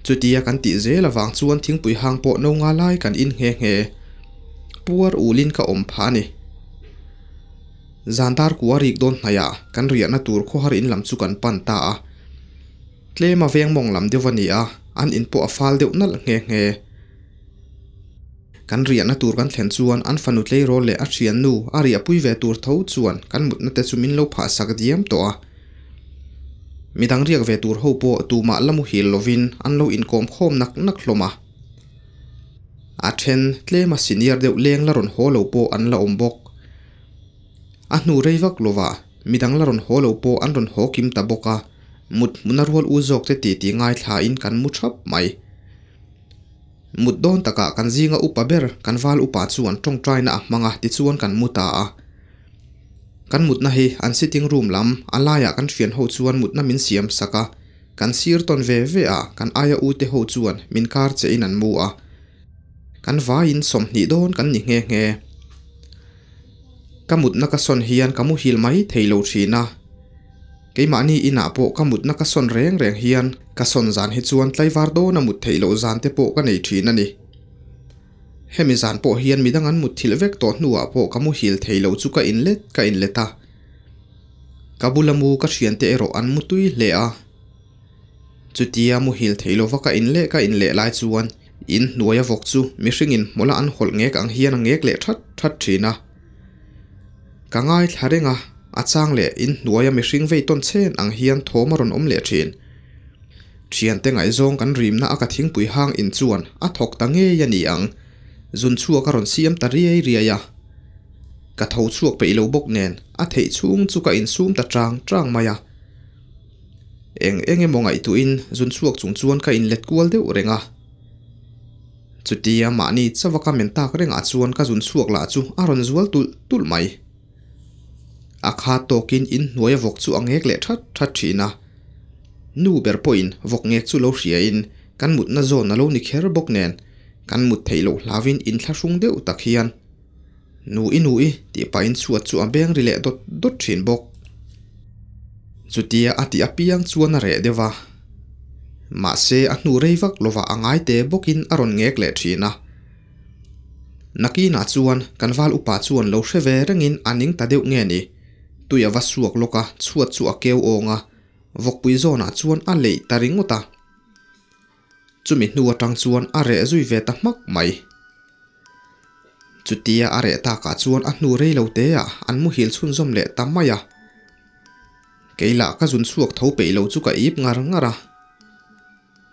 chutia kan ti zela wang chuan thingpui hang po no nga lai kan in nge nge. Puar ulin ka om phani zandar kuarik don hnaya kan ria na tur kho har in lam chu kan pan ta a. Tlema veng mong lam dewani a an in po afal deuh nal nge nge. Kan ria na tur kan thlen chuan an fanu tlei rol le a thian nu a ria pui ve tur tho chuan kan mut na te chumin lo pha sak diam to a midang riak ve tur ho po tu ma lamu hil lovin an lo in kom khom nak nak hloma a then tle ma senior deuh leng la ron ho lo po an la om bok a hnu rei vak lova midang la ron ho lo po an ron ho kim ta boka mut munarual u zok te ti ti ngai thla in kan mu thap mai mut don taka kan zinga upa ber, kan wal upa chuan tong trai na manga ti chuan kan muta a. Kan mut na hi, an sitting room lam alaya kan fian ho chuan mut na min siam saka. Kan sir ton ve ve a, kan aya u te ho chuan, min kar che in an mu a. Kan va in som ni don kan ni nge nge. Kamut na ka son hian kamu hil mai theilo thina keimah ni ina po kamut na ka son reng reng hian ka son zan hi chuan tlaivar do na mut theilo zan te po ka nei thina ni hemi zan po hian midang an mut thil vek to hnuwa po kamu hil theilo chu ka in let ka in leta kabulamu ka thian te ero an mutui le a à. chutia mu hil theilo vaka in le ka in le lai chuan in nuaya vok chu mi hringin mola an hol ngek ang hian ang ngek le that that thina ka ngai thlarenga achang le in nuaya mi hring vei ton chen ang hian thoma ron om le thin. Thian te ngai zong kan rim na aka thing pui hang in chuan a thok ta nge ya ni ang. Zun chua ka ron siam ta ri ai ria ya ka tho chuak pe lo bok nen, a thei chung chu ka in sum ta trang trang maya eng enge mongai tu in, zun chuak chung chuan ka in let kual deuh renga. Chutia mani chawaka men tak renga chuan ka zun chuak la chu aron zual tul tul mai a kha tokin in hnuai vok chu angek le that that thina nu ber poin, vok ngek chu lo hria in. Kan mut na zon na lo ni kher bok nen. Kan mut theilo hlavin in thla hrung deuh tak hian. Nu i nu i, ti pa in chuat chu abeng rile dot dot thin bok. Chutia ati apiang chuan a re dewa ma se a hnu rei vak lova angai te bokin aron ngek le thina naki na chuan kanwal upa chuan lo hreve rengin aning ta deuh nge ni tuya va suak loka chuat chu a keu onga. Vok pui zona chuan a lei ta ringuta chumi hnu atang chuan a re zui ve ta mak mai. Chutia a re ta ka chuan a hnu rei lo te a, an mu hil chhun zom le ta maya keila ka zun chuak tho pe lo chu ka ip ngar ngara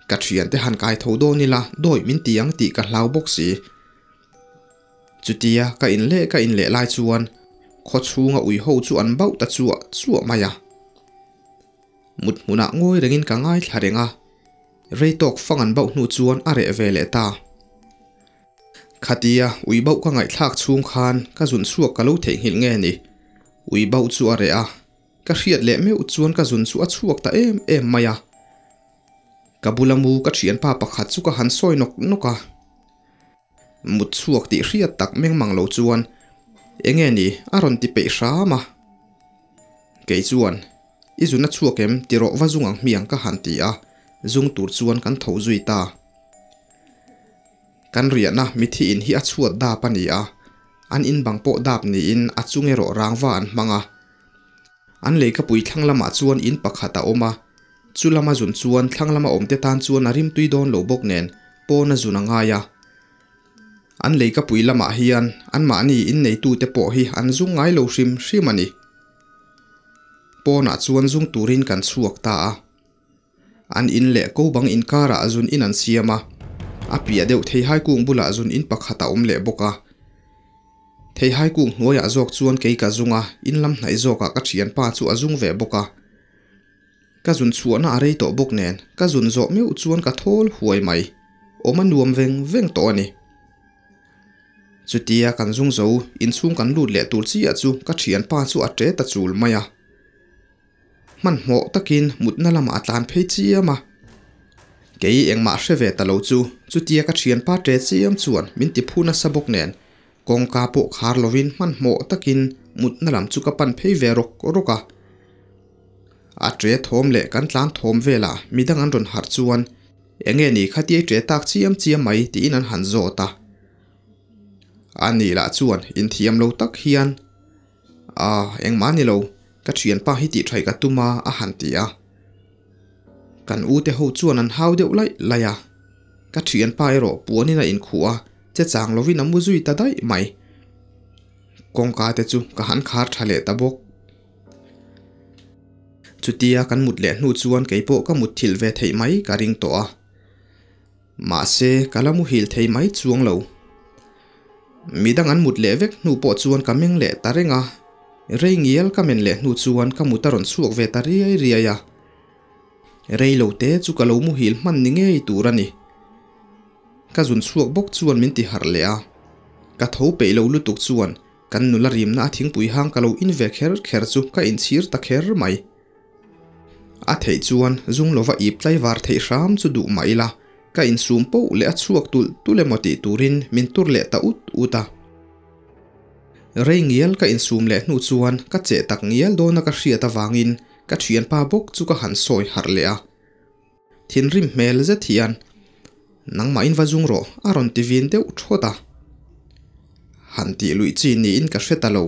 ka thian te han kai tho do ni la, doi min tiang ti ka hlau bok si chutia ka in le, ka in le lai chuan kho chunga ui ho chu an bau ta chuwa chuwa maya à. mut muna ngoi rengin ka ngai thlenga reitok fangan bau hnu chuan are vele ta. Khatia à, ui bau ka ngai thlak chung khan ka zun chuak ka lo thei hil nge ni ui bau chu are a ka hriat le me u chuan ka zun chu a à, chuak ta em em maya kabulamu ka thian pa pakhat chu ka han soi nok noka mut chuak ti hriat tak meng mang lo chuan enge ni aron ti pe rama ke chuan izuna chuakem tiro wazung ang miang ka han ti a. Zung tur chuan kan tho zui ta. Kan ria na mithi in hi a chuat da pa a. An in bang po dap ni in a chunge ro rangwa an manga. An le ka pui thlang lama chuan in pakhata oma chulama zun chuan thlang lama om tan chuan arim tui don lo bok nen. Po na zuna nga ya an le ka pui lama hian. An ma ni in nei tu te po hi. An zung ngai lo hrim hrim ani. Po na chuan zung turin kan chuak ta a. An in le ko bang in kara azun ah in an siama a. Pia deuh thei hai kung bula zun in pakhata om le boka thei hai kung hnuaya ah zawk chuan kei ka zunga in lam hnai zawka ah ka thian pa chu azung ve boka ka zun chuana a rei to bok nen. Ka zun zo meu chuan ka thol huai mai. Oma nuam veng veng to ani chutia kan zung zo in chung kan lut le tur chi a chu ka thian pa chu a tre ta chul maya man mo takin mutna lama atlan phei chi ama kei engma hreve ta lo chu chutia ka thian pa tre chi am chuan min ti phuna sabok nen kong ka po khar lovin man mo takin mutna lam chu ka pan phei ve rok roka a tre thom le kan tlan thom vela midang an ron har chuan enge ni khati tre tak chiam chiam mai ti in an han zo ta ani la chuan in thiam lo tak hian. A, eng mani lo. Ka thian pa hi ti thai ka tuma a han ti a. Kan u te ho chuan an hau deuh lai laya ka thian pa ero puanina in khuwa che chang lovin amu zui ta dai mai. Kong ka te chu, ka han khar thale ta bok chutia kan mut le hnu chuan keipo ka mut thil ve thei mai ka ring to a. Ma se kalamu hil thei mai chuang lo midang an mut le vek hnu po chuan ka meng le tarenga rei ngial ka men le hnu chuan ka mutaron chuak ve ta ri ai ri ya. Rei lo te chu ka lo mu hil man ni ngei turani ka zun chuak bok chuan min ti har le a. Ka tho pe lo lu tuk chuan. Kan nula rim na thing pui hang ka lo in ve kher kher chu ka in chir ta kher mai. A thei chuan zung lova ip tlai war thei ram chu du mai la ka in sumpo le a chuak tul tu moti turin min tur le ta ut, uta. Rei ngial ka in sum le hnu chuan ka che tak ngial do na ka hria ta wangin ka thian pa bok chu ka han soi har le a thin rim mel ze thian. Nang ma in vazung ro, aron ti vin deuh thota han ti lui chi ni in ka hreta lo.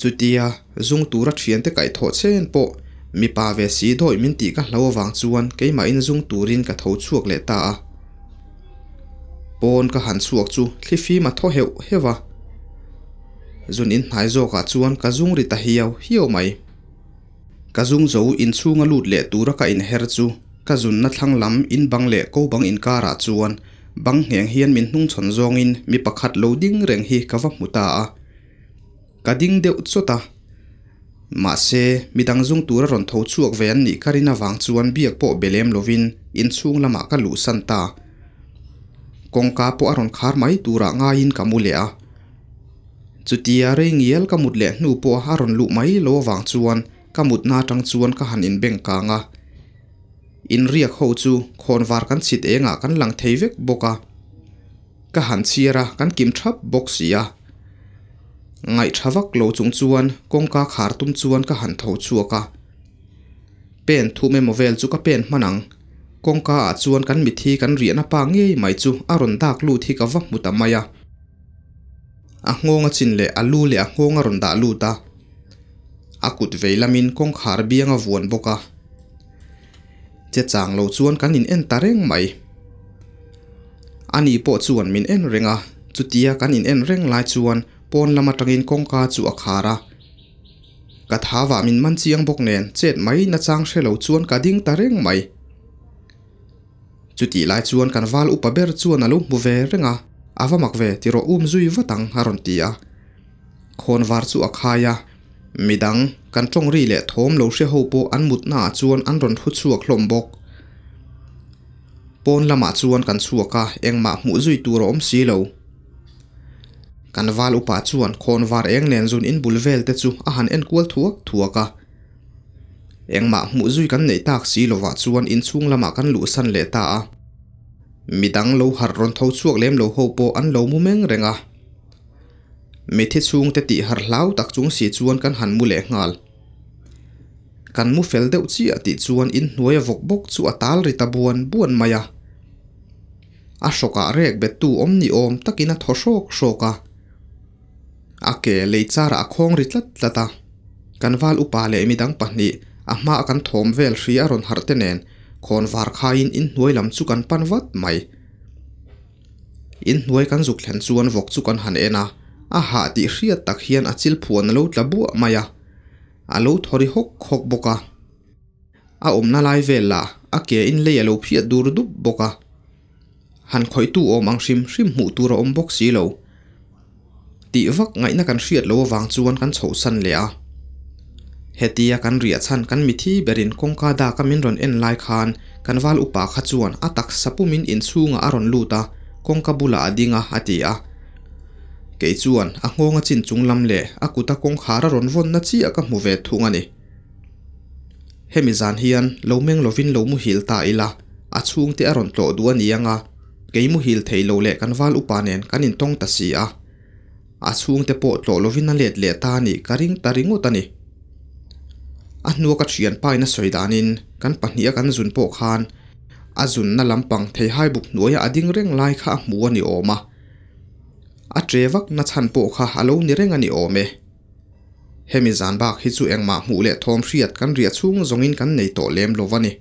Chutia zung tura thian te kai tho chen po mi pa ve si doi min ti ka hlo wang chuan keima in zung turin ka tho chuak le ta a. Pon ka han chuak chu thli fi ma tho heu hewa zun in hnai zo ka ah chuan ka zung ri ta hiau hiau mai. Ka zung zo in chunga lut le tura ka in her chu. Ka zun na thlang lam in bang le ko bang in kara ah chuan. Bang heng hian min hnung chon zong in, mi pakhat lo ding reng hi ka va muta a. Ka ding deuh chota ma se tăng zung tura ron tho chuak ve an ni karina wang chuan biak po belem lovin in chung lama ka lu san ta. Kongka po aron khar mai tura nga in kamule a. Chutia re ngial kamut le nu po haron lu mai lo wang chuan kamut na tang chuan ka han in beng ka nga. In riak ho chu, khon var kan chit enga kan lang thei vek boka. Ka han chira kan kim thap boxia. Ngai thawak lo chung chuan kongka khar tum chuan ka han tho chuaka pen thu me movel chu ka pen manang kongka a chuan kan mi thi kan riana pa nge mai chu aron dak lu thi ka vak muta maya a ngonga chin le alu le a ngonga ron da lu ta akut veilamin kong khar bianga vuan boka che chang lo chuan kan in en tareng mai ani po chuan min en renga chutia kan in en reng lai chuan pon lama tangin kongka chu akhara. Ka thawa min man chiang bok nen, chet mai na chang shelo chuan ka ding tareng mai. Chuti lai chuan kan wal upa ber chuan alu mu ve renga awamak ve tiro um zui watang haron tia. Khon war chu akhaya midang kan tong ri le thom lo she ho po an mut na chuan an ron thu chuak hlom bok. Pon lama chuan kan chuaka engma mu zui tur om si lo kan wal upa chuan khon var eng nen zun in bul vel te chu a han en kual thuak thuaka engma mu zui kan nei tak si lova chuan in chung lama kan lu san le ta a. Midang lo har ron tho chuak lem lo ho po an lo mu meng renga. Mi thi chung te ti har hlau tak chung si chuan kan han mu le ngal. Kan mu fel deuh chi ati chuan in hnuai vok bok chu atal ri ta buan buan maya a. Shoka rek betu tu om ni om takina thosok shoka ake leichara khong ri tlat tlata. Kan wal upa le midang pahni. A hma kan thom vel hri aron harte nen khon var khain in hnuai lam chu kan panwat mai. In hnuai kan zuk thlen chuan vok chu kan han ena. A ha ti hriat tak hian a chil phuan lo tlabu maya a lo thori hok khok boka. A omna lai vela la. A ke in le lo phiat dur dup boka. Han khoi tu om ang sim hrim mu tur om bok si lo ti vak ngay nãy kan hriat lo wang chuan kan chho san le a hetia kan à ria chan kan mi thi berin kongka da kamin ron en lai khan kan wal upa kha chuan atak à sapumin in a ron luta ca bula adinga à atia ke chuan a ngonga chin chunglam le akuta kong khara ron von na chi aka mu ve thunga ni hemi zan hian lo meng lovin lo mu hil ta ila a chung te ron tlo du ani anga ke mu hil thei lo le kan wal upa nen kan in tong ta si a a chung te po tlo lovin na let le ta ni karing taringu ta ni a hnuwa ka thian pai na soidanin kan pahnia kan zun po khan a zun na lampang thei hai buk nuaya ading reng lai kha mu ani oma a trevak na chan po kha alo ni reng ani ome hemi zan bak hi chu engma mu le thom hriat kan ria chung zongin kan nei to lem lovani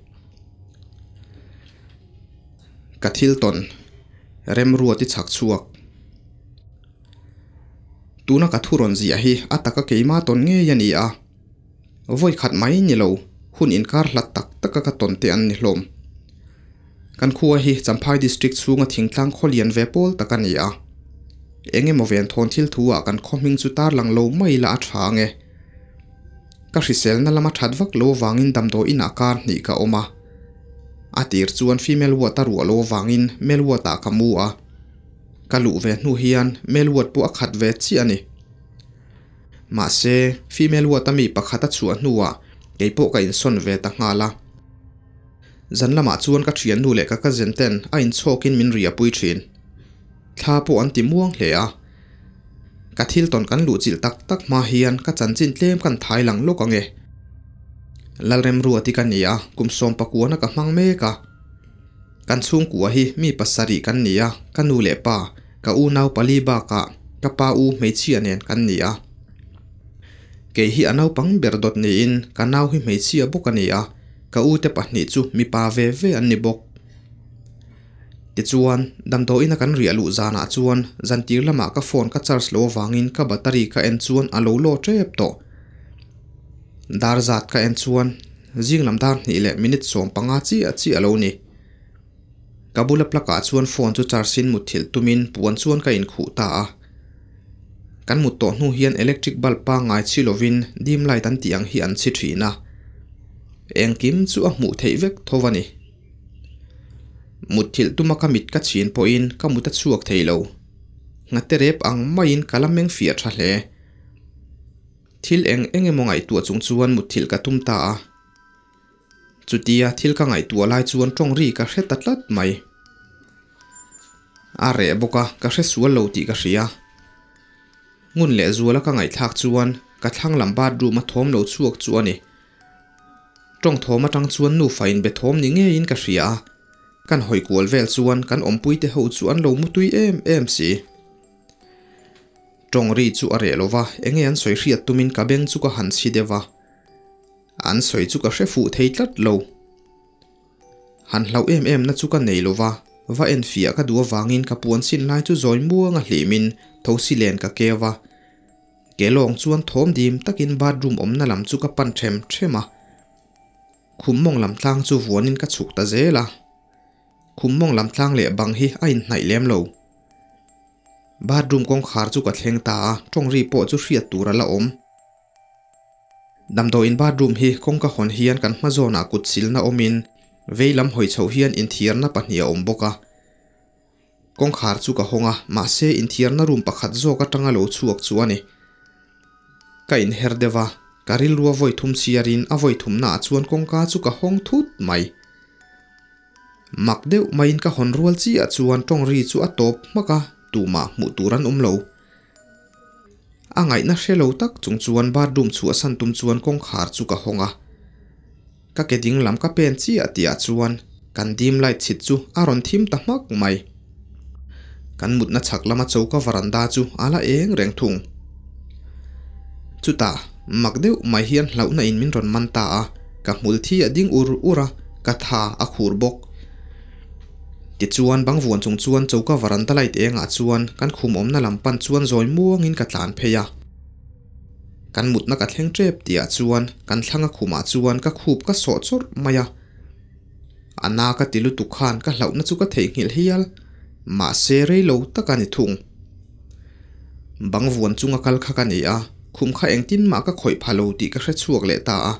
kathil ton rem ruati chak chuak tuna ka thuron zia hi ataka keima ton nge yani a voi khat mai ni lo hun in kar hlat tak taka ka ton te an ni hlom kan khuwa hi champhai district chunga thingtlang kholian ve pol takani a enge mo ven thon thil thuwa kan khoming chu tar lang lo mai la athange. Ka hrisel na lama that vak lo wangin damdo ina kar ni ka oma. Atir chuan female water ruwa lo wangin male water kamu a kalu ve nu hian male wat pu akhat ve chi ani ma se female water mi pakhata chu nuwa keipo ka in son ve ta ngala zan lama chuan ka thian nu le ka ka zenten a in chokin min ria pui thin thla po an ti muang hle a ka thil ton kan lu chil tak tak ma hian ka chan chin tlem kan thai lang lo ka nge lalrem ru ati kan nia kum som pa kuana ka mang me ka kan chung kuwa hi mi pasari kan nia kanu le pa ka u nau pali ba ka ka pa u me chi anen kan nia ke hi anau pang berdot ni in, ka nau hi me chi bok ani a. Ka u te pahni chu mi pa ve ve an ni bok ti chuan damdo ina kan ria lu zana chuan zantir lama ka phone ka charge lo wangin ka battery ka en chuan alo lo trep to. Dar zat ka en chuan jing lam dar ni le minute som panga chi a chi alo ni kabula plaka chuan phone chu charge sin muthil tumin puan chuan ka in khu ta a. Kan mu to nu hian electric bulb pa ngai chi lovin dim light an tiang hi an chi thina eng kim chu a mu thei vek thowani. Muthil tuma ka mit ka chin po in, ka muta chuak thei lo nga te rep ang main kalameng fia tha hle. Thil eng enge mo ngai tu chung chuan muthil ka tum ta a. จุดเดียทิลกังไงตัวไล่ชวนจงรีก็เช็ดตัดลัดไหมอาเร่บกะกระเช็ดสวนโลติก็เสียงุนเหล่จวนแล้วกังไงทักชวนก็ทั้งลำบากดูมาทอมโลชวกชวนนี่จงทอมมาจังชวนนูไฟน์เบทอมนี่เงี้ยินก็เสียกันหอยกวลเวลชวนกันอมปุยเตหูชวนเโลมุตุยเอ็มเอ็มสีจงรีจูอเรียลวะเอ็งยันสวยเรียตุมินกับเบงจุกหันสีเดวะ an soi chu ka hre fu thei tlat lo han hlau em em na chu ka nei lova va. En fia ka du wangin ka puan sin lai chu zoi muanga hlimin tho si len ka kewa kelong chuan thom dim takin bathroom om na lam chu ka pan them thema à. khum mong lam tlang chu vuanin ka chuk ta zela khum mong lam tlang le bang hi a in hnai lem lo bathroom kong khar chu ka thleng ta à, tong ri po chu hriat tur ala om damdo in bathroom hi kong ka hòn hian kan hma zona ah kut sil na omin veilam hoi sau hian in thiar na pahnia om boka kong khar chu ka honga ma se in thiar na room pakhat zo ka tanga lo chuak chuani. Ka in her dewa karil ruwa voi thum siarin a voi thum na chuan con cá chu ka hong thut mai. Mặc deuh mai in ka hon rual chi a chuan tong ri chu a top maka tuma mu turan um lo a ngai na hrelo tak chung chuan bar dum chu a san tum chuan kong khar chu ka honga ka ke ding lam ka pen chi a tia chuan. Kan dim light chit chu a ron thim ta mak mai. Kan mut na chak lama chauka varanda chu ala eng reng thung. Chuta mak deuh mai hian hlau na in min ron man ta a. Ka hmul thi a ding ur ura, ka tha a khur bok ti chuan bang vuan chung chuan chauka varanda light enga chuan kan khum om na lampan chuan zoi muang in ka tlan pheya kan mut na ka thleng trep tia chuan kan thlanga khuma chuan ka khup ka so chor maya ana ka tilu tu khan ka hlau na chu ka thei ngil hial ma se rei lo takani thung bang vuan chunga kal kha ka ni a khum kha eng tin ma ka khoi phalo ti ka hre chuak le ta a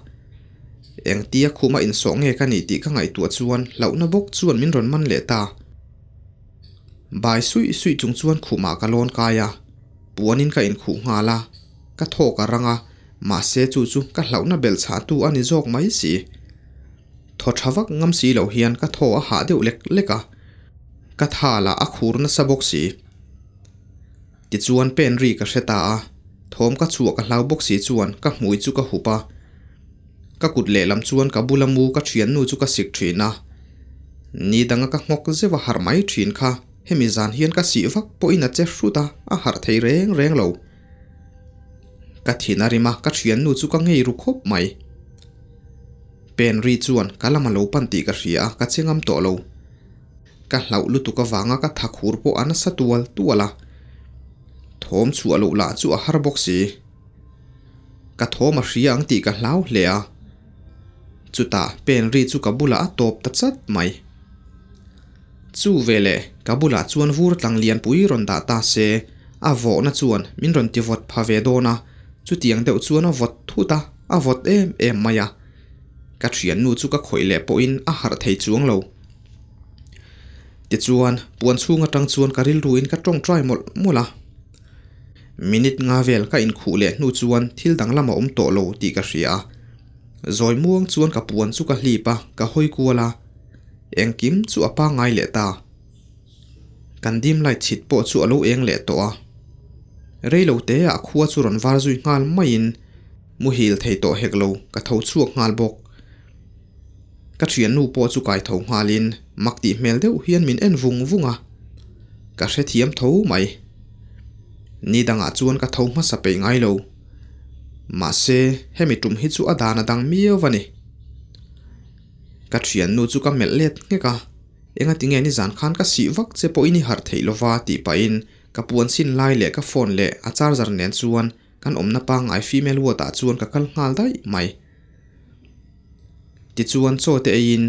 eng tia khuma in so nge ka ni ti ka ngai tu chuan lau na bok chuan min ron man le ta bai sui sui chung chuan khuma ka lon ka ya puanin ka in khu nga la ka tho ka ranga ma se chu chu ka hlau na bel cha tu ani jok mai si tho thawak ngam si lo hian ka tho a ha deuh lek leka ka tha la a khur na sabok si ti chuan pen ri ka hreta a thom ka chuak a hlau bok si chuan ka hmui chu ka hupa ka kut le lam chuan ka bulamu ka thian nu chu ka sik thina ni danga ka ngok zewa har mai thin kha. Hemi zan hian ka si vak po ina che hruta a har thei reng reng lo ka thina rima ka thian nu chu ka ngei ru khop mai pen ri chuan kalama lo pan ti ka hria ka chengam to lo ka hlau lu tu ka wanga ka thakhur po an satual tuala thom chu alo la. Chu a har box si ka thom phía anh ti ka hlau hle a จุตาเป็นรีจูกับุลาตบตัดสัดไหมจูเวเลกบุลาชวนวูรตังเลียนปุยรอนดาตาเซอาวอนะชวนมินรอนที่วัดพาเวโดนาจุเตียงเดวชวนวัดทุตาอาวดเอ็มเอ็มมายะกะเทียนนูจูกัข่อยเล่ปอินอาหารไทยจวงโลเดจวนปวนชูงตังชวนกะริลรูอินกะตรงตรายหมดมุละมินิตงาเวลกะอินขู่เล่นูจวนที่ดังลำมาอมโตโลตีกะเสีย rồi muang chuan ka puan chu ka hlipa ka hoi kuala eng kim chu apa ngai le ta. Kan dim lai chit po chu alo eng le to a à. reilo te a khuwa chu ron var zui ngal mai in. Mu hil thei to hek lo ka tho chuak ngal bok ka thian nu po chu kai tho ngalin makti mel deuh hian min en vung à. vunga ka hre thiam tho mai. Ni danga chuan ka tho ma sa pe ngai lo ma se hemi tum hi chu adana dang miaw wani ka thian nu chu ka mel let nge ka enga tinge ni zan khan ka si vak che po ini har thei lova ti pa in ka puan sin lai le ka phone le a charger nen chuan kan omna pa ngai female wa ta chuan ka kal ngal dai mai ti chuan cho te in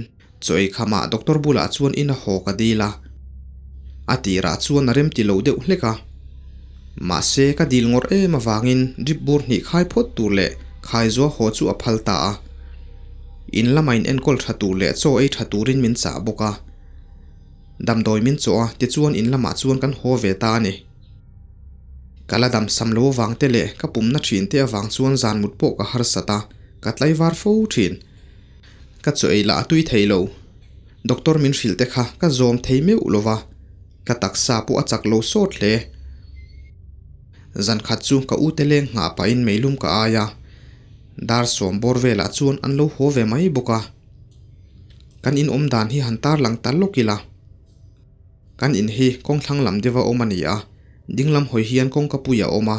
choi khama doctor bula chuan in a ho ka dila ati ra chuan rem ti lo deuh hleka ma se ka dil ngor e ma wangin drip bur ni khai phot tur le khai zo ho chu a phal ta a. In lamain en kol tha tur le cho ei tha turin min cha boka dam doi min cho tiếc ti chuan in lama chuan kan ho ve ta ni kala dam sam lo wang te le ka pum na thin te awang chuan zan mut po ka har sata ka tlai war fo thin. Ka choi la tui thei lâu. doctor min hril te kha ka zom thei me ulova ka taksa pu achak lo sot hle zan khat chu ka u te leng nga pa in meilum ka aya dar som bor vela chuan an lo ho ve mai boka kan in om dan hi hantar lang tal lokila kan in hi kong thlang lam dewa omania dinglam hoi hian kong kapuya oma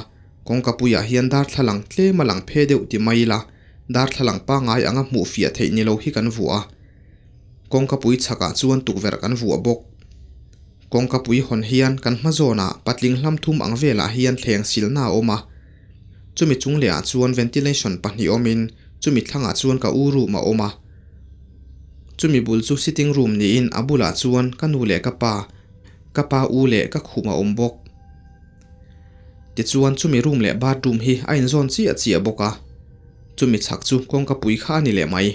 kong kapuya hian dar thlang tle malang phe deuh ti mai la. Dar thlang pa ngai anga mu fia thei ni lo hi kan vua kong kapui chaka chuan tukver kan vua bok kong kapui hon hian kan ma zona ah. patling hlam thum ang vela ah hian thleng silna oma ah. chumi chung le chuan ventilation pahni omin chumi thlanga chuan ka uru ma oma chumi bul chu sitting room ni in. Abula chuan kanu le ka pa. Ka pa u le ka khuma om bok ti chuan chumi room le bathroom hi a in zone chi a chi a boka chumi chak chu kong ka pui kha ni le mai.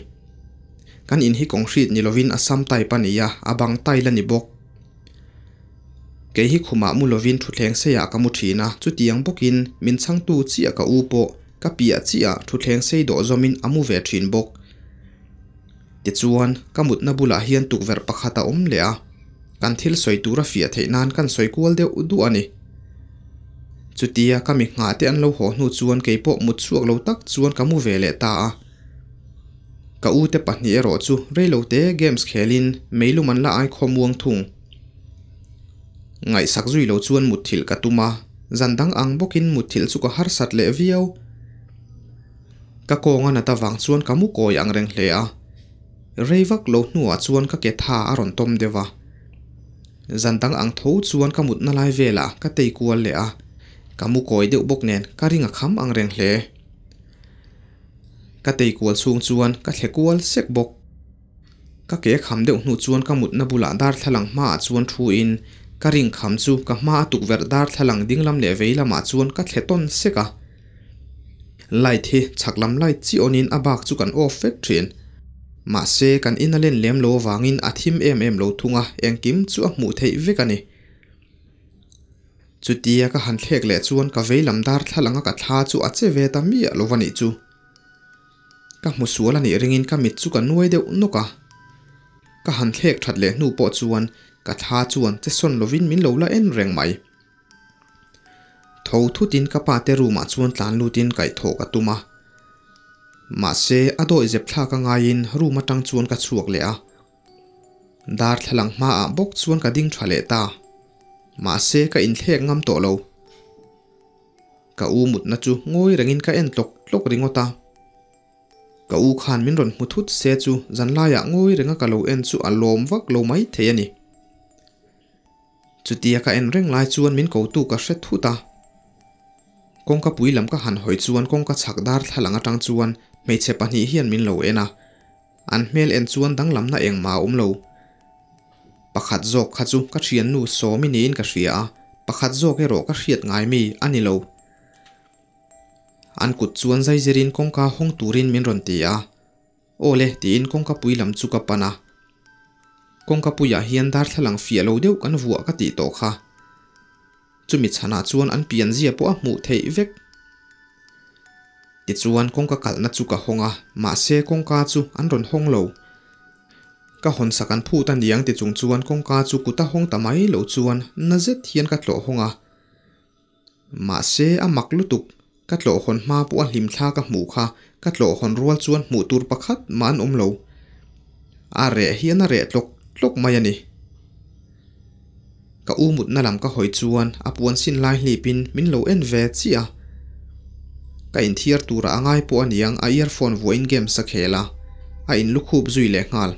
Kan in hi concrete ni lovin asam tai pania abang tai la ni bok ke hi khuma mu lovin thu thleng se ya ka mu thina chu tiang bokin, min chang tu chi ka u po. Ka pia chi a thutthleng sei do zomin amu ve thin bok. Ti chuan, ka mut na bula hian tuk ver pakhata om le a kan thil soi tura fia thei nan, kan soi kual de u du ani. Chutia kami nga te an lo ho nu chuan ke po mut chuak lo tak chuan kamu ve le ta a. Ka u te pahni ero chu reilo te games khelin meiluman la ai khomuang thung ngai sak zui lo chuan mut thil ka tuma zandang ang bokin mut thil chu ka har sat le viau ka konga na ta wang chuan kamu koi ang reng hle a à. reivak lo nuwa à chuan ka ke tha à aron tom dewa zandang ang tho chuan ka mut na lai vela ka tei kual le a kamu koi deuh bok nen ka ringa kham ang reng hle ka tei kual chung chuan ka thle kual sek bok ka ke kham deuh hnu chuan ka mut na bula dar thalang ma chuan thu in ka ring kham chu, ka ma tuk ver dar thalang dinglam le veilama chuan ka thleton seka light hi chaklam light chi onin abak chu kan off vek thin. Ma se kan inalen lem lo wangin athim em em lo thunga engkim chu a mu thei vek ani. Chutia ka han thlek le chuan ka veilam dar thalanga ka thla chu ache ve ta mi lo wani chu. Ka mu sual ani ringin ka mit chu ka nuai deuh noka ka han thlek that le nu po chuan กระทาจวนจะส่นลวินมินโลละเอ็นแรงไหมททุดินกปาเตรูมาจวนลานลูดินไก่โถกตุมามาเซอโดอยเจ็บทากงายินรูมาตังจวนกระชวกเลยอะดาร์ทลังมาบกจวนกระดิ้งทะเลตามาเซกะอินเทกงำโตโลกะอูมุดนะจูงอยแรังินกะเอ็นตกตกริงอตากะอูขานมินรอนมุทุดเซจูจันลายะงอยแรงกะโลเอ็นจูอัลลอมวักโลไม่เทียนี่ chutia ka en reng lai chuan min ko tu ka hret thu ta. Kong ka pui lam ka han hoi chuan kong ka chak dar thalang atang chuan, mei che pahnih hian min lo ena an hmel en chuan dang lam na eng ma um lo. Pakhat zawk kha chu ka thian nu so sawmi niin ka hria a. Pakhat zawk ero ka hriat ngai mi ani lo. An kut chuan zai zerin kong ka hong turin min ron ti a. Ole tin kong ka pui lam chu ka pana kong ka puya hian dar thalang fia lo deuh kan vuah ka ti to kha. Chumi chhana chuan an pian zia po a hmuh theih vek ti chuan kong ka kalna chu ka honga ma se công ka chu an run hong lo ka sạc anh phu ta niang ti chung chuan kong ka chu kuta hong tamai lo chuan na zet hian ka tlo honga ma se a mak lutuk ka tlo hon ma pu a hlim thla ka hmu kha ka ruột hon rual chuan hmu tur pakhat man om lo a re hian a re tlok tlok mai ani ka u mut na lam ka hoi chuan, a puan sin lai hlipin min lo en ve chia ka in thiar tura angai po aniang a earphone voin game sa khela, a in lukhup zui le ngal.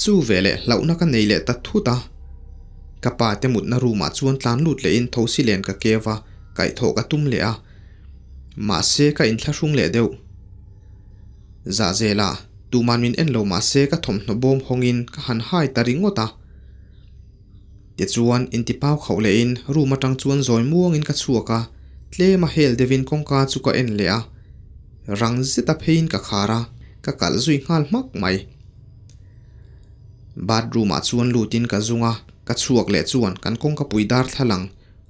Chu vele launa ka nei le ta thu ta. Ka pa te mut na ruma chuan tlan lut le in thosi len ka kewa kai tho ka tum le a. Ma se ka in thla hrung le deuh za zela tu man min en lo ma se ka thom no bom hongin ka han hai ta ringota te chuan in ti pau khau le in, ru ma tang chuan zoi muang in ka chuaka. Tle ma hel devin kong ka chu ka en le a. Rang zita phein ka khara, ka kal zui ngal mak mai. Bathroom a chuan lutin ka zunga, ka chuak le chuan kan kong ka puidar thalang.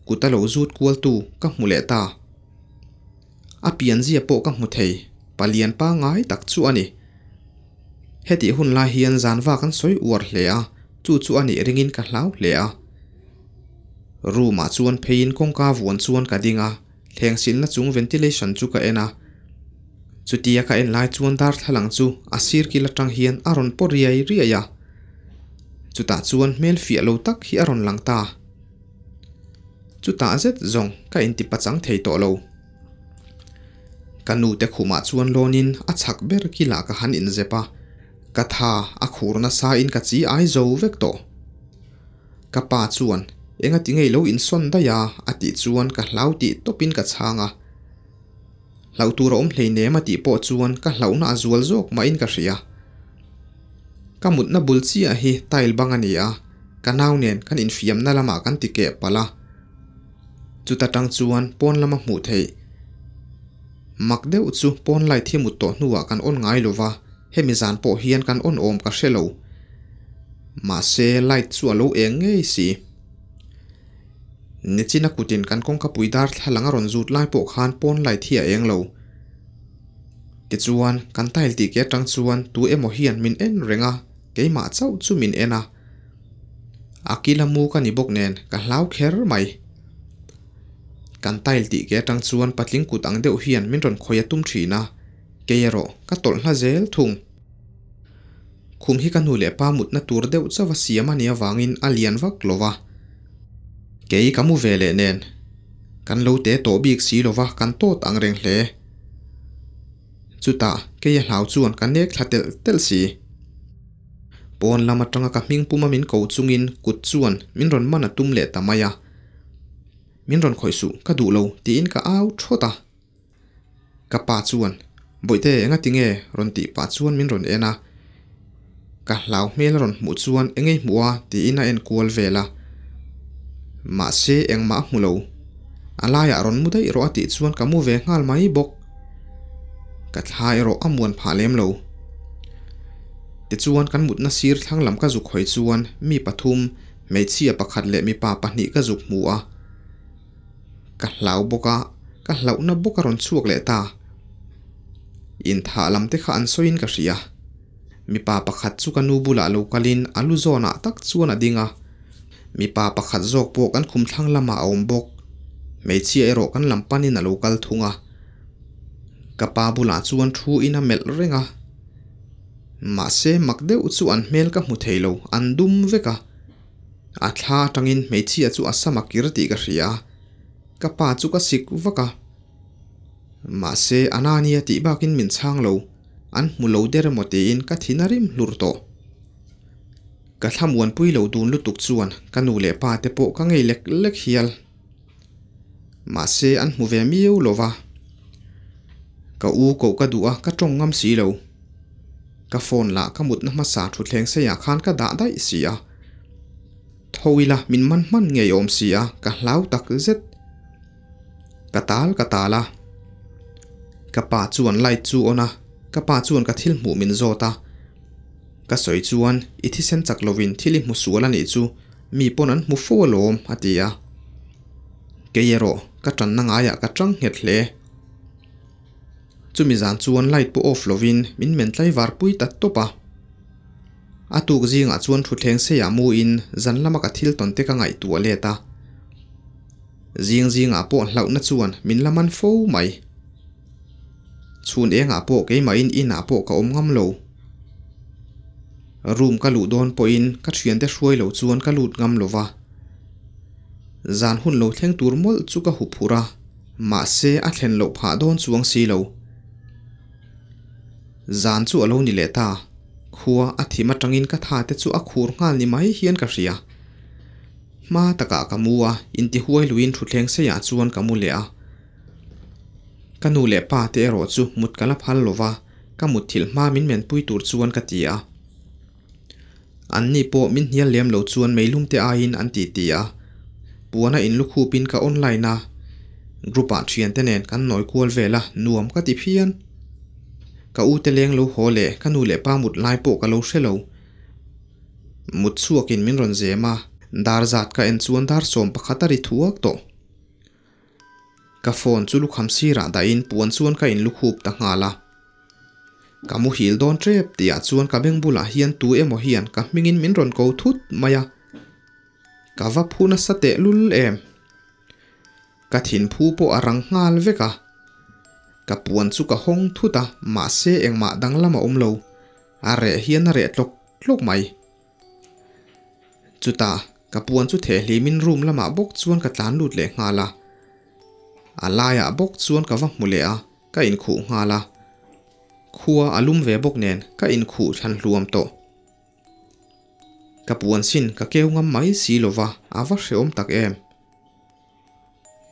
Kuta lo zut kual tu ka hmu le ta. A pian zia po ka hmu thei. Palian pa ngai tak chu ani heti hun lai hian zanwa kan soi uar hle a chu chu ani ringin ka hlau hle a ruma chuan phein công ka vuan chuan ka dinga thleng sin na chung ventilation chu ka ena. Chutia ka en lai chuan dar thalang chu asir à ki latang hian aron poriai riaya chuta chuan mel fia lo tak hi aron lang ta. Chuta zet zong ka in à ti pachang thei to lo kanu te khuma chuan lonin a chak ber ki la ka han in zepa ka tha a khurna sa in ka chi ai zo vek to. Ka pa chuan, enga ti ngei lo in son da ya ati chuan ka hlau ti topin ka changa hlau tur om hlei ne ma ti po chuan ka hlau na azual zok ma in ka hria. Ka mut na bul chi a hi tile bang ani a. Ka nào nen, kan in fiam na lama kan ti ke pala. Chuta tang chuan pon lama hmu thei. Mak deuh chu pon lai thi mut to hnuwa kan on ngai lova hemi zan po hian kan on om ka hrelo ma se light chu alo eng ngei si. Ni china kutin kan kong ka puidar thalanga ron zut lai po khan pon lai thia eng lo. Ti chuan kan tail ti ke tang chuan tu emo hian min en renga, ke ma chau chu min ena. Akila mu ka ni bok nen, ka hlau kher mai. Kan tail ti ke tang chuan patling kut ang deuh hian min ron khoya tum thina keiro ka tol hla zel thung. Khum hi kan hu le pa mut na tur deuh chawa siama nia wangin alian vak lova kei kamu vele nen. Kan lo te to bik si lova kan tot ang reng hle. Chuta ke ya hlau chuan kan nek thatel tel si. Pon lama tanga ka hming puma min ko chungin kut chuan, min ron mana tum le tamaya min ron khoi su, ka du lo, ti in ka au thota ka pa chuan boite enga tinge ron ti pa chuan min ron ena. Ka hlau mel ron mu chuan engei muwa ti ina en kual vela ma se eng ma mulo alaya ron mudai ro ati chuan kamu ve ngal mai bok ka thlai ro amuan phalem lo ti chuan kan mut na sir thlang lam ka zu khoi chuan mi pathum meichia pakhat le mi pa pahnih ka zuk cả a bốc à cả ka nó bốc boka ron chuak lệ ta in tha lam te kha an soin ka ria mi pa pakhat chu kanu bula lo kalin alu zona tak chuan adinga mi pa pakhat zok po kan khum thlang lama awm bok meichia ero kan lampanin a lokal thunga kapa bula chuan thu in a mel renga ma se mak deuh chu an hmel ka hmu thei lo, an dum veka a. Thla tangin meichia chu asama kirti ka hria ka pa chu ka sik vaka ma se anania ti bakin min chang lo. An hmu lo der mo te in ka thinarim hlur to. Ka thlamuan pui lo dun lu tuk chuan, ka nu le pa te po ka ngei lek lek hial. Ma se an mu ve lâu lova ka u ko ka du a, ka tong ngam si lo. Ka phone la ka mut na ma sa thu thleng se ya khan ka da dai si a. Thoila min man man nge om si a, ka hlau tak zet. Ka tal ka tala ka kapa chuan lai chu ona kapa chuan ka thil mu min zota ka soi chuan, ithi sen chak lovin thili mu suala ni chu. Mi ponan mu fo lom atia. Keyero, ka tan na nga ya ka tang het hle chumi zan chuan light pu off lovin, min men tlai var pui tat topa atuk zinga chuan thutheng se ya mu in zan lama ka thil ton te ka ngai tu le ta zing zinga po hlau na chuan, min laman fo mai chun e nga po ke mai in ina po ka om ngam lo room ka lu don po in ka thian te hruai lo chuan ka lut ngam lova zan hun lo thleng tur mol chu ka hu phura ma se a thlen lo pha don chuang si lo zan chu alo ni le ta khua a thima tangin ka tha te chu a khur ngal ni mai hian ka ria ma taka ka muwa in ti huai luin thutleng se ya chuan ka mu le a กันูเลป้าเตอโรจูมุดกันละพัลโลวากมุดถิลมามินเม็นปุยตูรจวนกตีอาอันนี้โปมินเฮียเลียมโลจวนไม่ลุ่มเตอาอินอันตีตีอาปัวน่าอินลูกคูปินกะออนไลน์นะกรุปัาเชียนเตเนนกันหน่อยควรเวละนวมกติเพียนกะอูเตเลียงโลโหเลกันูเลป้าหมุดลายโปกะโลเชโลมุดสัวกินมินรอนเซมาดาร์จัดกะเอ็นจวนดาร์สมปะคัตริทัวกโต ka phone chu lu sira da in puan chuan ka in lu khup ta ngala ka mu hil don trep tia chuan ka beng bula hian tu emo hian ka mingin min ron ko thut maya. Ka va phuna sate lul em. Ka thin phu po arang ngal veka. Ka puan chu ka hong thuta ma se eng ma dang lama om lo. Are re hian a re tlok tlok mai. Chuta ka puan chu the hlimin room lama bok chuan ka tlan lut le ngala alaya bốc chuan ka va mule a ka in khu ngala khua alum ve bok nen ka in khu than luam to ka puan sin ka keu ngam mai si lova xe hreom tak em.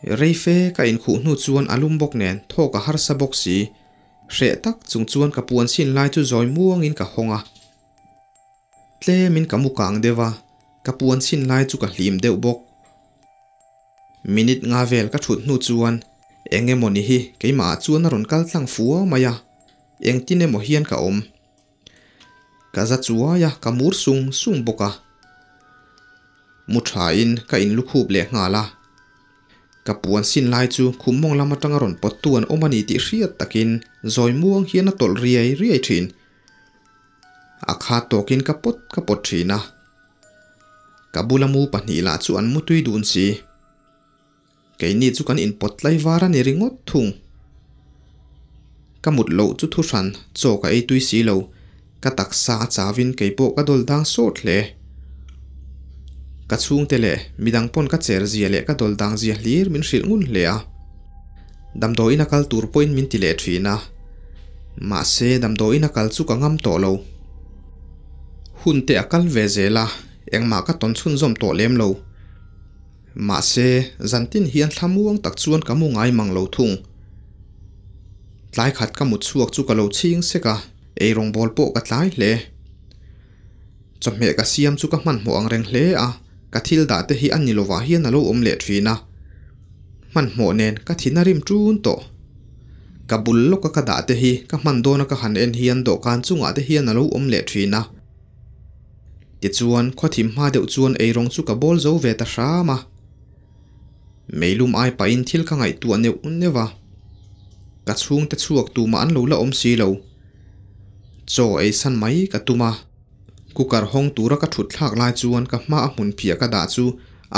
Rei phê ka in khu nu chuan alum bok nen tho ka har sa bok si hre tak chung chuan ka puan sin lai chu zoi muang in ka honga tle min ka mu kang dewa ka puan sin lai chu ka hlim deuh bok minute nga vel ka thut nu chuan. Enge moni hi keima chuan ron kal tlang fuwa maya eng tine mo hian ka om. Ka za chuwa ya, ka mur sung sung boka. Mu tha in, ka in lu khup le ngala ka puan sin lai chu khumong lama tanga ron pot tuan omani ti hriat takin. Zoi muang hian a tol riai riai thin. A kha tokin ka pot ka pot thina. Ka bulamu pahnih la chu an mutui dun si cái ni chu kan in pot lai vara ni ringot thung ka mut lo chu thu ran cho ka ei tui si lo ka tak sa chawin cái po ka dol dang so hle ka chung te le midang pon ka cher zia le ka dol dang zia hlir min hril ngun hle a dam do ina kal tur point min ti le thina ma se dam do ina kal chu ka ngam to lo hun te akal ve zela engma ka ton chun zom to lem lo ma se zantin hian thlamuang tak chuan kamu ngai mang lo thung. Lại khát cả một chuak chu cả lo ching se cả ei rong bol po ka tlai hle. Chome ka siam chu ka man mo ang reng hle à ka thil đã te hi an ni lova hian alo om le thina man mo nen ka thina rim tun to lốc bul đã ka ka da te hi cả man do na ka han en hian do kan chunga te hian alo om le thina ti chuan khothim ma deuh chuan ei rong chu ka bol zo ve ta hra ma meilum ai pa in thil ka ngai tu aneu newa ka chung te chuak tu ma an lo la om si lo cho ei san mai ka tuma kukar hong tura ka thut thlak lai chuan ka ma a hmun phia ka da chu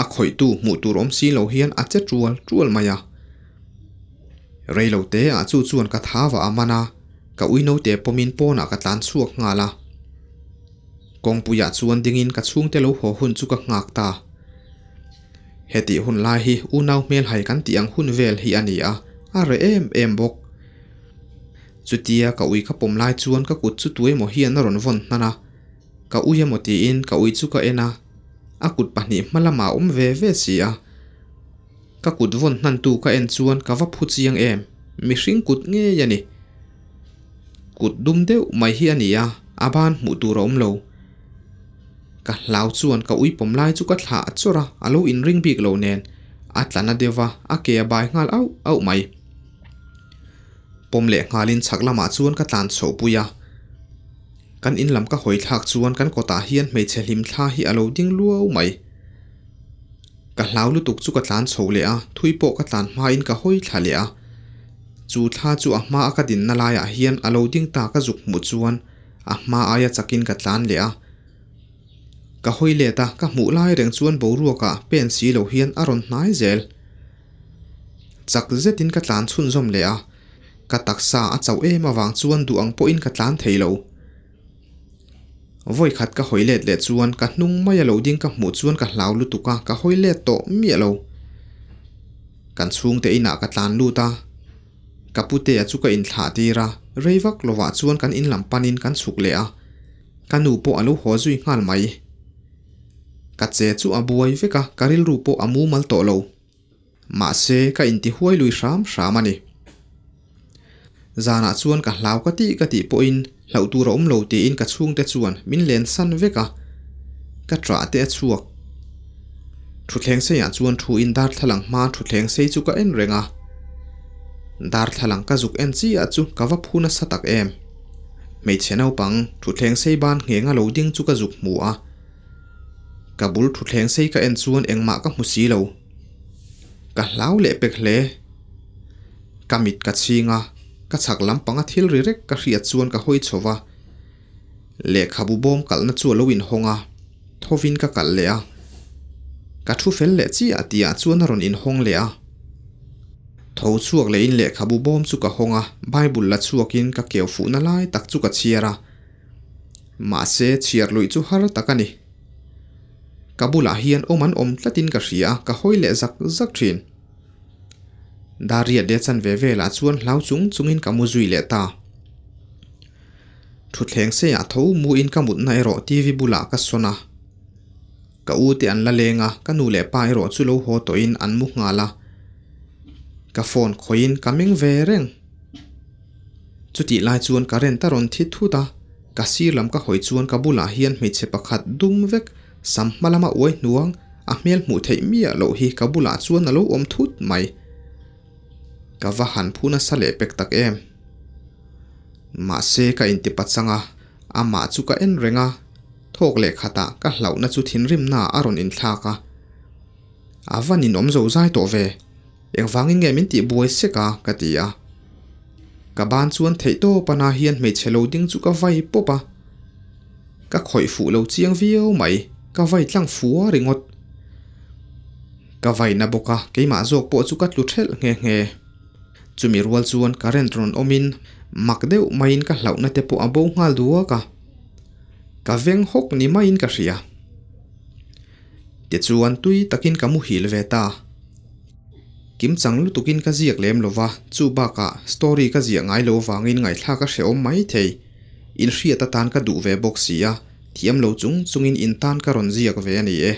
a khoi tu mu tur om si lo hian a che trual trual maya rei lo te a chu chuan ka tha wa amana ka uino te pomin pona ka tlan chuak ngala kong puya chuan dingin ka chung te lo ho hun chu ka ngak ta heti hun lai hi u nau mel hai kan tiang hun vel hi anh a. À re em em bok. Chutia ka ui ka pom lai chuan ka kut chu tuai mo hian na ron von nana. Ka uya mo ti in, ka ui chu ka ena. A kut pahni malama om ve ve si a. Ka kut von nan tu ka en chuan ka va phu chiang em. Mi hring kut nge yani. Kut dum deuh mai hi ania aban mu tur om lo ka hlau chuan ka ui pom lai chu ka thla chora alo à, in ring bik lo nen atlana dewa a ke bai ngal au au mai pom le ngalin chaklama chuan ka tlan à. chho puya kan in lam ka hoi thak chuan kan kota hian mei che hlim thla hi alo ding luau mai ka hlau lu tuk chu ka tlan chho le a thui po ka tlan ma in ka hoi thla le a chu tha chu a ma ka din na lai a hian alo ding ta ka zuk mu chuan a ma aya chakin ka tlan le a ka hoi le ta ka mu lai reng chuan bo ruwa ka pen si lo hian aron hnai zel chak zetin ka tlan chhun zom le a ka taksa a chau em awang chuan du ang po in ka tlan thei lo voi khat ka hoi let le chuan ka hnung mai lo ding ka mu chuan ka hlau lu tuka ka hoi let to mi lo kan chung te ina ka tlan lu ta. Ka pute a chu ka in thla tira reivak lova chuan kan in lam panin kan chuk le a kanu po alu ho zui ngal mai ka che chu abuai veka karil ru po amu mal to lo ma se ka in huai lui ram ram ani zana chuan ka hlau ka ti ka ti po in hlau tur om lo ti in ka chung te chuan min len san veka ka tra te chuak thutthleng se ya chuan thu in dar thalang ma thutthleng se chu ka en renga dar thalang ka zuk en chi a chu ka va phuna satak em. Mei chenau pang thutthleng sei ban nge nga lo ding chu ka zuk mu a กะบุลทุเทงส่กับเอ็นชวนเอ็งมาก็มุสีโลกับเล้าเละเป็กเละกามิดกับชิงะกับฉักลำปังะทิลริเรกกับเรียดชวนกับห้อยชวะเละขบุบอมกับนัชัวลวินหงะทวินกับกัลเละกับทุเฟลเละจีอาติอาชวนรอนอินหงเละทวชวกเลอินเละขบุบอมสุกับหงะไบบุลละชวกินกับเกี่ยวฟูนาไลตักจุกับเชียระมาเสซเชียร์ลุยจุฮารตักะนี่ takani kabula hian oman om tlatin ka hria ka hoi le zak zak thin daria de chan ve ve la chuan hlau chung chungin kamu zui le ta thutthleng se ya tho mu in kamut na ero tv bula ka sona ka u te an la lenga ka nu le pa ero chu lo ho to in an mu ngala ka phone khoin coming ve reng. Chuti lai chuan ka ren ta ron thi thu ta. Ka sir lam ka hoi chuan ka bula hian mei che pakhat dum vek sam malama oi nuang a hmel mu thei mi a lo hi ka bula chuan alo om thut mai ka va han phuna sale pek tak em. Ma se ka inti pachanga a chu ka en renga thok le khata ka hlauna chu thin rim na aron in thlaka avan in om zo zai to ve eng wangin nge min ti buai se ka ka ka ban chuan thei to pana hian me chelo ding chu ka vai popa ka khoi fu lo chiang viau mai ka vai tlang fuwa ringot ka vai na boka keima zok po chu ka tlu thel nge nge chumi rual chuan current ron omin makdeu in ka hlau na te po abo ngal duwa ka ka veng hok ni main ka hria te chuan tui takin kamu hil ve ta. Kim chang lu tukin ka ziak lem lova chu ba story ka zia ngai lo wangin ngai thla ka hreom mai thei in hria ta tan ka du ve boxia thiam lo chung chungin in tan ka ron ziak ve ani e